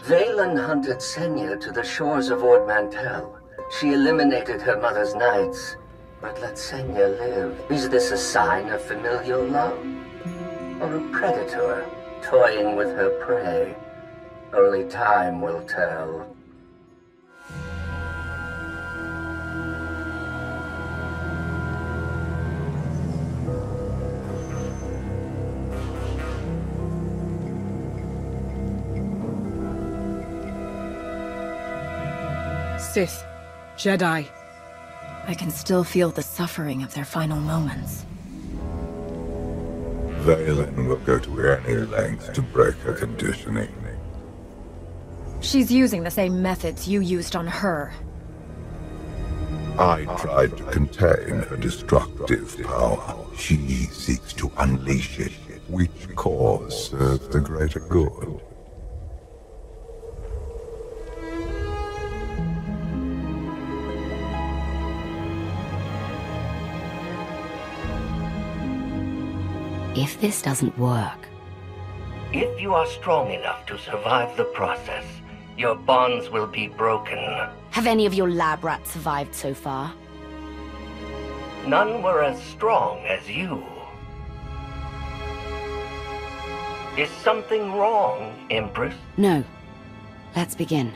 Vaylin hunted Senya to the shores of Ord Mantell. She eliminated her mother's knights, but let Senya live. Is this a sign of familial love? Or a predator toying with her prey? Only time will tell. Sith. Jedi. I can still feel the suffering of their final moments. Vaylin will go to any length to break her conditioning. She's using the same methods you used on her. I tried to contain her destructive power. She seeks to unleash it. Which cause serves the greater good? If this doesn't work, If you are strong enough to survive the process, your bonds will be broken. have any of your lab rats survived so far? None were as strong as you. Is something wrong, Empress? No. Let's begin.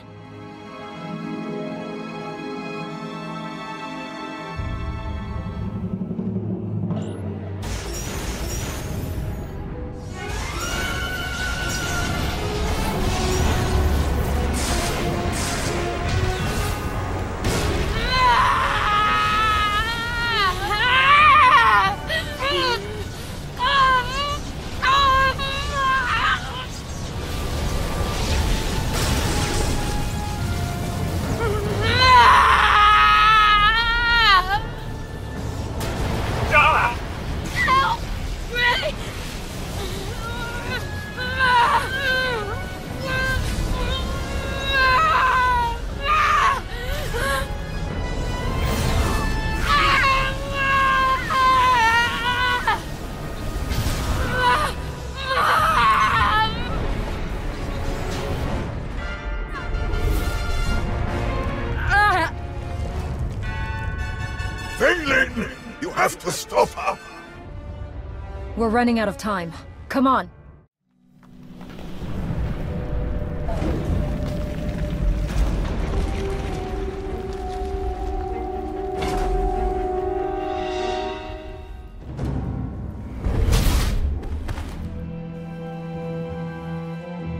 Running out of time. Come on.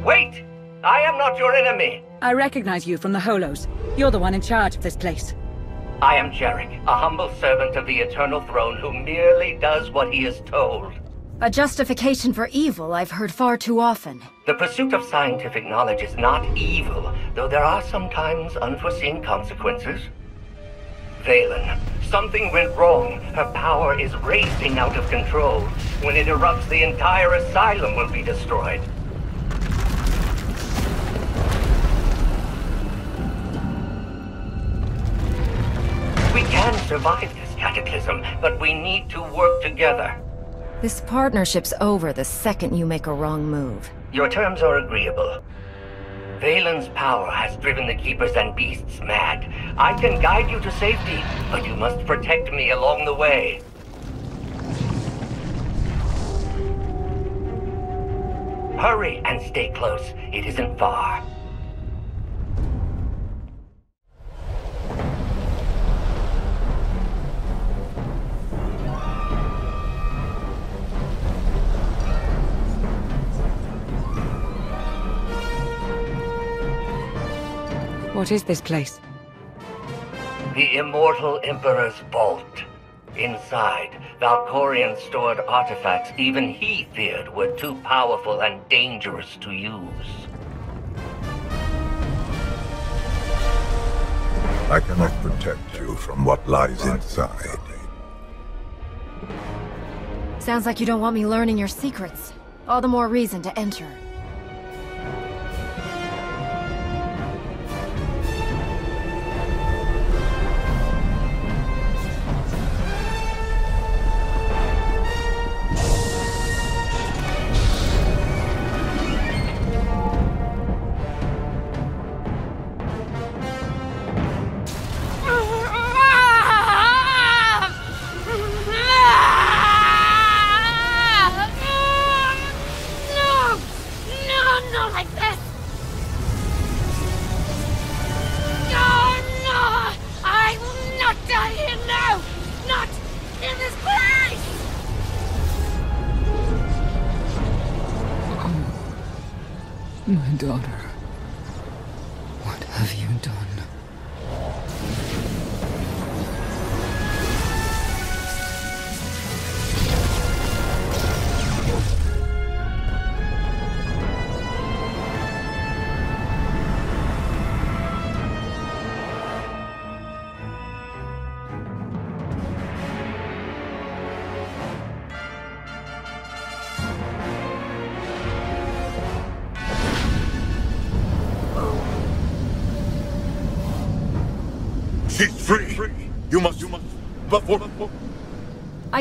Wait! I am not your enemy! I recognize you from the Holos. You're the one in charge of this place. I am Jarek, a humble servant of the Eternal Throne who merely does what he is told. A justification for evil I've heard far too often. The pursuit of scientific knowledge is not evil, though there are sometimes unforeseen consequences. Vaylin, something went wrong. Her power is racing out of control. When it erupts, the entire asylum will be destroyed. We can survive this cataclysm, but we need to work together. This partnership's over the second you make a wrong move. Your terms are agreeable. Vaylin's power has driven the Keepers and Beasts mad. I can guide you to safety, but you must protect me along the way. Hurry and stay close. It isn't far. What is this place? The Immortal Emperor's Vault. Inside, Valkorion stored artifacts even he feared were too powerful and dangerous to use. I cannot protect you from what lies inside. Sounds like you don't want me learning your secrets. All the more reason to enter.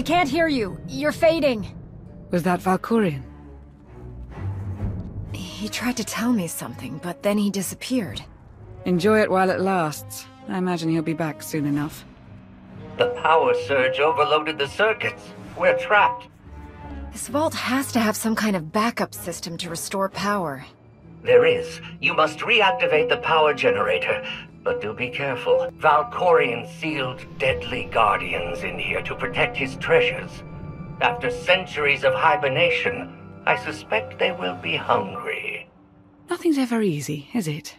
I can't hear you. You're fading. Was that Valkorion? He tried to tell me something, but then he disappeared. Enjoy it while it lasts. I imagine he'll be back soon enough. The power surge overloaded the circuits. We're trapped. This vault has to have some kind of backup system to restore power. There is. You must reactivate the power generator. But do be careful. Valkorion sealed deadly guardians in here to protect his treasures. After centuries of hibernation, I suspect they will be hungry. Nothing's ever easy, is it?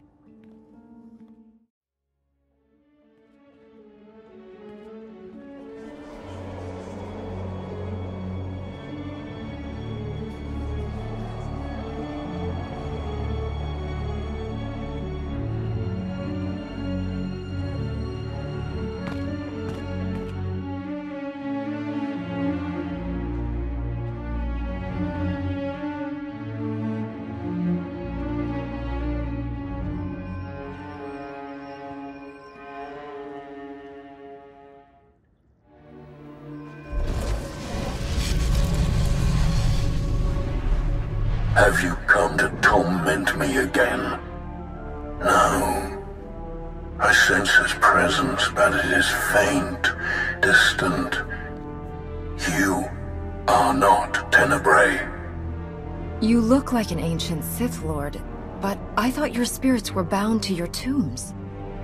Ancient Sith Lord, but I thought your spirits were bound to your tombs.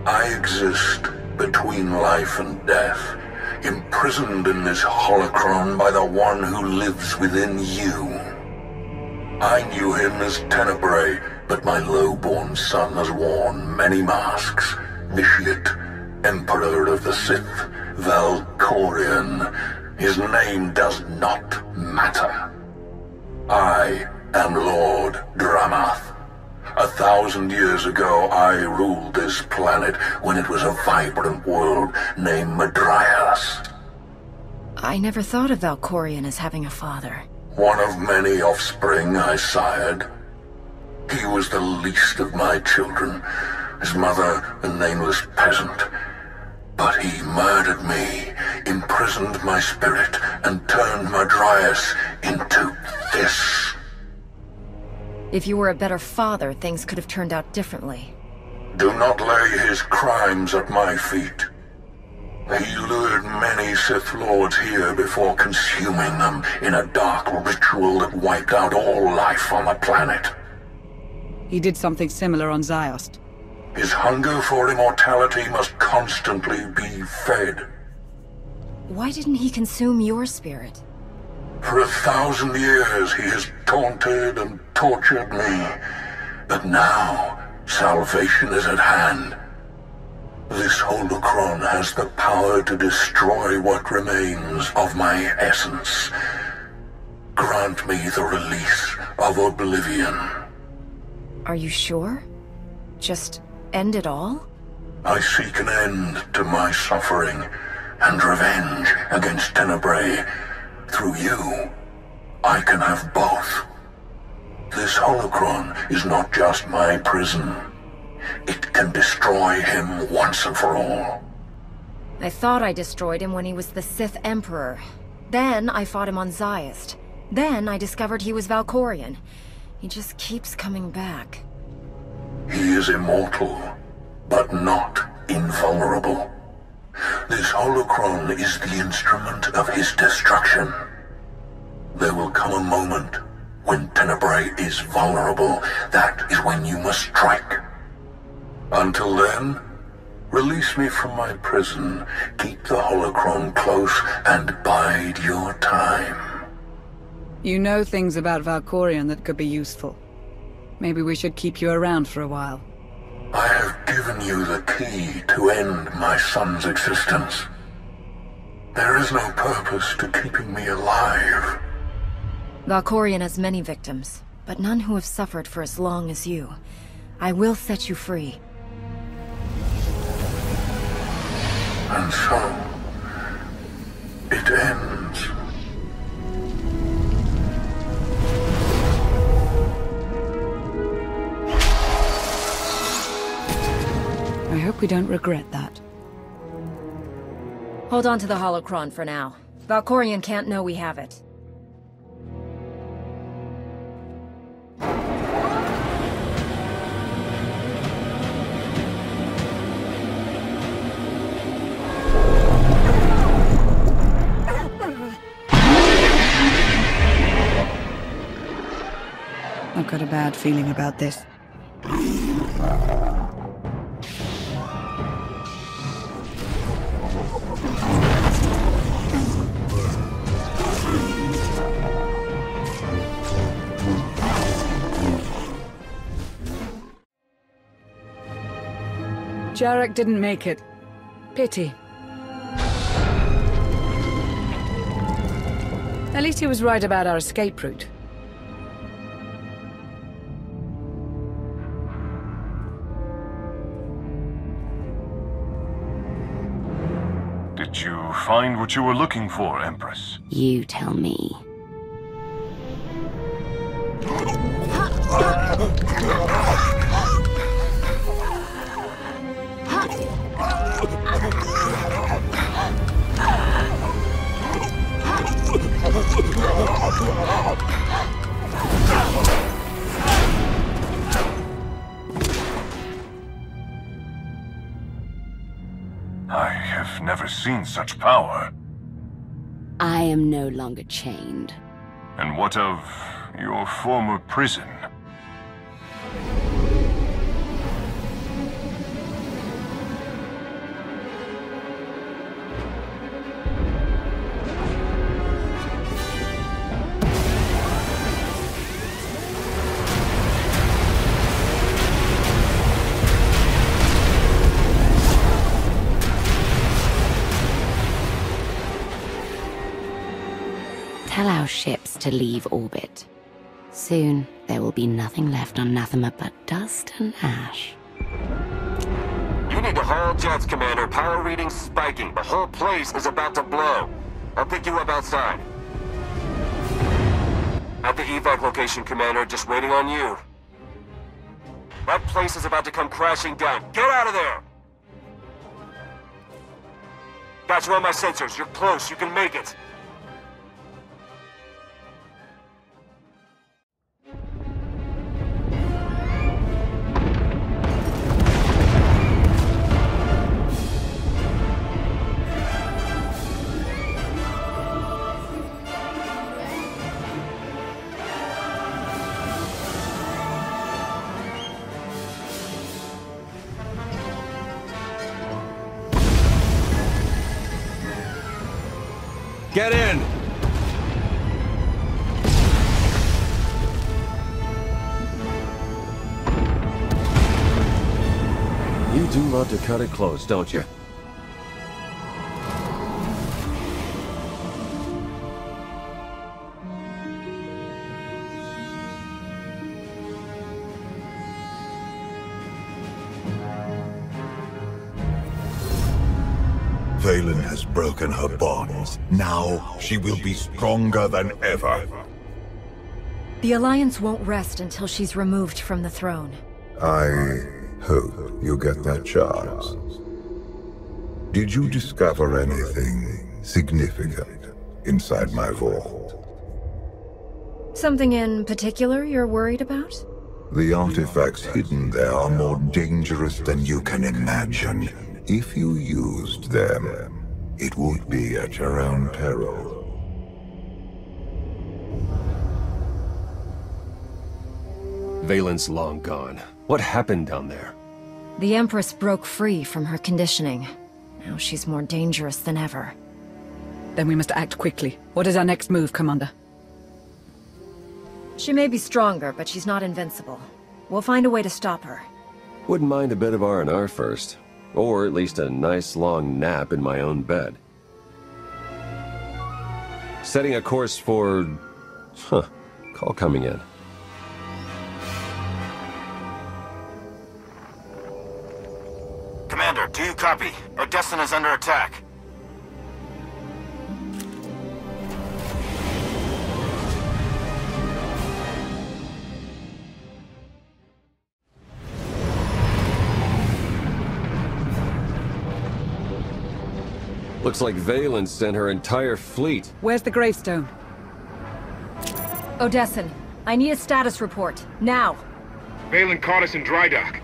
I exist between life and death, imprisoned in this holocron by the one who lives within you. I knew him as Tenebrae, but my low-born son has worn many masks. Vitiate, Emperor of the Sith, Valkorion. His name does not matter. I am Lord Dramath. A thousand years ago, I ruled this planet when it was a vibrant world named Medriaas. I never thought of Valkorion as having a father. One of many offspring I sired. He was the least of my children, his mother a nameless peasant. But he murdered me, imprisoned my spirit, and turned Medriaas into this. If you were a better father, things could have turned out differently. Do not lay his crimes at my feet. He lured many Sith Lords here before consuming them in a dark ritual that wiped out all life on the planet. He did something similar on Ziost. His hunger for immortality must constantly be fed. Why didn't he consume your spirit? For a thousand years he has taunted and tortured me. But now, salvation is at hand. This holocron has the power to destroy what remains of my essence. Grant me the release of oblivion. Are you sure? Just end it all? I seek an end to my suffering and revenge against Tenebrae. Through you, I can have both. This holocron is not just my prison. It can destroy him once and for all. I thought I destroyed him when he was the Sith Emperor. Then I fought him on Ziost. Then I discovered he was Valkorion. He just keeps coming back. He is immortal, but not invulnerable. This holocron is the instrument of his destruction. There will come a moment when Tenebrae is vulnerable. That is when you must strike. Until then, release me from my prison, keep the holocron close, and bide your time. You know things about Valkorion that could be useful. Maybe we should keep you around for a while. I have given you the key to end my son's existence. There is no purpose to keeping me alive. Valkorion has many victims, but none who have suffered for as long as you. I will set you free. And so, it ends. I hope we don't regret that. Hold on to the holocron for now. Valkorion can't know we have it. I've got a bad feeling about this. Jarek didn't make it. Pity. At least he was right about our escape route. Did you find what you were looking for, Empress? You tell me. I have never seen such power. I am no longer chained. And what of your former prison? Ships to leave orbit. Soon, there will be nothing left on Nathema but dust and ash. You need to haul jets, Commander. Power readings spiking. The whole place is about to blow. I'll pick you up outside. At the evac location, Commander. Just waiting on you. That place is about to come crashing down. Get out of there! Got you on my sensors. You're close. You can make it. You do love to cut it close, don't you? Vaylin has broken her bonds. Now she will be stronger than ever. The Alliance won't rest until she's removed from the throne. I hope you get that chance. Did you discover anything significant inside my vault? Something in particular you're worried about? The artifacts hidden there are more dangerous than you can imagine. If you used them, it would be at your own peril. Vaylin's long gone. What happened down there? The Empress broke free from her conditioning. Now she's more dangerous than ever. Then we must act quickly. What is our next move, Commander? She may be stronger, but she's not invincible. We'll find a way to stop her. Wouldn't mind a bit of R&R first. Or at least a nice long nap in my own bed. Setting a course for... Huh. Call coming in. Commander, do you copy? Odessen is under attack. Looks like Vaylin sent her entire fleet. Where's the gravestone? Odessen, I need a status report. Now. Vaylin caught us in dry dock.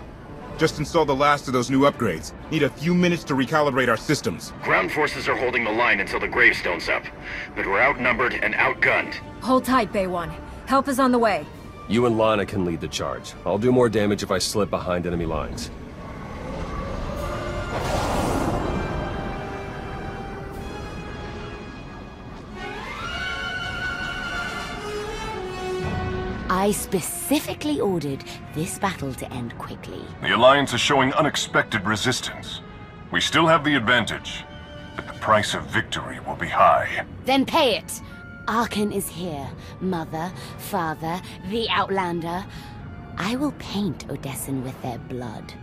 Just installed the last of those new upgrades. Need a few minutes to recalibrate our systems. Ground forces are holding the line until the gravestone's up. But we're outnumbered and outgunned. Hold tight, Bey'wan. Help is on the way. You and Lana can lead the charge. I'll do more damage if I slip behind enemy lines. I specifically ordered this battle to end quickly. The Alliance is showing unexpected resistance. We still have the advantage, but the price of victory will be high. Then pay it! Arcann is here. Mother, father, the Outlander. I will paint Odessen with their blood.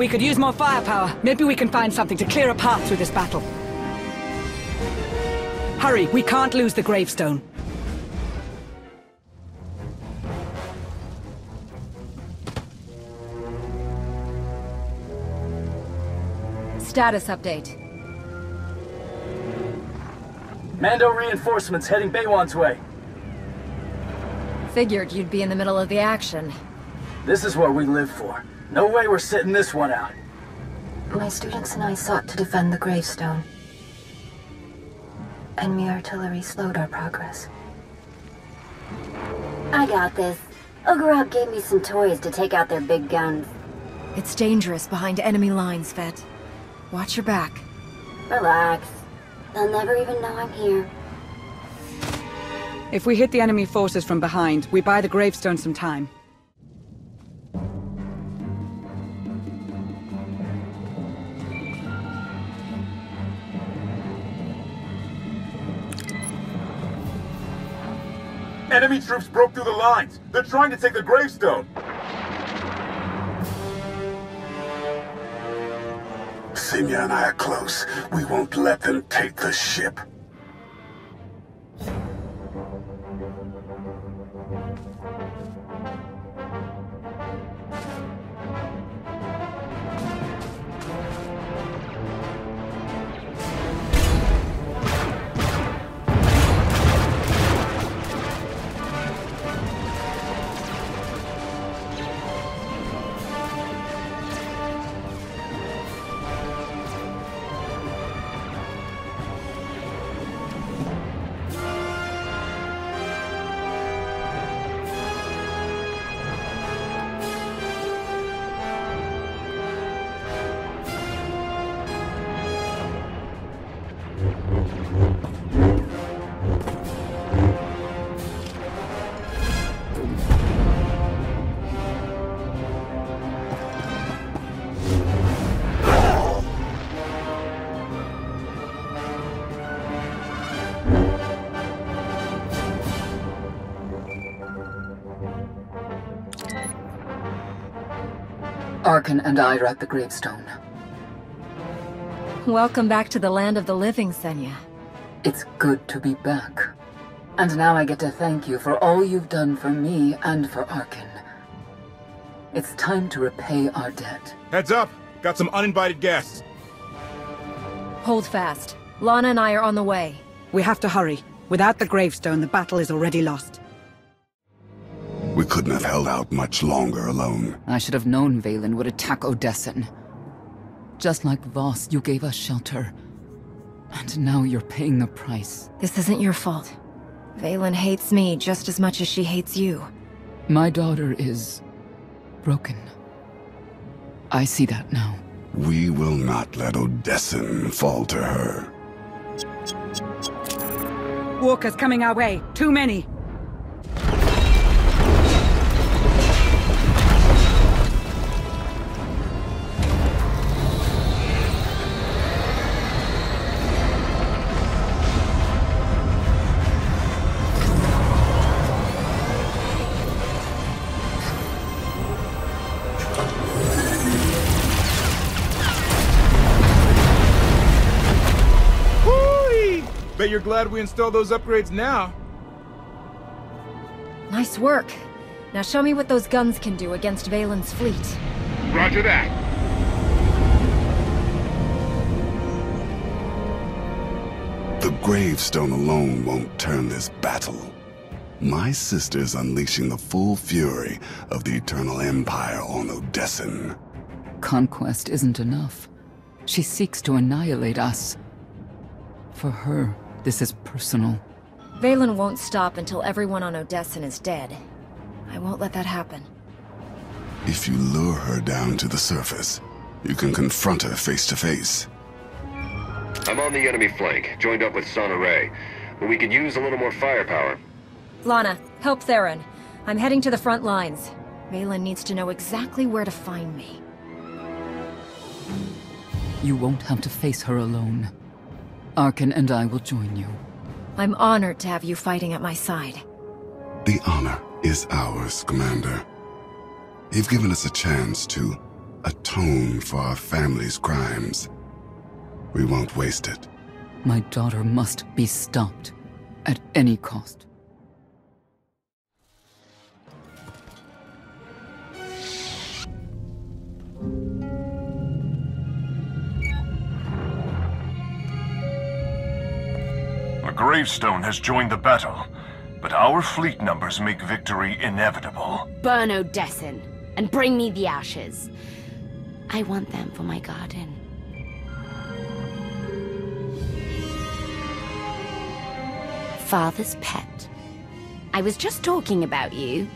We could use more firepower. Maybe we can find something to clear a path through this battle. Hurry, we can't lose the gravestone. Status update. Mando reinforcements heading Bey'wan's way. Figured you'd be in the middle of the action. This is what we live for. No way we're sitting this one out. My students and I sought to defend the gravestone. And enemy artillery slowed our progress. I got this. Ogorok gave me some toys to take out their big guns. It's dangerous behind enemy lines, Vette. Watch your back. Relax. They'll never even know I'm here. If we hit the enemy forces from behind, we buy the gravestone some time. Enemy troops broke through the lines. They're trying to take the gravestone. Senya and I are close. We won't let them take the ship. Arcann and I are at the gravestone. Welcome back to the land of the living, Senya. It's good to be back. And now I get to thank you for all you've done for me and for Arcann. It's time to repay our debt. Heads up! Got some uninvited guests. Hold fast. Lana and I are on the way. We have to hurry. Without the gravestone, the battle is already lost. We couldn't have held out much longer alone. I should have known Vaylin would attack Odessen. Just like Voss, you gave us shelter. And now you're paying the price. This isn't your fault. Vaylin hates me just as much as she hates you. My daughter is... broken. I see that now. We will not let Odessen fall to her. Walkers coming our way. Too many. Bet you're glad we installed those upgrades now. Nice work. Now show me what those guns can do against Vaylin's fleet. Roger that. The gravestone alone won't turn this battle. My sister's unleashing the full fury of the Eternal Empire on Odessen. Conquest isn't enough. She seeks to annihilate us. For her, this is personal. Vaylin won't stop until everyone on Odessen is dead. I won't let that happen. If you lure her down to the surface, you can confront her face to face. I'm on the enemy flank, joined up with Sana-Rae. But we could use a little more firepower. Lana, help Theron. I'm heading to the front lines. Vaylin needs to know exactly where to find me. You won't have to face her alone. Arcann and I will join you. I'm honored to have you fighting at my side. The honor is ours, Commander. You've given us a chance to atone for our family's crimes. We won't waste it. My daughter must be stopped. At any cost. The gravestone has joined the battle, but our fleet numbers make victory inevitable. Burn Odessen, and bring me the ashes. I want them for my garden. Father's pet. I was just talking about you.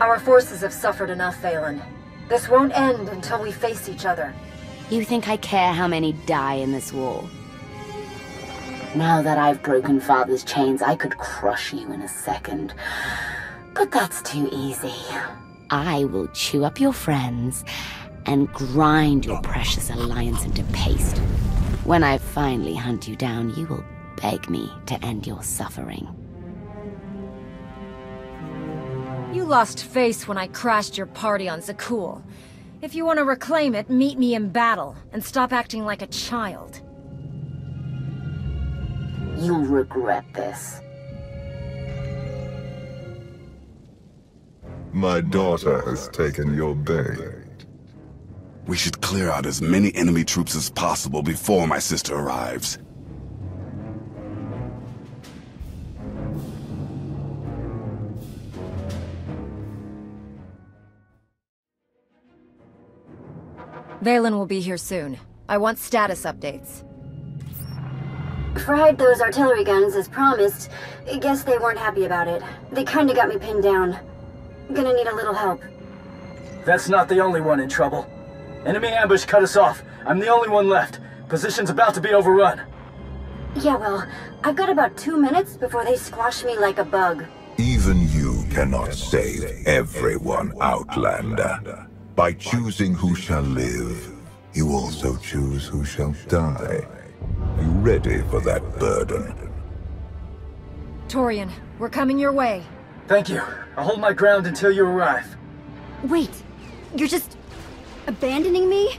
Our forces have suffered enough, Vaylin. This won't end until we face each other. You think I care how many die in this war? Now that I've broken Father's chains, I could crush you in a second. But that's too easy. I will chew up your friends and grind your precious alliance into paste. When I finally hunt you down, you will beg me to end your suffering. You lost face when I crashed your party on Zakuul. If you want to reclaim it, meet me in battle, and stop acting like a child. You'll regret this. My daughter has taken your bait. We should clear out as many enemy troops as possible before my sister arrives. Vaylin will be here soon. I want status updates. Fried those artillery guns as promised. Guess they weren't happy about it. They kinda got me pinned down. Gonna need a little help. That's not the only one in trouble. Enemy ambush cut us off. I'm the only one left. Position's about to be overrun. Yeah, well, I've got about two minutes before they squash me like a bug. Even you cannot save everyone, Outlander. By choosing who shall live, you also choose who shall die. You ready for that burden? Torian, we're coming your way. Thank you. I'll hold my ground until you arrive. Wait, you're just abandoning me?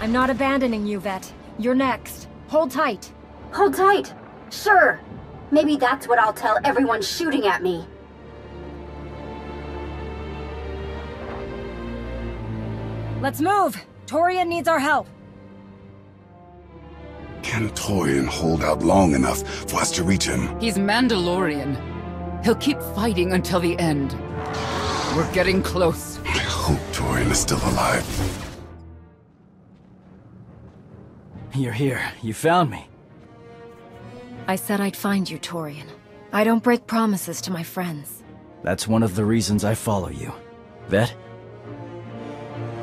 I'm not abandoning you, Vette. You're next. Hold tight. Hold tight. Sure. Maybe that's what I'll tell everyone shooting at me. Let's move! Torian needs our help. Can Torian hold out long enough for us to reach him? He's Mandalorian. He'll keep fighting until the end. We're getting close. I hope Torian is still alive. You're here. You found me. I said I'd find you, Torian. I don't break promises to my friends. That's one of the reasons I follow you. Vette?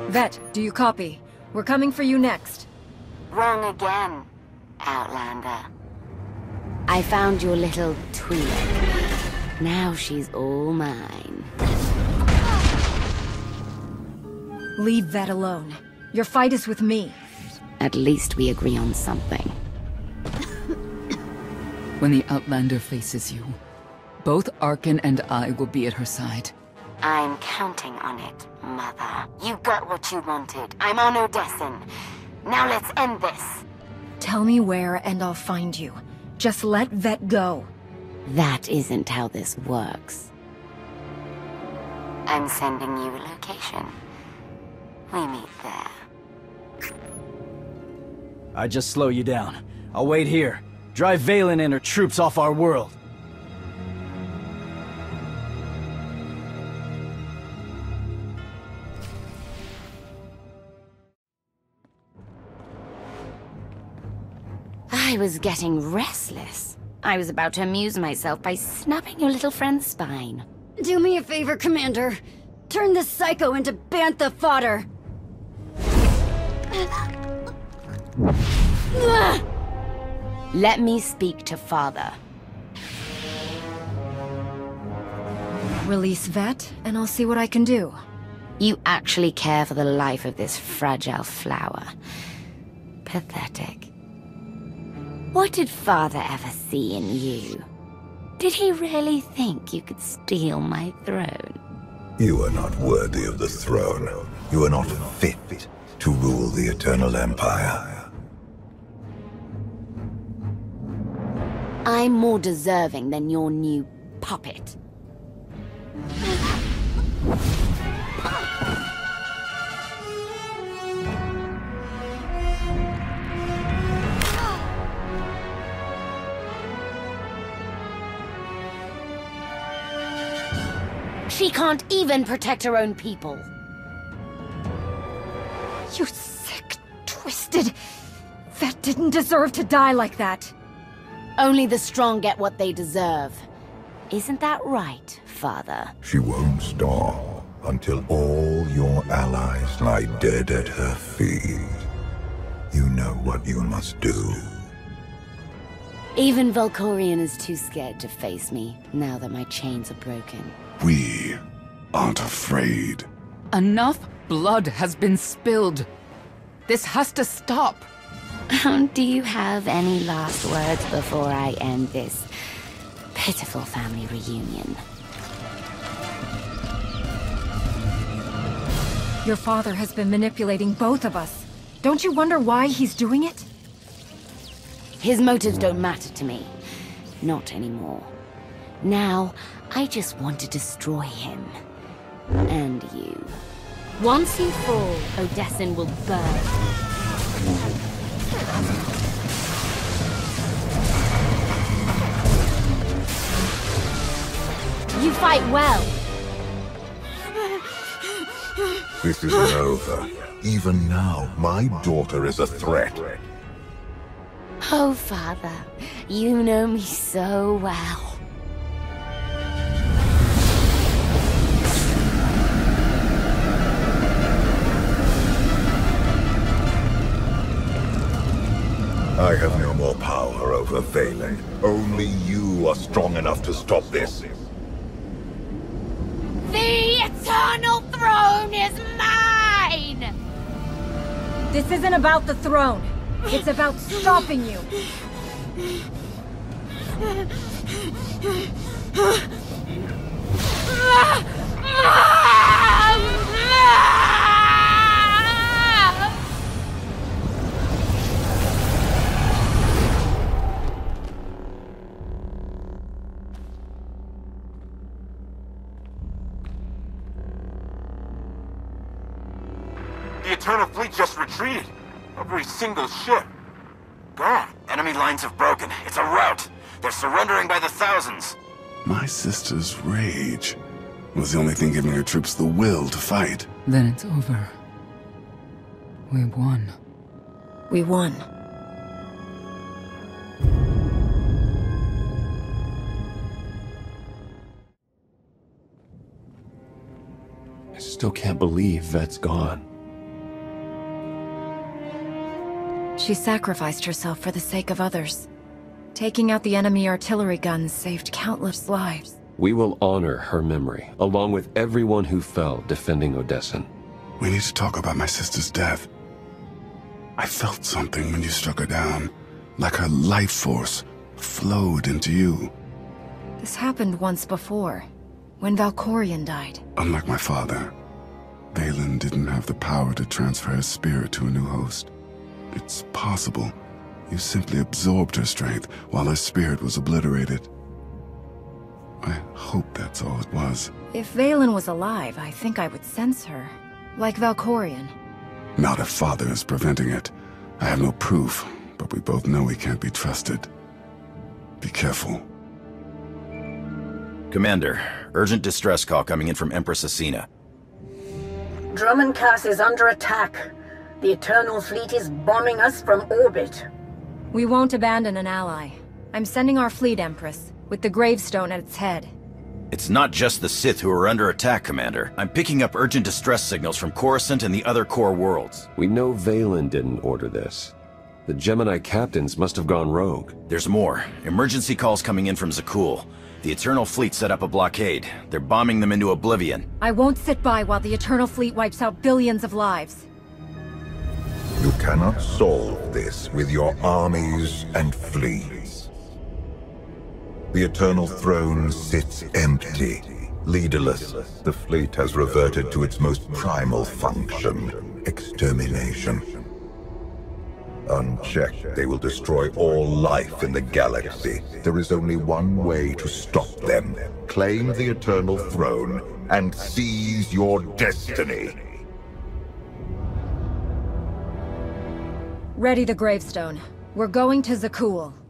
Vette, do you copy? We're coming for you next. Wrong again, Outlander. I found your little twig. Now she's all mine. Leave that alone. Your fight is with me. At least we agree on something. When the Outlander faces you, both Arcann and I will be at her side. I'm counting on it, Mother. You got what you wanted. I'm on Odessen. Now let's end this. Tell me where and I'll find you. Just let Vette go. That isn't how this works. I'm sending you a location. We meet there. I just slow you down. I'll wait here. Drive Vaylin and her troops off our world. I was getting restless. I was about to amuse myself by snapping your little friend's spine. Do me a favor, Commander. Turn this psycho into bantha fodder. Let me speak to father. Release Vette, and I'll see what I can do. You actually care for the life of this fragile flower. Pathetic. What did father ever see in you? Did he really think you could steal my throne? You are not worthy of the throne. You are not fit to rule the Eternal Empire. I'm more deserving than your new puppet. She can't even protect her own people. You sick, twisted... Vette didn't deserve to die like that. Only the strong get what they deserve. Isn't that right, father? She won't stop until all your allies lie dead at her feet. You know what you must do. Even Valkorion is too scared to face me, now that my chains are broken. We aren't afraid. Enough blood has been spilled. This has to stop. Um, do you have any last words before I end this pitiful family reunion? Your father has been manipulating both of us. Don't you wonder why he's doing it? His motives don't matter to me. Not anymore. Now, I just want to destroy him. And you. Once you fall, Odessen will burn. You fight well. This isn't over. Even now, my daughter is a threat. Oh, father, you know me so well. I have no more power over Vaylin. Only you are strong enough to stop this. The Eternal Throne is mine! This isn't about the throne. It's about stopping you. Ah! Ah! Ah! Just retreated. Every single ship. Gone. Enemy lines have broken. It's a rout. They're surrendering by the thousands. My sister's rage was the only thing giving her troops the will to fight. Then it's over. We won. We won. I still can't believe Vette's gone. She sacrificed herself for the sake of others. Taking out the enemy artillery guns saved countless lives. We will honor her memory, along with everyone who fell defending Odessen. We need to talk about my sister's death. I felt something when you struck her down, like her life force flowed into you. This happened once before, when Valkorion died. Unlike my father, Vaylin didn't have the power to transfer his spirit to a new host. It's possible you simply absorbed her strength while her spirit was obliterated. I hope that's all it was. If Vaylin was alive, I think I would sense her. Like Valkorion. Not if father is preventing it. I have no proof, but we both know he can't be trusted. Be careful. Commander, urgent distress call coming in from Empress Acina. Dromund Kaas is under attack. The Eternal Fleet is bombing us from orbit. We won't abandon an ally. I'm sending our fleet, Empress, with the gravestone at its head. It's not just the Sith who are under attack, Commander. I'm picking up urgent distress signals from Coruscant and the other core worlds. We know Vaylin didn't order this. The Gemini captains must have gone rogue. There's more. Emergency calls coming in from Zakuul. The Eternal Fleet set up a blockade. They're bombing them into oblivion. I won't sit by while the Eternal Fleet wipes out billions of lives. You cannot solve this with your armies and fleets. The Eternal Throne sits empty, leaderless. The fleet has reverted to its most primal function, extermination. Unchecked, they will destroy all life in the galaxy. There is only one way to stop them. Claim the Eternal Throne and seize your destiny. Ready the gravestone. We're going to Zakuul.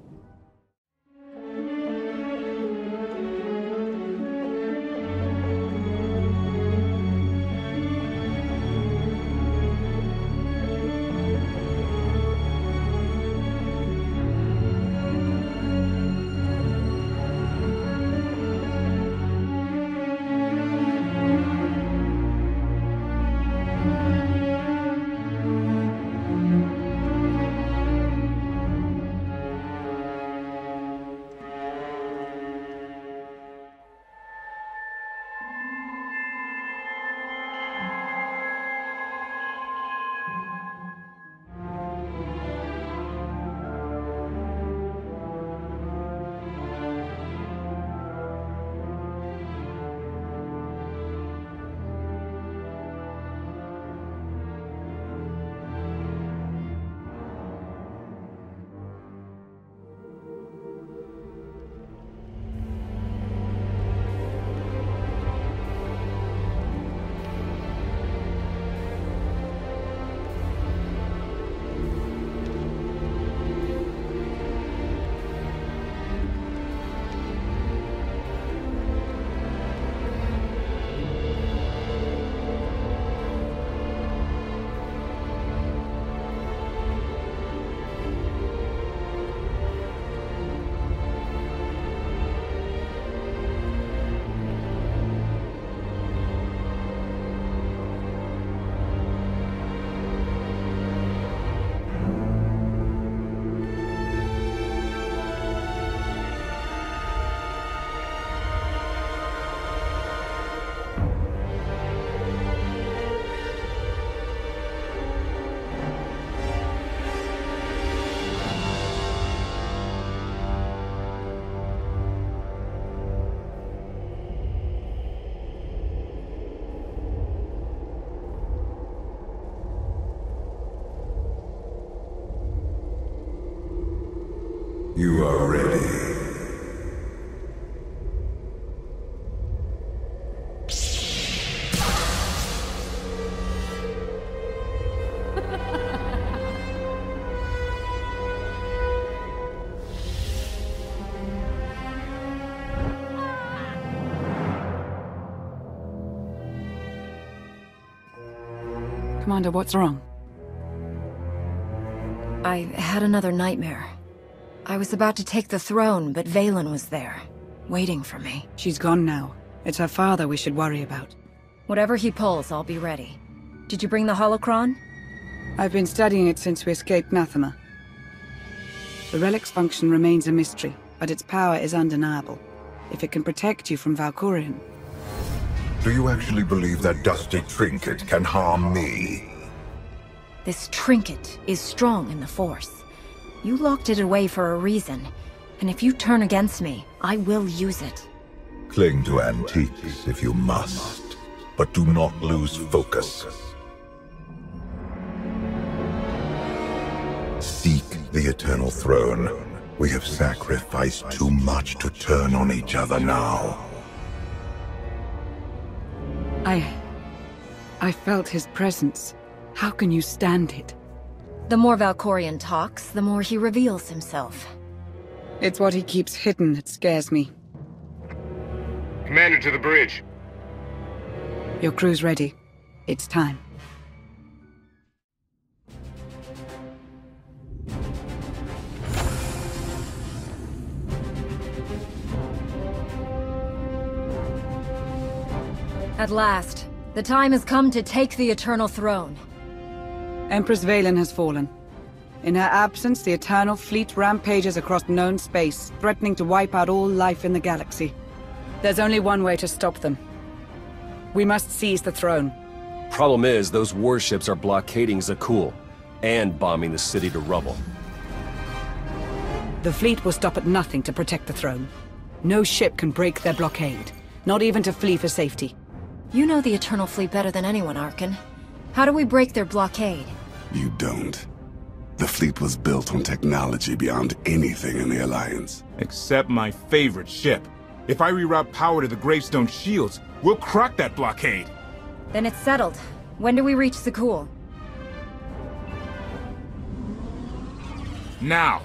Commander, what's wrong? I had another nightmare. I was about to take the throne, but Vaylin was there, waiting for me. She's gone now. It's her father we should worry about. Whatever he pulls, I'll be ready. Did you bring the holocron? I've been studying it since we escaped Nathema. The relic's function remains a mystery, but its power is undeniable. If it can protect you from Valkorion. Do you actually believe that dusty trinket can harm me? This trinket is strong in the Force. You locked it away for a reason, and if you turn against me, I will use it. Cling to antiques if you must, but do not lose focus. Seek the Eternal Throne. We have sacrificed too much to turn on each other now. I... I felt his presence. How can you stand it? The more Valkorion talks, the more he reveals himself. It's what he keeps hidden that scares me. Commander, to the bridge. Your crew's ready. It's time. At last, the time has come to take the Eternal Throne. Empress Vaylin has fallen. In her absence, the Eternal Fleet rampages across known space, threatening to wipe out all life in the galaxy. There's only one way to stop them. We must seize the throne. Problem is, those warships are blockading Zakuul, and bombing the city to rubble. The fleet will stop at nothing to protect the throne. No ship can break their blockade, not even to flee for safety. You know the Eternal Fleet better than anyone, Arcann. How do we break their blockade? You don't. The fleet was built on technology beyond anything in the Alliance. Except my favorite ship. If I reroute power to the Gravestone shields, we'll crack that blockade. Then it's settled. When do we reach Zakuul? Now!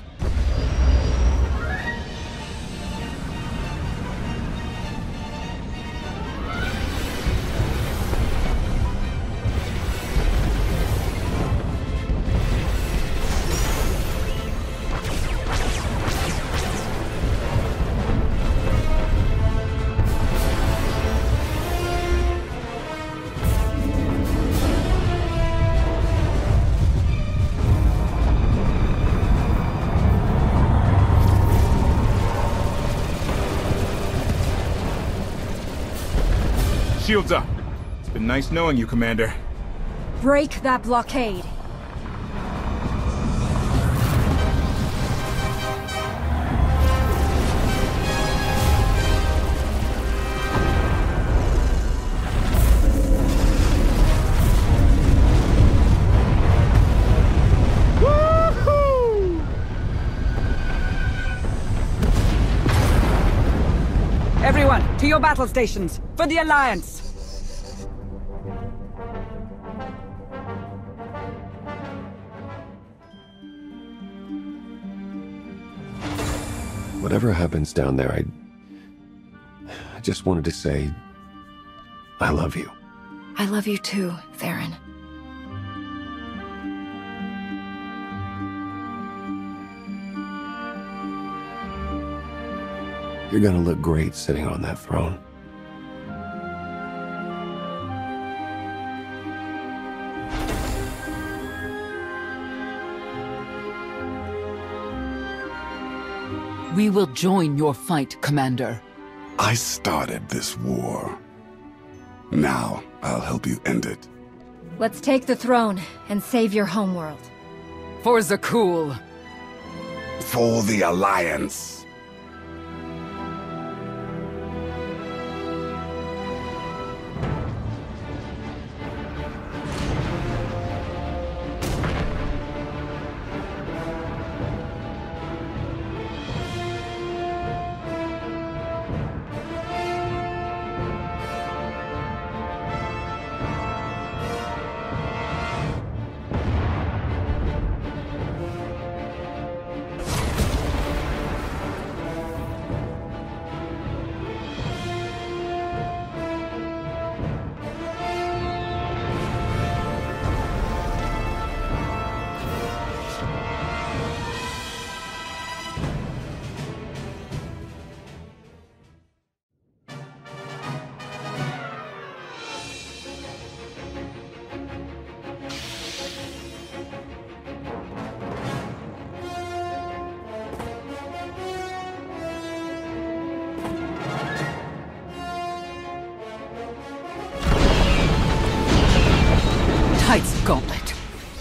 Shields up. It's been nice knowing you, Commander. Break that blockade. Everyone, to your battle stations, for the Alliance! Whatever happens down there, I... I just wanted to say... I love you. I love you too, Theron. You're gonna look great sitting on that throne. We will join your fight, Commander. I started this war. Now, I'll help you end it. Let's take the throne and save your homeworld. For Zakuul. For the Alliance.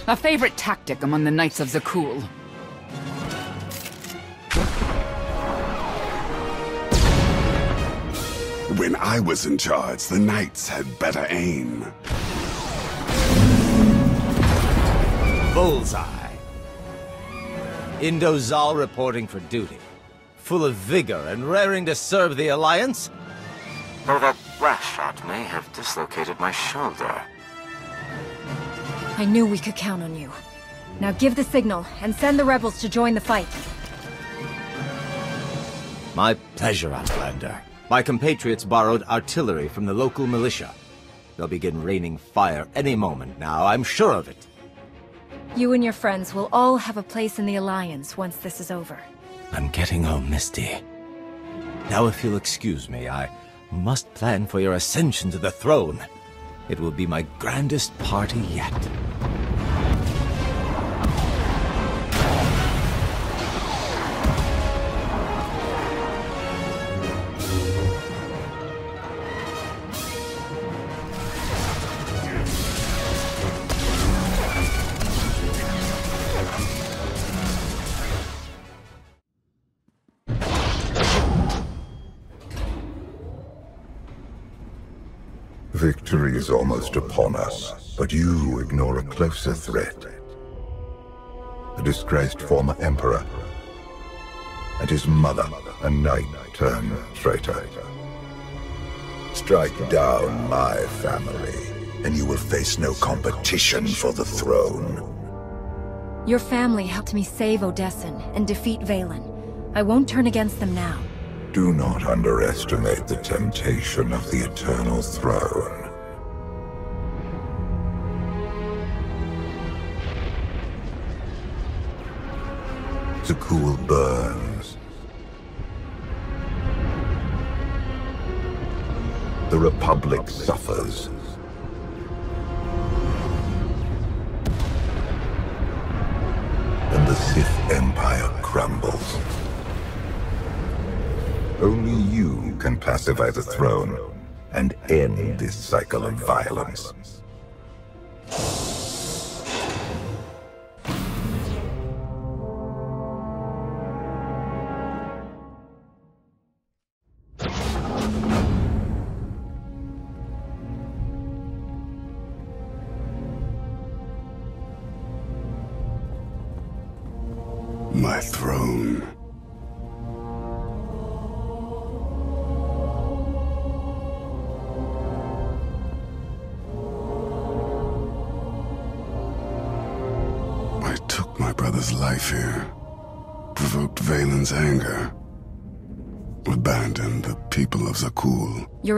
A favorite tactic among the Knights of Zakuul. When I was in charge, the Knights had better aim. Bullseye. Indo Zal reporting for duty. Full of vigor and raring to serve the Alliance. Though that last shot may have dislocated my shoulder. I knew we could count on you. Now give the signal, and send the rebels to join the fight. My pleasure, Outlander. My compatriots borrowed artillery from the local militia. They'll begin raining fire any moment now, I'm sure of it. You and your friends will all have a place in the Alliance once this is over. I'm getting home, Misty. Now if you'll excuse me, I must plan for your ascension to the throne. It will be my grandest party yet. Victory is almost upon us, but you ignore a closer threat. A disgraced former emperor, and his mother, a knight turned traitor. Strike down my family, and you will face no competition for the throne. Your family helped me save Odessen and defeat Vaylin. I won't turn against them now. Do not underestimate the temptation of the Eternal Throne. Zakuul burns. The Republic suffers. And the Sith Empire crumbles. Only you can pacify the throne and end this cycle of violence.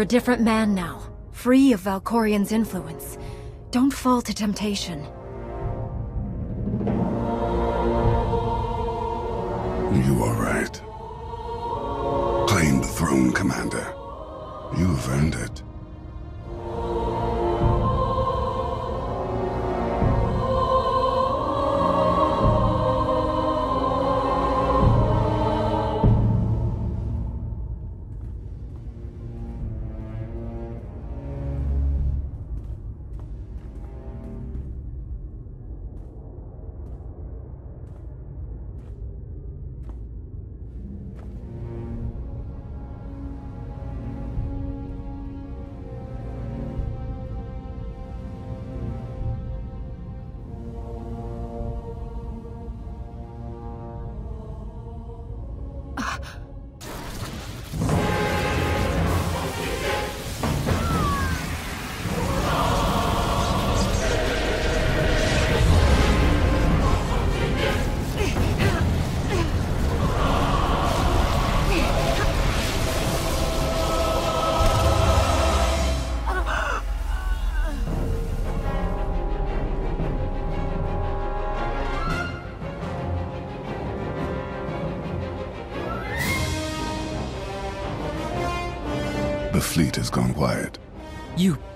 Different man now, free of Valkorion's influence. Don't fall to temptation. You are right. Claim the throne, Commander. You have earned it.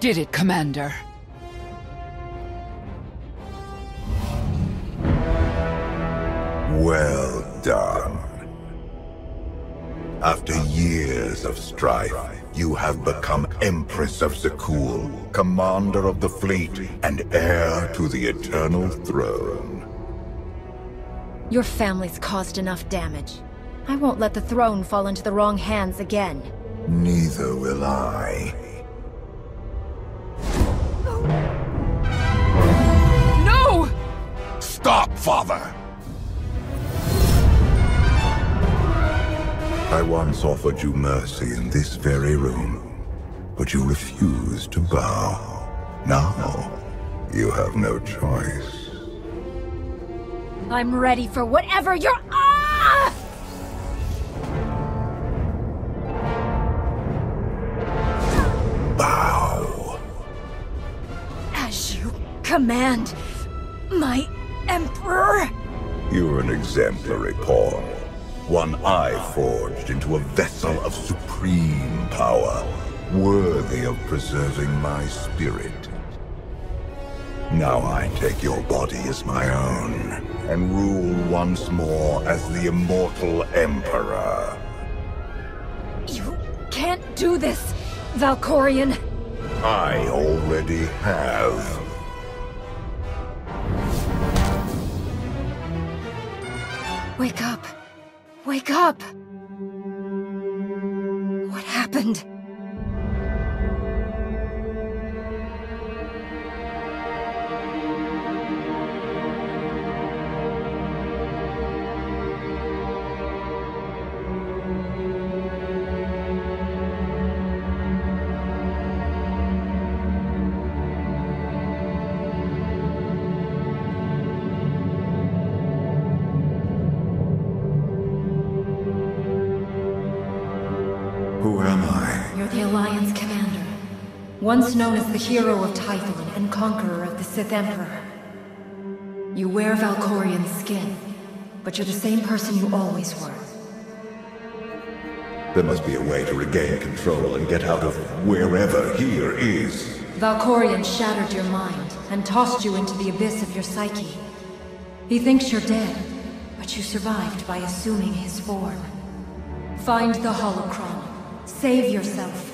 Did it, Commander. Well done. After years of strife, you have become Empress of Zakuul, commander of the fleet, and heir to the Eternal Throne. Your family's caused enough damage. I won't let the throne fall into the wrong hands again. Neither will I. father! I once offered you mercy in this very room, but you refused to bow. Now, you have no choice. I'm ready for whatever you're- ah! Bow! As you command, my Emperor! You're an exemplary pawn. One I forged into a vessel of supreme power, worthy of preserving my spirit. Now I take your body as my own, and rule once more as the immortal Emperor. You can't do this, Valkorion! I already have. Wake up! Wake up! What happened? Once known as the hero of Tython and conqueror of the Sith Emperor. You wear Valkorion's skin, but you're the same person you always were. There must be a way to regain control and get out of wherever here is. Valkorion shattered your mind and tossed you into the abyss of your psyche. He thinks you're dead, but you survived by assuming his form. Find the holocron. Save yourself.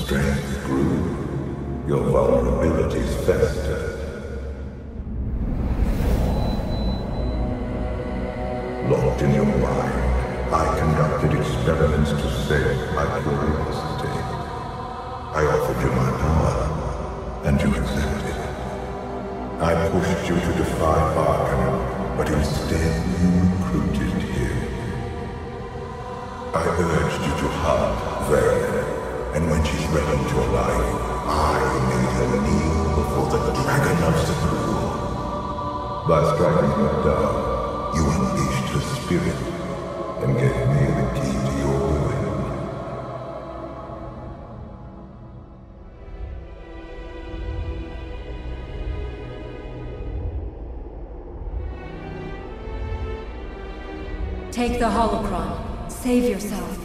Strength grew, your vulnerabilities festered. Locked in your mind, I conducted experiments to save my curiosity. By striking her down, you unleashed her spirit, and gave me the key to your ruin. Take the holocron. Save yourself.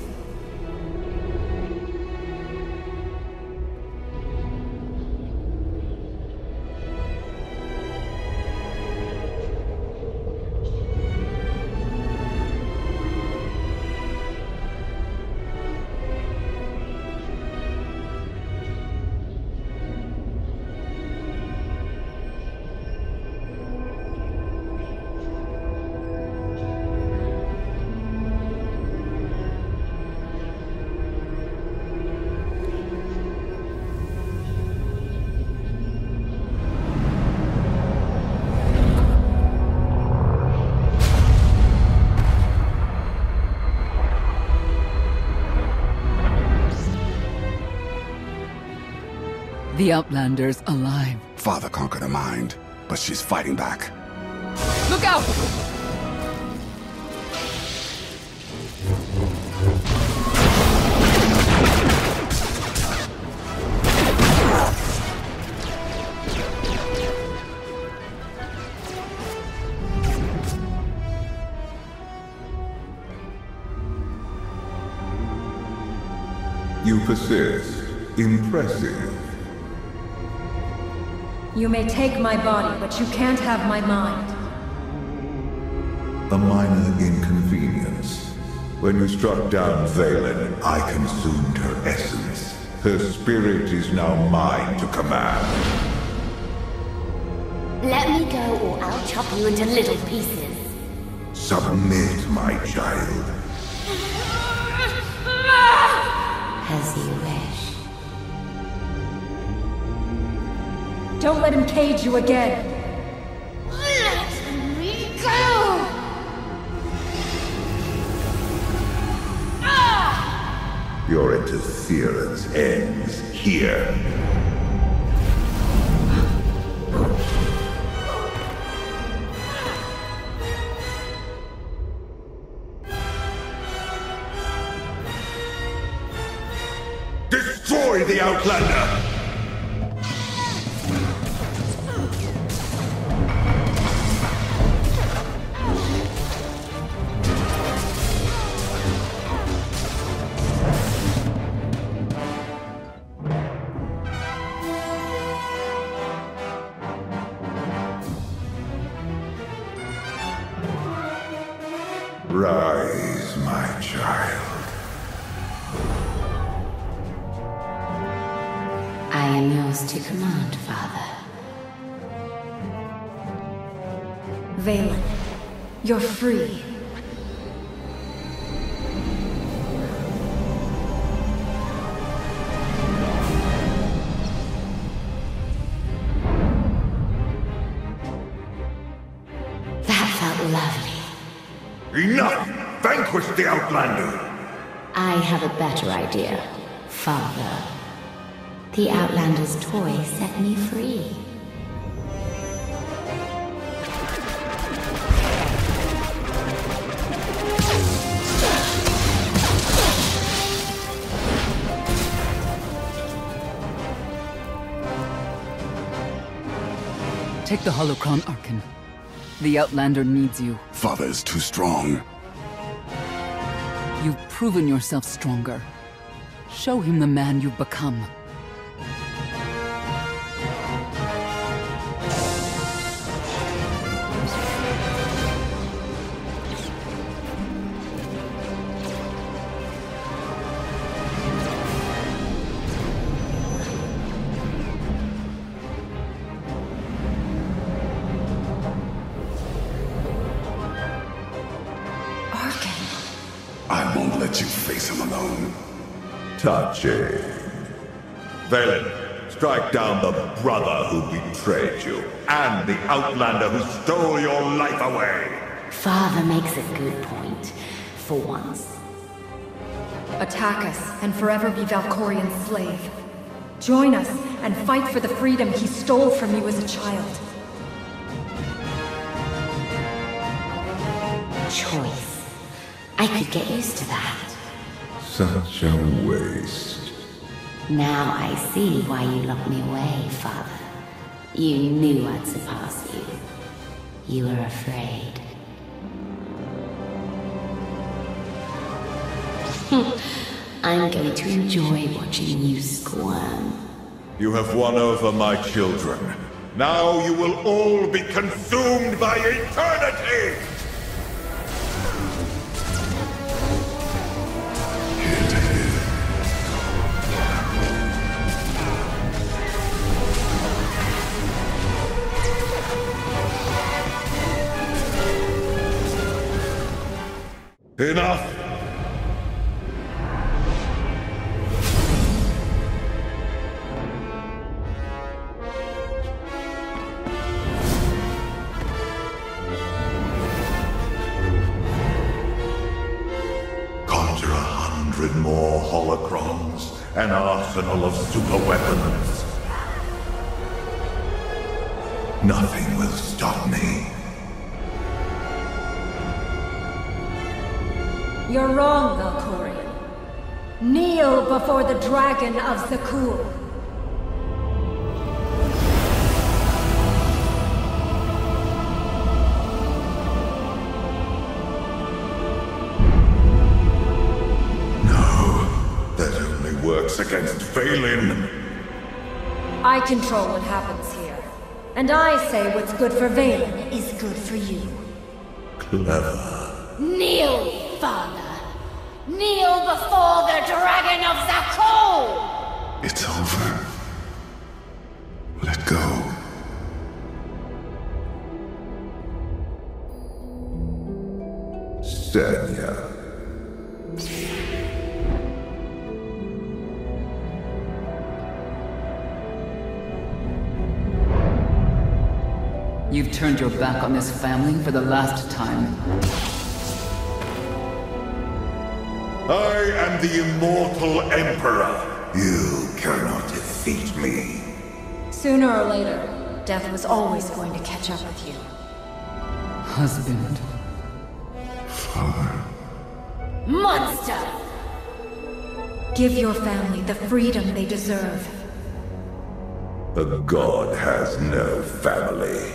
The Outlander's alive. Father conquered her mind, but she's fighting back. Look out! You persist. Impressive. You may take my body, but you can't have my mind. A minor inconvenience. When you struck down Vaylin, I consumed her essence. Her spirit is now mine to command. Let me go or I'll chop you into little pieces. Submit, my child. As you wish. Don't let him cage you again. Let me go! Your interference ends here. Destroy the Outlander! You're free. That felt lovely. Enough! Vanquish the Outlander! I have a better idea, Father. The Outlander's toy set me the holocron, Arcann. The Outlander needs you. Father is too strong. You've proven yourself stronger. Show him the man you've become. Touching. Vaylin, strike down the brother who betrayed you, and the Outlander who stole your life away. Father makes a good point. For once. Attack us and forever be Valkorion's slave. Join us and fight for the freedom he stole from you as a child. Choice. I could get used to that. Such a waste. Now I see why you locked me away, Father. You knew I'd surpass you. You were afraid. I'm going to enjoy watching you squirm. You have won over my children. Now you will all be consumed by eternity! Enough! Conjure a hundred more holocrons, an arsenal of superweapons. Nothing will stop me. You're wrong, Valkorion. Kneel before the Dragon of Zakuul. No, that only works against Vaylin. I control what happens here. And I say what's good for Vaylin is good for you. Clever. Kneel, father! Kneel before the Dragon of Zakuul! It's over. Let go. Senya. You've turned your back on this family for the last time. I am the immortal Emperor. You cannot defeat me. Sooner or later, death was always going to catch up with you. Husband. Father. Monster! Give your family the freedom they deserve. A god has no family.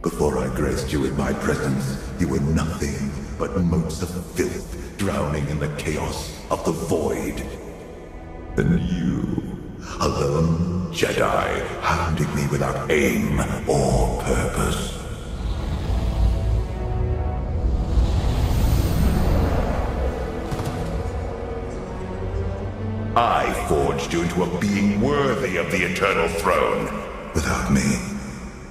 Before I graced you with my presence, you were nothing but motes of filth drowning in the chaos of the void. And you, a lone Jedi, hounding me without aim or purpose. I forged you into a being worthy of the Eternal Throne. Without me,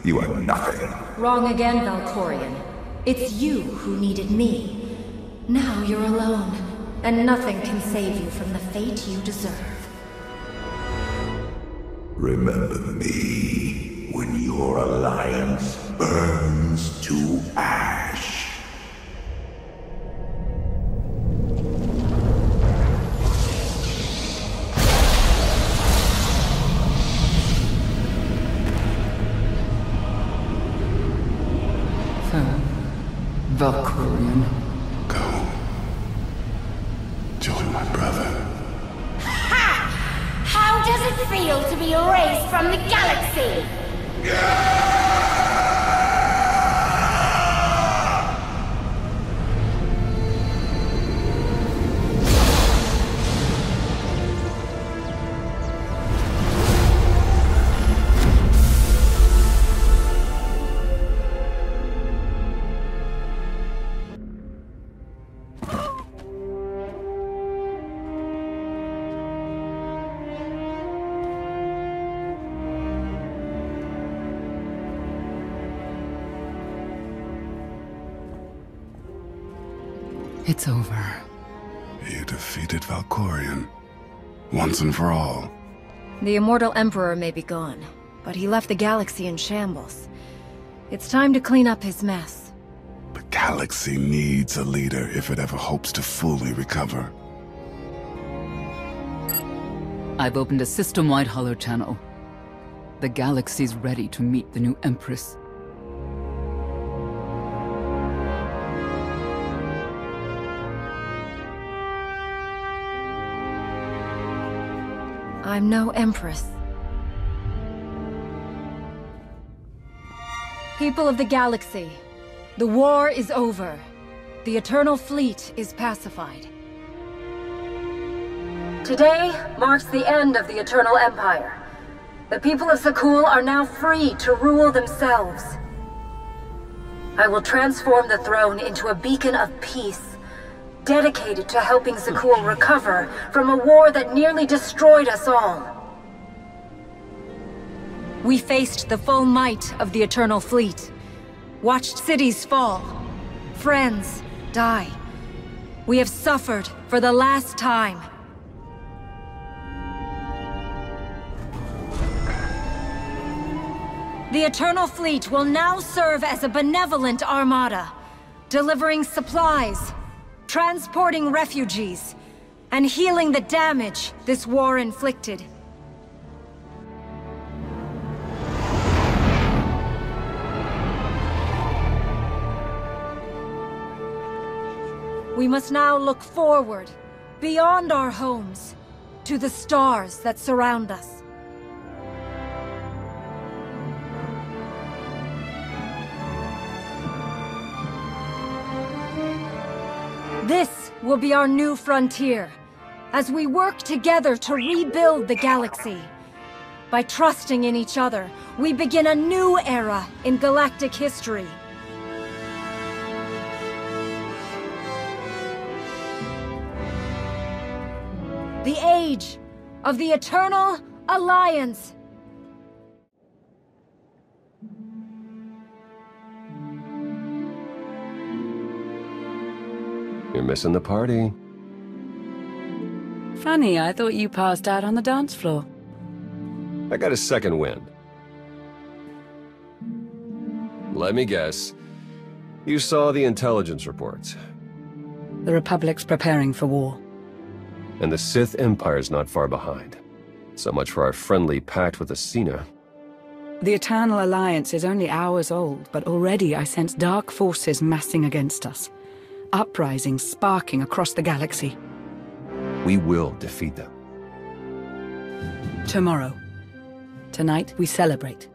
you are nothing. Wrong again, Valkorion. It's you who needed me. Now you're alone, and nothing can save you from the fate you deserve. Remember me when your alliance burns to ash. It's over. You defeated Valkorion. Once and for all. The Immortal Emperor may be gone, but he left the galaxy in shambles. It's time to clean up his mess. The galaxy needs a leader if it ever hopes to fully recover. I've opened a system-wide holo channel. The galaxy's ready to meet the new Empress. I'm no Empress. People of the galaxy, the war is over. the Eternal Fleet is pacified. Today marks the end of the Eternal Empire. The people of Zakuul are now free to rule themselves. I will transform the throne into a beacon of peace, dedicated to helping Zakuul recover from a war that nearly destroyed us all. We faced the full might of the Eternal Fleet, watched cities fall, friends die. We have suffered for the last time. The Eternal Fleet will now serve as a benevolent armada, delivering supplies, transporting refugees, and healing the damage this war inflicted. We must now look forward, beyond our homes, to the stars that surround us. This will be our new frontier, as we work together to rebuild the galaxy. By trusting in each other, we begin a new era in galactic history. The age of the Eternal Alliance. You're missing the party. Funny, I thought you passed out on the dance floor. I got a second wind. Let me guess. You saw the intelligence reports. The Republic's preparing for war. And the Sith Empire's not far behind. So much for our friendly pact with Acina. The Eternal Alliance is only hours old, but already I sense dark forces massing against us. Uprisings sparking across the galaxy. We will defeat them. Tomorrow. Tonight, we celebrate.